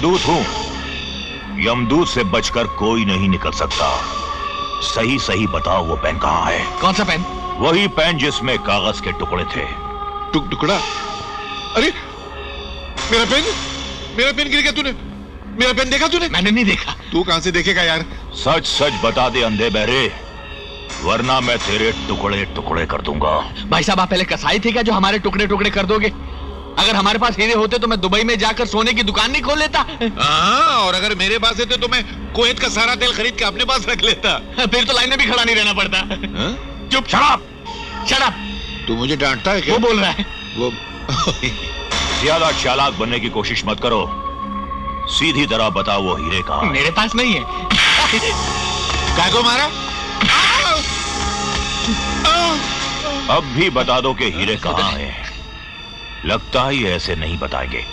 यमदूत हूँ।
यमदूत से बचकर कोई नहीं निकल सकता। सही सही बताओ वो पेन कहाँ है?
कौन सा पेन?
वही पेन जिसमें कागज़ के टुकड़े थे।
टुक टुकड़ा अरे मेरा पेन? मेरा पेन गिर गया तूने। मेरा पेन देखा तूने?
मैंने नहीं देखा।
तू कहाँ से देखेगा यार?
सच सच बता दे अंधे बहरे वरना मैं तेरे टुकड़े टुकड़े कर दूँगा।
भाई साहब आप पहले कसाई थे क्या जो हमारे टुकड़े टुकड़े कर दोगे? अगर हमारे पास हीरे होते तो मैं दुबई में जाकर सोने की दुकान नहीं खोल लेता।
हाँ और अगर मेरे पास होते तो मैं कोहेत का सारा तेल खरीद के अपने पास रख लेता।
फिर तो लाइन में भी खड़ा नहीं रहना पड़ता।
हाँ?
चुप शराब शराब
तू मुझे डांटता है क्या?
वो बोल रहा है।
वो
ज़्यादा चालाक बनने की कोशिश मत करो। सीधी तरह बताओ वो हीरे का
मेरे पास नहीं है।
काय को मारा?
अब भी बता दो कि हीरे कहाँ हैं। लगता है ये ऐसे नहीं बताएँगे।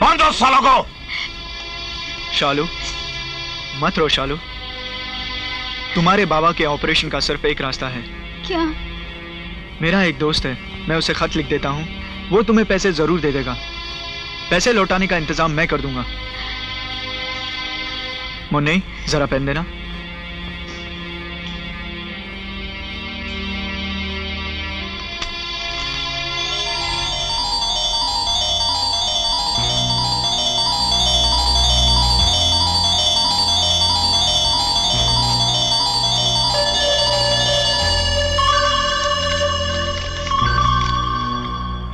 बाँध दो सालों को।
शालू मत रो शालू। तुम्हारे बाबा के ऑपरेशन का सिर्फ़ एक रास्ता है।
क्या?
मेरा एक दोस्त है मैं उसे खत लिख देता हूँ। वो तुम्हें पैसे ज़रूर दे देगा। पैसे लौटाने का इंतज़ाम मैं कर दूँगा। मुन्नी जरा पेन देना।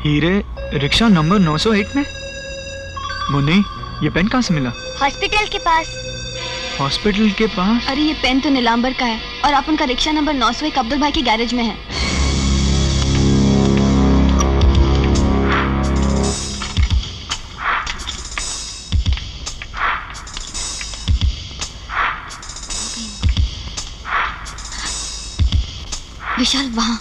हीरे रिक्शा नंबर 908 में? मुन्नी ये पेन कहाँ से मिला?
हॉस्पिटल के पास।
हॉस्पिटल के पास?
अरे ये पेन तो नीलांबर का है और अपन का रिक्शा नंबर नौ सौ एक अब्दुल भाई के गैरेज में है। विशाल वहाँ।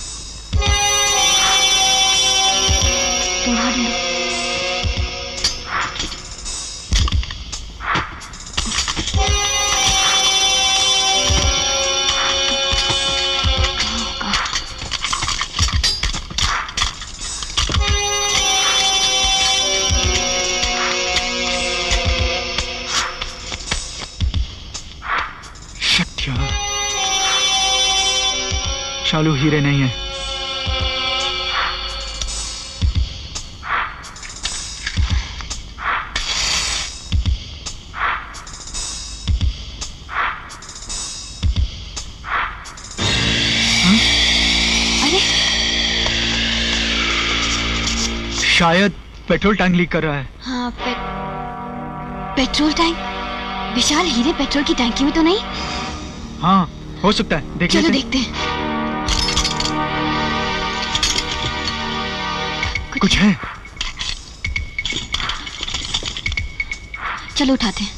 पेट्रोल टैंक लीक कर रहा है।
हाँ पे, पेट्रोल टैंक? विशाल हीरे पेट्रोल की टैंकी में तो नहीं?
हाँ हो सकता है। देख
चलो देखते हैं।
कुछ कुछ है।
चलो उठाते हैं।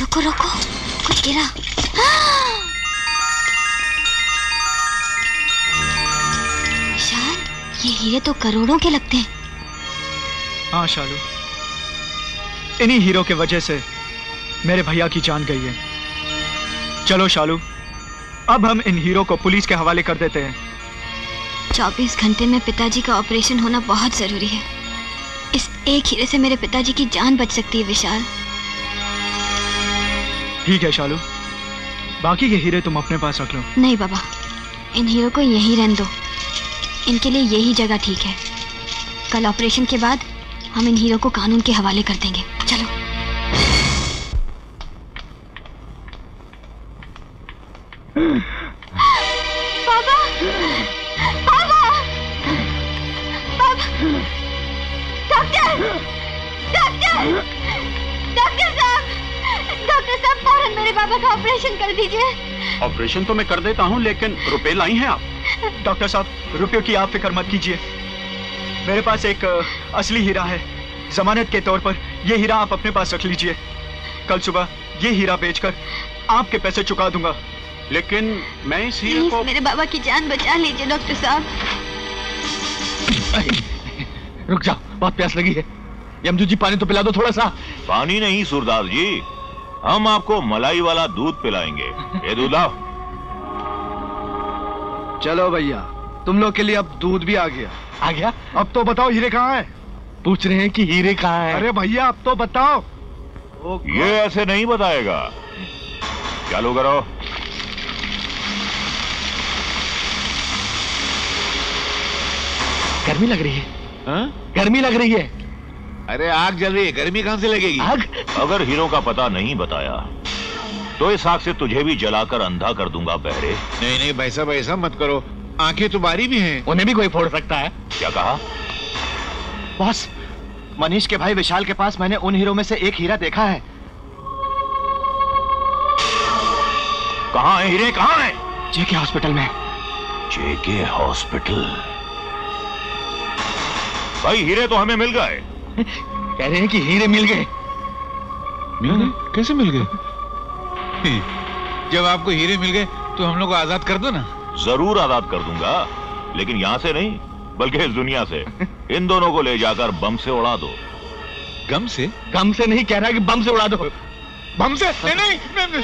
रुको रुको। गिरा। विशाल ये हीरे तो करोड़ों के लगते हैं।
हाँ शालू। इन्हीं हीरो के वजह से मेरे भैया की जान गई है। चलो शालू। अब हम इन हीरो को पुलिस के हवाले कर देते हैं।
चौबीस घंटे में पिताजी का ऑपरेशन होना बहुत ज़रूरी है। इस एक हीरे से मेरे पिताजी की जान बच सकती है विशाल।
ठीक है शालू। बाकी के हीरे तुम अपने पास रख लो।
नहीं बाबा इन हीरो को यहीं रहने दो। इनके लिए यही जगह ठीक है। कल ऑपरेशन के बाद हम इन हीरो को कानून के हवाले कर देंगे। चलो।
बाबा मेरे बाबा का ऑपरेशन कर दीजिए।
ऑपरेशन तो मैं कर देता हूँ लेकिन रुपए लाई हैं आप?
डॉक्टर साहब रुपयों की आप फ़िक्र मत कीजिए। मेरे पास एक असली हीरा है। जमानत के तौर पर यह हीरा आप अपने पास रख लीजिए। कल सुबह ये हीरा बेचकर आपके पैसे चुका दूँगा।
लेकिन मैं इस हीरे को
मेरे बाबा की जान बचा लीजिए डॉक्टर साहब।
रुक जाओ बहुत प्यास लगी है। यमजू जी पानी तो पिला दो थोड़ा सा।
पानी नहीं सूरदास जी। हम आपको मलाई वाला दूध पिलाएँगे। ये दूध लाओ।
चलो भैया तुम लोग के लिए अब दूध भी आ गया। आ गया? अब तो बताओ हीरे कहाँ है? पूछ रहे हैं कि हीरे कहाँ है। अरे भैया अब तो बताओ।
ये ऐसे नहीं बताएगा। चालू करो
गर्मी लग रही है? गर्मी लग रही है।
अरे आग जल रही है गर्मी कहाँ से लगेगी?
आग?
अगर हीरो का पता नहीं बताया तो इस आग से तुझे भी जलाकर अंधा कर दूँगा बहरे।
नहीं नहीं भाई साहब ऐसा मत करो। आँखें तुम्हारी भी हैं।
उन्हें भी कोई फोड़ सकता है।
क्या कहा?
बॉस मनीष के भाई विशाल के पास मैंने उन हीरो में से एक हीरा देखा है।
कहाँ है हीरे? कहा है?
जेके हॉस्पिटल में।
JK hospital. भाई हीरे तो हमें मिल गए।
कह रहे हैं कि हीरे मिल गए।
मिल गए? कैसे मिल गए? जब आपको हीरे मिल गए तो हम लोग को आज़ाद कर दो ना।
ज़रूर आज़ाद कर दूँगा लेकिन यहाँ से नहीं बल्कि इस दुनिया से। इन दोनों को ले जाकर बम से उड़ा दो।
गम से?
गम से नहीं कह रहा कि बम से उड़ा दो।
बम से? नहीं नहीं, नहीं, नहीं।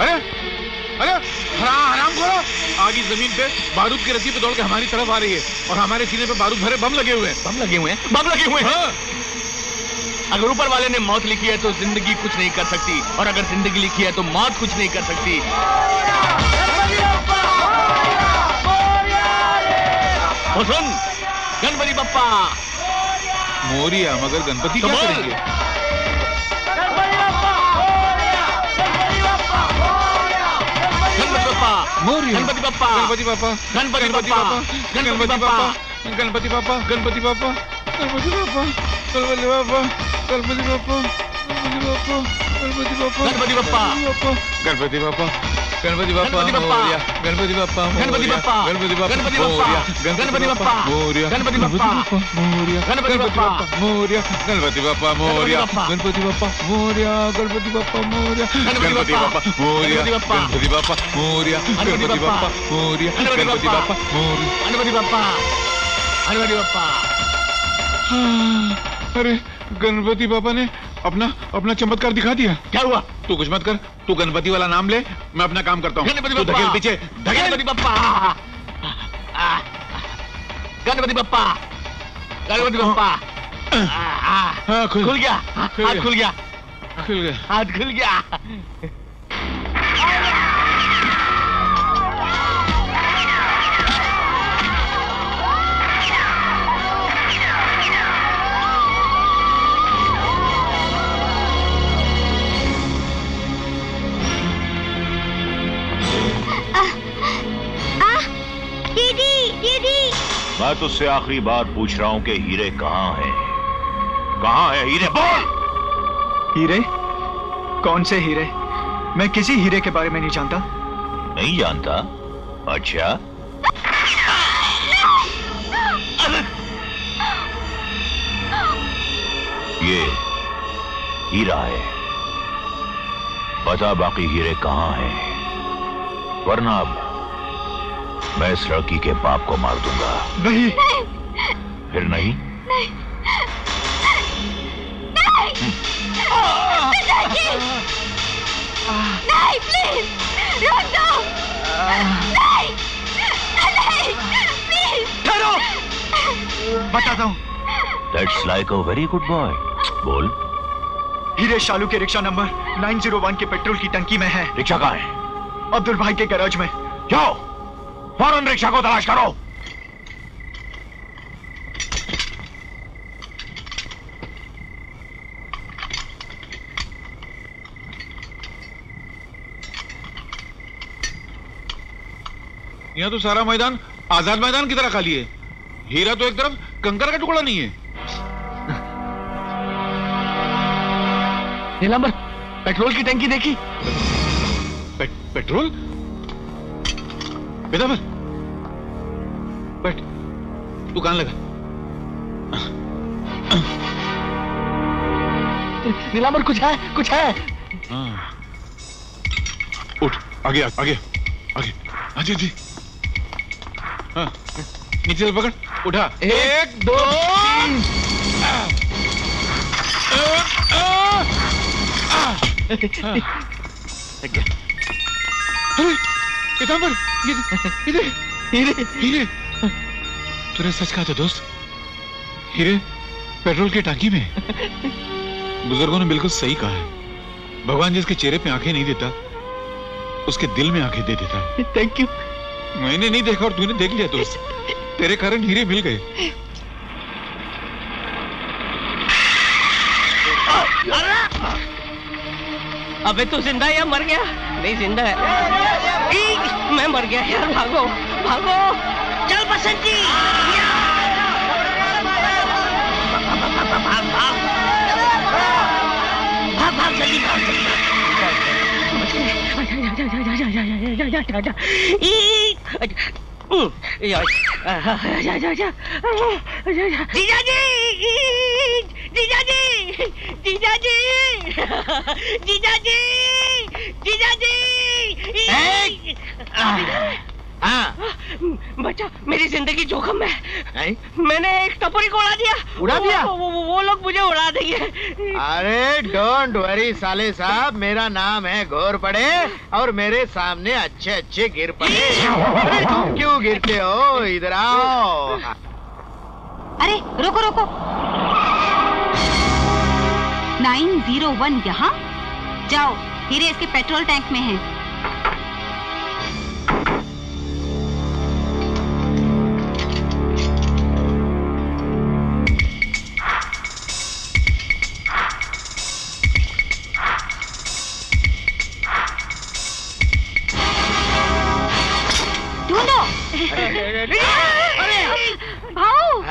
अरे अरे। हराम खोलो आगे ज़मीन पे बारूद की रस्सी पे दौड़ के हमारी तरफ़ आ रही है और हमारे सीने पे बारूद भरे बम लगे हुए हैं।
बम लगे हुए हैं? बम लगे हुए हैं? अगर ऊपर वाले ने मौत लिखी है तो ज़िंदगी कुछ नहीं कर सकती और अगर ज़िंदगी लिखी है तो मौत कुछ नहीं कर सकती। सुन गणपति बप्पा।
मोरिया मगर गणपति क्या करेंगे? मोरिया।
गणपति
बापा
गणपति
गणपति बापा गणपति बापा गणपति बापा गणपति बापा गणपति बापा गणपति बापा गणपति बापा गणपति बापा गणपति बापा
गणपति बप्पा
गणपति बापा
गणपति बप्पा
मोरिया गणपति बापा
गणपति
मोरिया
बप्पा
गणपति बापा
गणपति बप्पा
मोरिया
गणपति बप्पा
मोरिया
गणपति बप्पा
मोरिया
गणपति बप्पा
मोरिया गणपति बापा मोरिया
बप्पा
गणपति बापा मोरिया गणपति बापा मोरिया
गणपति
गणपति
बप्पा
बापा मोरिया
गणपति बप्पा
गणपति बापा मोरिया
गणपति
गणपति
बप्पा
बापा मोरिया
गणपति
गणपति
बप्पा
बापा मोरिया
गणपति बप्पा गणपति बप्पा
हाँ, अरे गणपति बाबा ने अपना अपना चमत्कार दिखा दिया।
क्या हुआ?
तू कुछ मत कर तू गणपति वाला नाम ले मैं अपना काम करता हूँ। धकेल पीछे
गणपति बप्पा गणपति बप्पा गणपति बप्पा
हाँ, खुल।
खुल गया। हाथ
गया।
खुल गया।
खुल गया।
हाथ खुल गया।
मैं तुझसे आखिरी बार पूछ रहा हूँ कि हीरे कहाँ हैं? कहाँ है हीरे? बोल!
हीरे? कौन से हीरे? मैं किसी हीरे के बारे में नहीं जानता।
नहीं जानता? अच्छा। ये हीरा है। बता बाकी हीरे कहाँ हैं? वरना अब मैं इस लड़की के बाप को मार दूँगा।
नहीं।
फिर नहीं?
नहीं। प्लीज़ रोक दो नहीं नहीं प्लीज़
ठहरो। बताता हूँ।
That's like a very good boy बोल।
हीरे शालू के रिक्शा नंबर 901 के पेट्रोल की टंकी में है।
रिक्शा कहाँ है?
अब्दुल भाई के गैराज में।
जाओ। फ़ौरन रिक्शा को तलाश करो
यहाँ तो सारा मैदान आज़ाद मैदान की तरह खाली है। हीरा तो एक तरफ़ कंकर का टुकड़ा नहीं है।
नीलांबर पेट्रोल की टंकी देखी।
पे, पेट्रोल? पीताम्बर बैठ। तू कान लगा।
नीलांबर कुछ है? कुछ है?
हाँ। उठ। आगे आगे। आगे। आजी जी हाँ। नीचे से पकड़। उठा। एक दो अरे। ये हीरे हीरे हीरे तूने सच कहा था दोस्त। हीरे पेट्रोल की टांकी में बुज़ुर्गों ने बिल्कुल सही कहा है। भगवान जिसके चेहरे पे आँखें नहीं देता उसके दिल में आँखें दे देता। है
थैंक यू
मैंने नहीं देखा और तूने देख लिया दोस्त। तेरे कारण हीरे मिल गए।
अबे तू ज़िंदा है या मर गया नहीं ज़िंदा है मैं मर गया यार भागो भागो चल बसंती भाग भाग भाग भाग जल्दी भाग जीजा जी जीजा जी जीजा जी जीजा जी जीजा जी हाँ। बच्चा मेरी ज़िंदगी जोखम में है। मैंने एक टपोरी को उड़ा दिया।
उड़ा दिया?
वो, वो, वो, वो लोग मुझे उड़ा देंगे।
अरे डोंट वरी साले साहब। मेरा नाम है घोर पड़े और मेरे सामने अच्छे अच्छे गिर पड़े। अरे तुम क्यों गिरते हो? इधर आओ।
अरे रोको रोको। नाइन ज़ीरो वन यहाँ। जाओ हीरे इसके पेट्रोल टैंक में है। भाऊ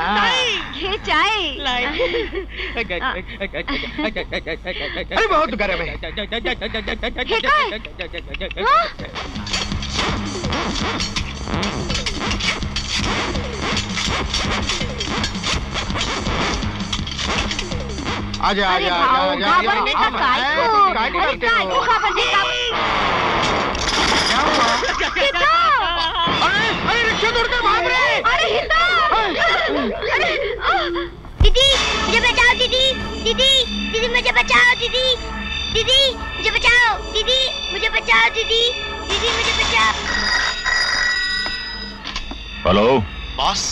ये चाय
अरे बहुत गर्म है
क्या है? हाँ?
आजा
अरे
आजा आजा आजा
घाबरने का काय
हैं, काय को
अरे काय
हो?
को घाबरने का हिता
अरे रिक्शा तोड़कर भाग रहे
अरे हिता
अरे दीदी मुझे बचाओ दीदी। दीदी दीदी मुझे बचाओ दीदी। दीदी मुझे बचाओ दीदी मुझे बचाओ दीदी। दीदी मुझे बचाओ।
हेलो?
बॉस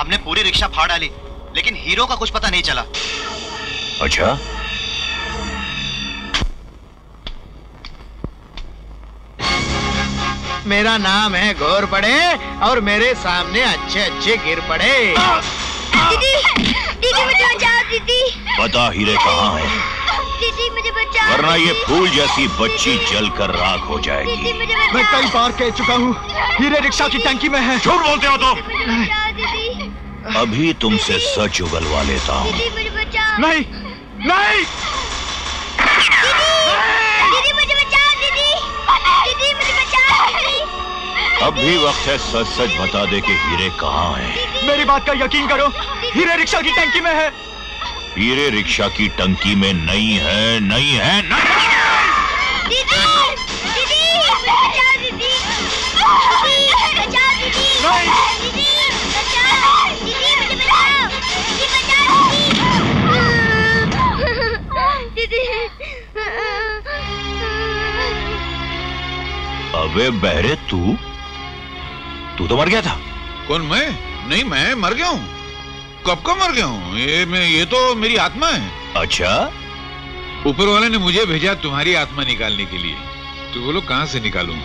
हमने पूरी रिक्शा फाड़ डाली लेकिन हीरो का कुछ पता नहीं चला।
अच्छा?
मेरा नाम है घोर पड़े और मेरे सामने अच्छे अच्छे गिर पड़े।
दीदी दीदी मुझे बचाओ दीदी।
बता हीरे कहाँ है?
दीदी मुझे बचाओ
वरना ये फूल जैसी बच्ची जलकर राख हो जाएगी
दीदी मुझे
मैं कई बार कह चुका हूँ हीरे रिक्शा की टंकी में है।
झूठ बोलते हो तुम।
दीदी
अभी तुमसे सच उगलवा लेता हूँ।
दीदी मुझे बचाओ।
नहीं नहीं।
दीदी मुझे बचाओ दीदी। दीदी मुझे बचाओ।
अब भी वक्त है सच सच बता दे कि हीरे कहाँ है।
मेरी बात का यकीन करो हीरे रिक्शा की टंकी में है।
हीरे रिक्शा की टंकी में नहीं है नहीं है नहीं
दीदी दीदी मुझे बचाओ दीदी दीदी बचाओ दीदी दीदी बचाओ दीदी मुझे बचाओ दीदी बचाओ दीदी दीदी।
अबे बहरे तू तू तो मर गया था।
कौन मैं? नहीं मैं मर गया हूँ। कब का मर गया हूँ? ये मैं ये तो मेरी आत्मा है।
अच्छा।
ऊपर वाले ने मुझे भेजा तुम्हारी आत्मा निकालने के लिए। तो बोलो कहाँ से निकालू?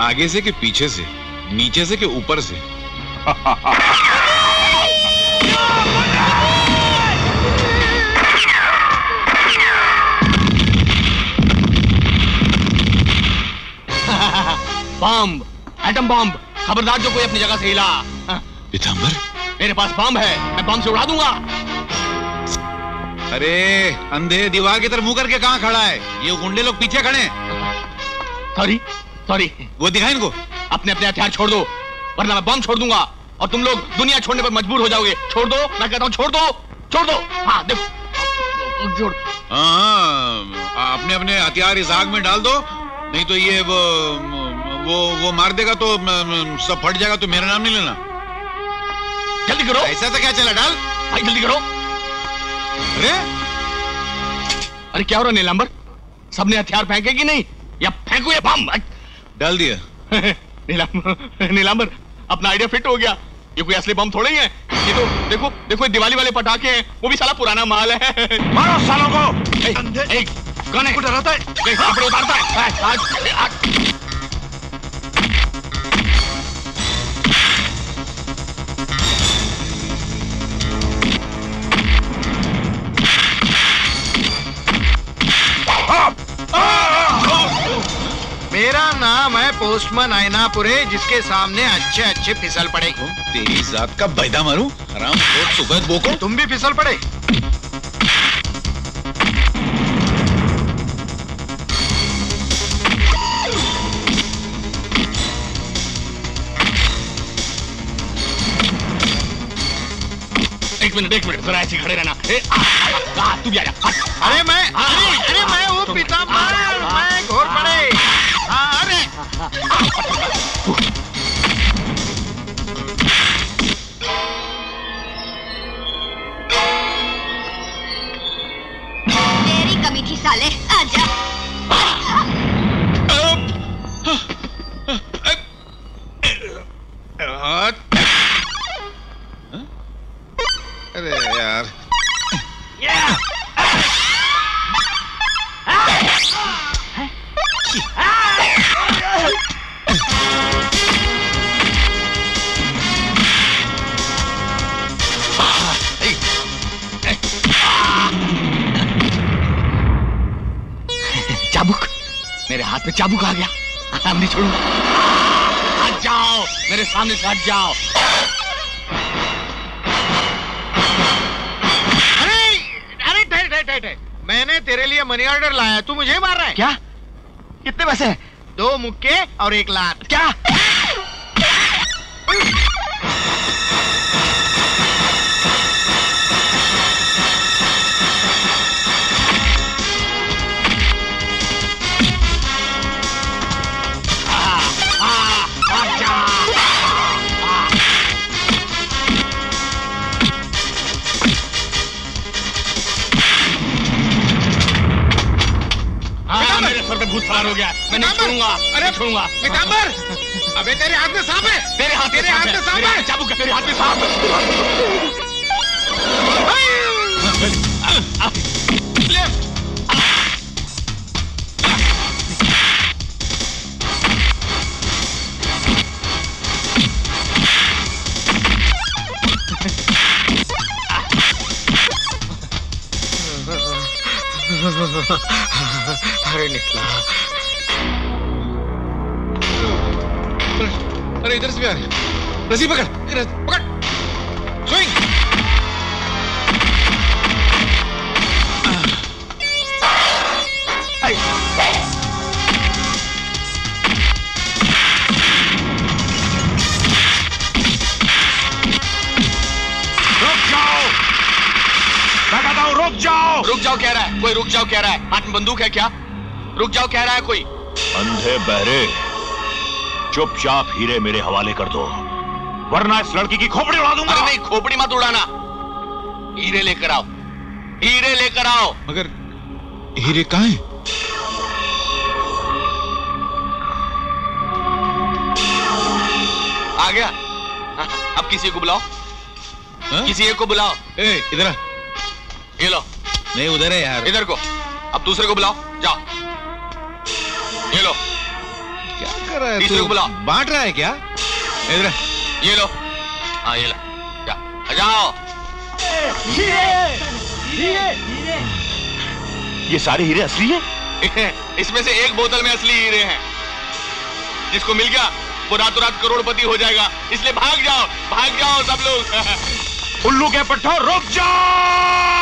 आगे से कि पीछे से? नीचे से कि ऊपर से?
बम एटम बम खबरदार जो कोई अपनी जगह से हिला।
पीताम्बर
मेरे पास बम है मैं बम से उड़ा दूँगा।
अरे अंधे दीवार की तरफ़ मुँह करके कहाँ खड़ा है? ये गुंडे लोग पीछे खड़े हैं।
सॉरी सॉरी
वो दिखाए इनको।
अपने अपने हथियार छोड़ दो वरना मैं बम छोड़ दूँगा। और तुम लोग दुनिया छोड़ने पर मजबूर हो जाओगे। छोड़ दो मैं कहता हूँ छोड़ दो छोड़ दो। हाँ देखो। जोड़।
हाँ अपने अपने हथियार इस आग में डाल दो। नहीं तो ये वो वो वो मार देगा तो सब फट जाएगा तो मेरा नाम नहीं लेना।
जल्दी करो।
ऐसा तो क्या चला डाल।
भाई जल्दी करो।
अरे।
अरे क्या हो रहा नीलांबर? सबने हथियार फेंके कि नहीं? या फेंकू ये बम
डाल दिया
नीलांबर नीलांबर अपना आइडिया फिट हो गया। ये कोई असली बम थोड़े ही है? ये तो देखो देखो ये दिवाली वाले पटाखे हैं। वो भी साला पुराना माल है।
मारो सालों को।
ए, ए, कौन है? डराता है? कपड़े उतारता है।
मेरा नाम है पोस्टमैन आयनापुरे जिसके सामने अच्छे अच्छे फिसल पड़े।
तेरी जात का बैदा मारू? आराम सुबह बोको।
तुम भी फिसल पड़े।
एक मिनट एक मिनट जरा ऐसे खड़े रहना। ए, आ, आ, आ, तू भी आ जा।
अरे मैं अरे अरे मैं हाँ,
तेरी कमी थी साले आजा
चाबुक मेरे हाथ में चाबुक आ गया। अब नहीं छोड़ूँगा हट जाओ मेरे सामने से हट जाओ।
अरे अरे ठहर ठहर ठहर। मैंने तेरे लिए मनी ऑर्डर लाया तू मुझे मार रहा है।
क्या? कितने पैसे
दो मुक्के और एक लात।
क्या?
सवार हो गया। मैं नहीं छोड़ूँगा अरे छोड़ूँगा।
पीताम्बर अबे तेरे हाथ में सांप है।
तेरे हाथ
तेरे हाथ में सांप है।
चाबुक है तेरे हाथ में सांप
अरे निकला।
अरे इधर से भी आ रहे रस्सी पकड़ पकड़।
रुक जाओ
कह रहा है। हाथ में बंदूक है क्या? रुक जाओ कह रहा है कोई।
अंधे बहरे चुपचाप हीरे मेरे हवाले कर दो वरना इस लड़की की खोपड़ी उड़ा दूँगा।
नहीं खोपड़ी मत उड़ाना। हीरे लेकर आओ। हीरे लेकर आओ।
मगर हीरे कहाँ हैं?
आ गया। हाँ, अब किसी को बुलाओ। किसी एक को बुलाओ।
ए इधर आ।
ये लो।
नहीं उधर है यार।
इधर को। अब दूसरे को बुलाओ। जाओ ये लो।
क्या कर रहा है
तीसरे
तू?
को बुलाओ।
बांट रहा है क्या? इधर
ये लो। हाँ ये लो। जा। आ जाओ।
ये सारे हीरे असली है?
इसमें से एक बोतल में असली हीरे हैं। जिसको मिल गया वो रातों रात करोड़पति हो जाएगा। इसलिए भाग जाओ। भाग जाओ सब लोग।
उल्लू के पट्टो रुक जाओ!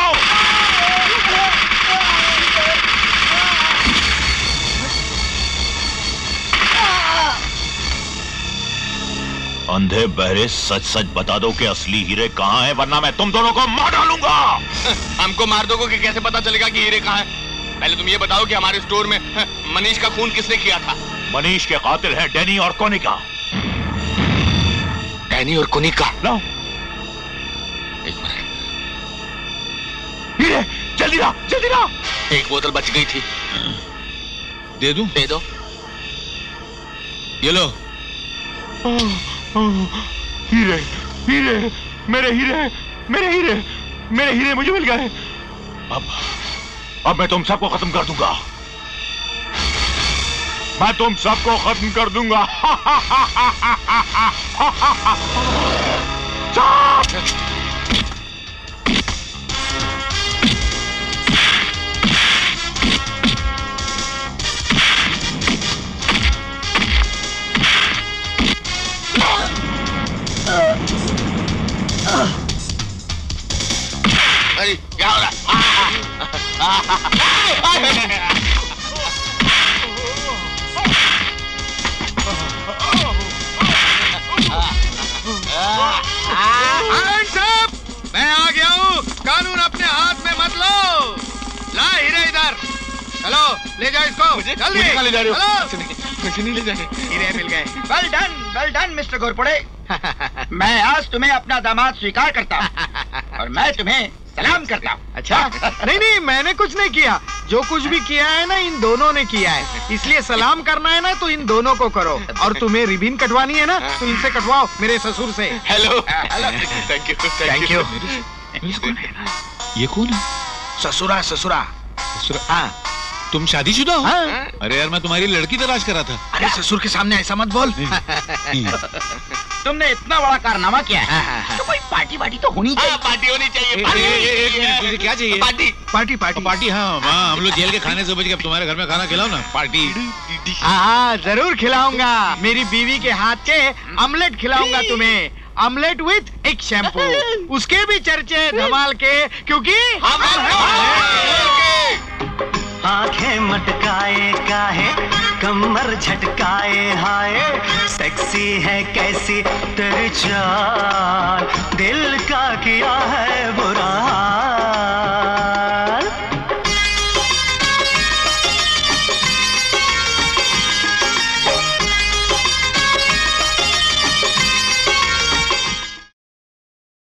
अंधे बहरे सच सच बता दो कि असली हीरे कहाँ हैं वरना मैं तुम दोनों को मार डालूँगा।
हमको मार दोगे कि कैसे पता चलेगा कि हीरे कहाँ है? पहले तुम ये बताओ कि हमारे स्टोर में मनीष का खून किसने किया था?
मनीष के कातिल हैं डैनी और कोनिका।
डैनी और कोनिका?
लाओ हीरे जल्दी ला जल्दी ला
एक बोतल बच गई थी।
दे दूँ?
दे दो।
ये लो।
हीरे हीरे, मेरे हीरे मेरे हीरे मेरे हीरे मुझे मिल गए। अब अब मैं तुम सबको खत्म कर दूँगा। मैं तुम सबको खत्म कर दूँगा।
अरे क्या हो रहा है
मैं आ गया हूँ कानून अपने हाथ में मत लो ला हीरे इधर चलो ले जाओ इसको जल्दी।
मुझे ले जा रहे हो? मुझे नहीं ले जाने
हीरे मिल गए।
Well done well done mister Ghorpade मैं आज तुम्हें अपना दामाद स्वीकार करता हूँ। और मैं तुम्हें सलाम करता हूँ।
अच्छा। नहीं नहीं मैंने कुछ नहीं किया। जो कुछ भी किया है ना इन दोनों ने किया है। इसलिए सलाम करना है ना तो इन दोनों को करो। और तुम्हें रिबिन कटवानी है ना तो इनसे कटवाओ मेरे ससुर से।
Hello thank you
thank you
ये कौन है?
ससुरा ससुरा।
ससुरा। हाँ। तुम शादीशुदा हो?
हाँ।
अरे यार मैं तुम्हारी लड़की तलाश कर रहा था।
अरे ससुर के सामने ऐसा मत बोल।
तुमने इतना बड़ा कारनामा किया है तो कोई पार्टी वार्टी तो होनी चाहिए।
पार्टी होनी चाहिए।
ए- एक मिनट तुझे क्या चाहिए?
पार्टी।
Party party.
पार्टी हाँ हाँ हम लोग जेल के खाने से बच के अब तुम्हारे घर में खाना खिलाओ ना। पार्टी।
हाँ ज़रूर खिलाऊँगा। मेरी बीवी के हाथ के ऑमलेट खिलाऊँगा तुम्हें। ऑमलेट विथ एक शैम्पू। उसके भी चर्चे धमाल के क्योंकि हम
आँखें मटकाए, काहे? कमर झटकाए, हाय। सेक्सी है कैसी तेरी चाल? दिल का किया है बुरा हाल।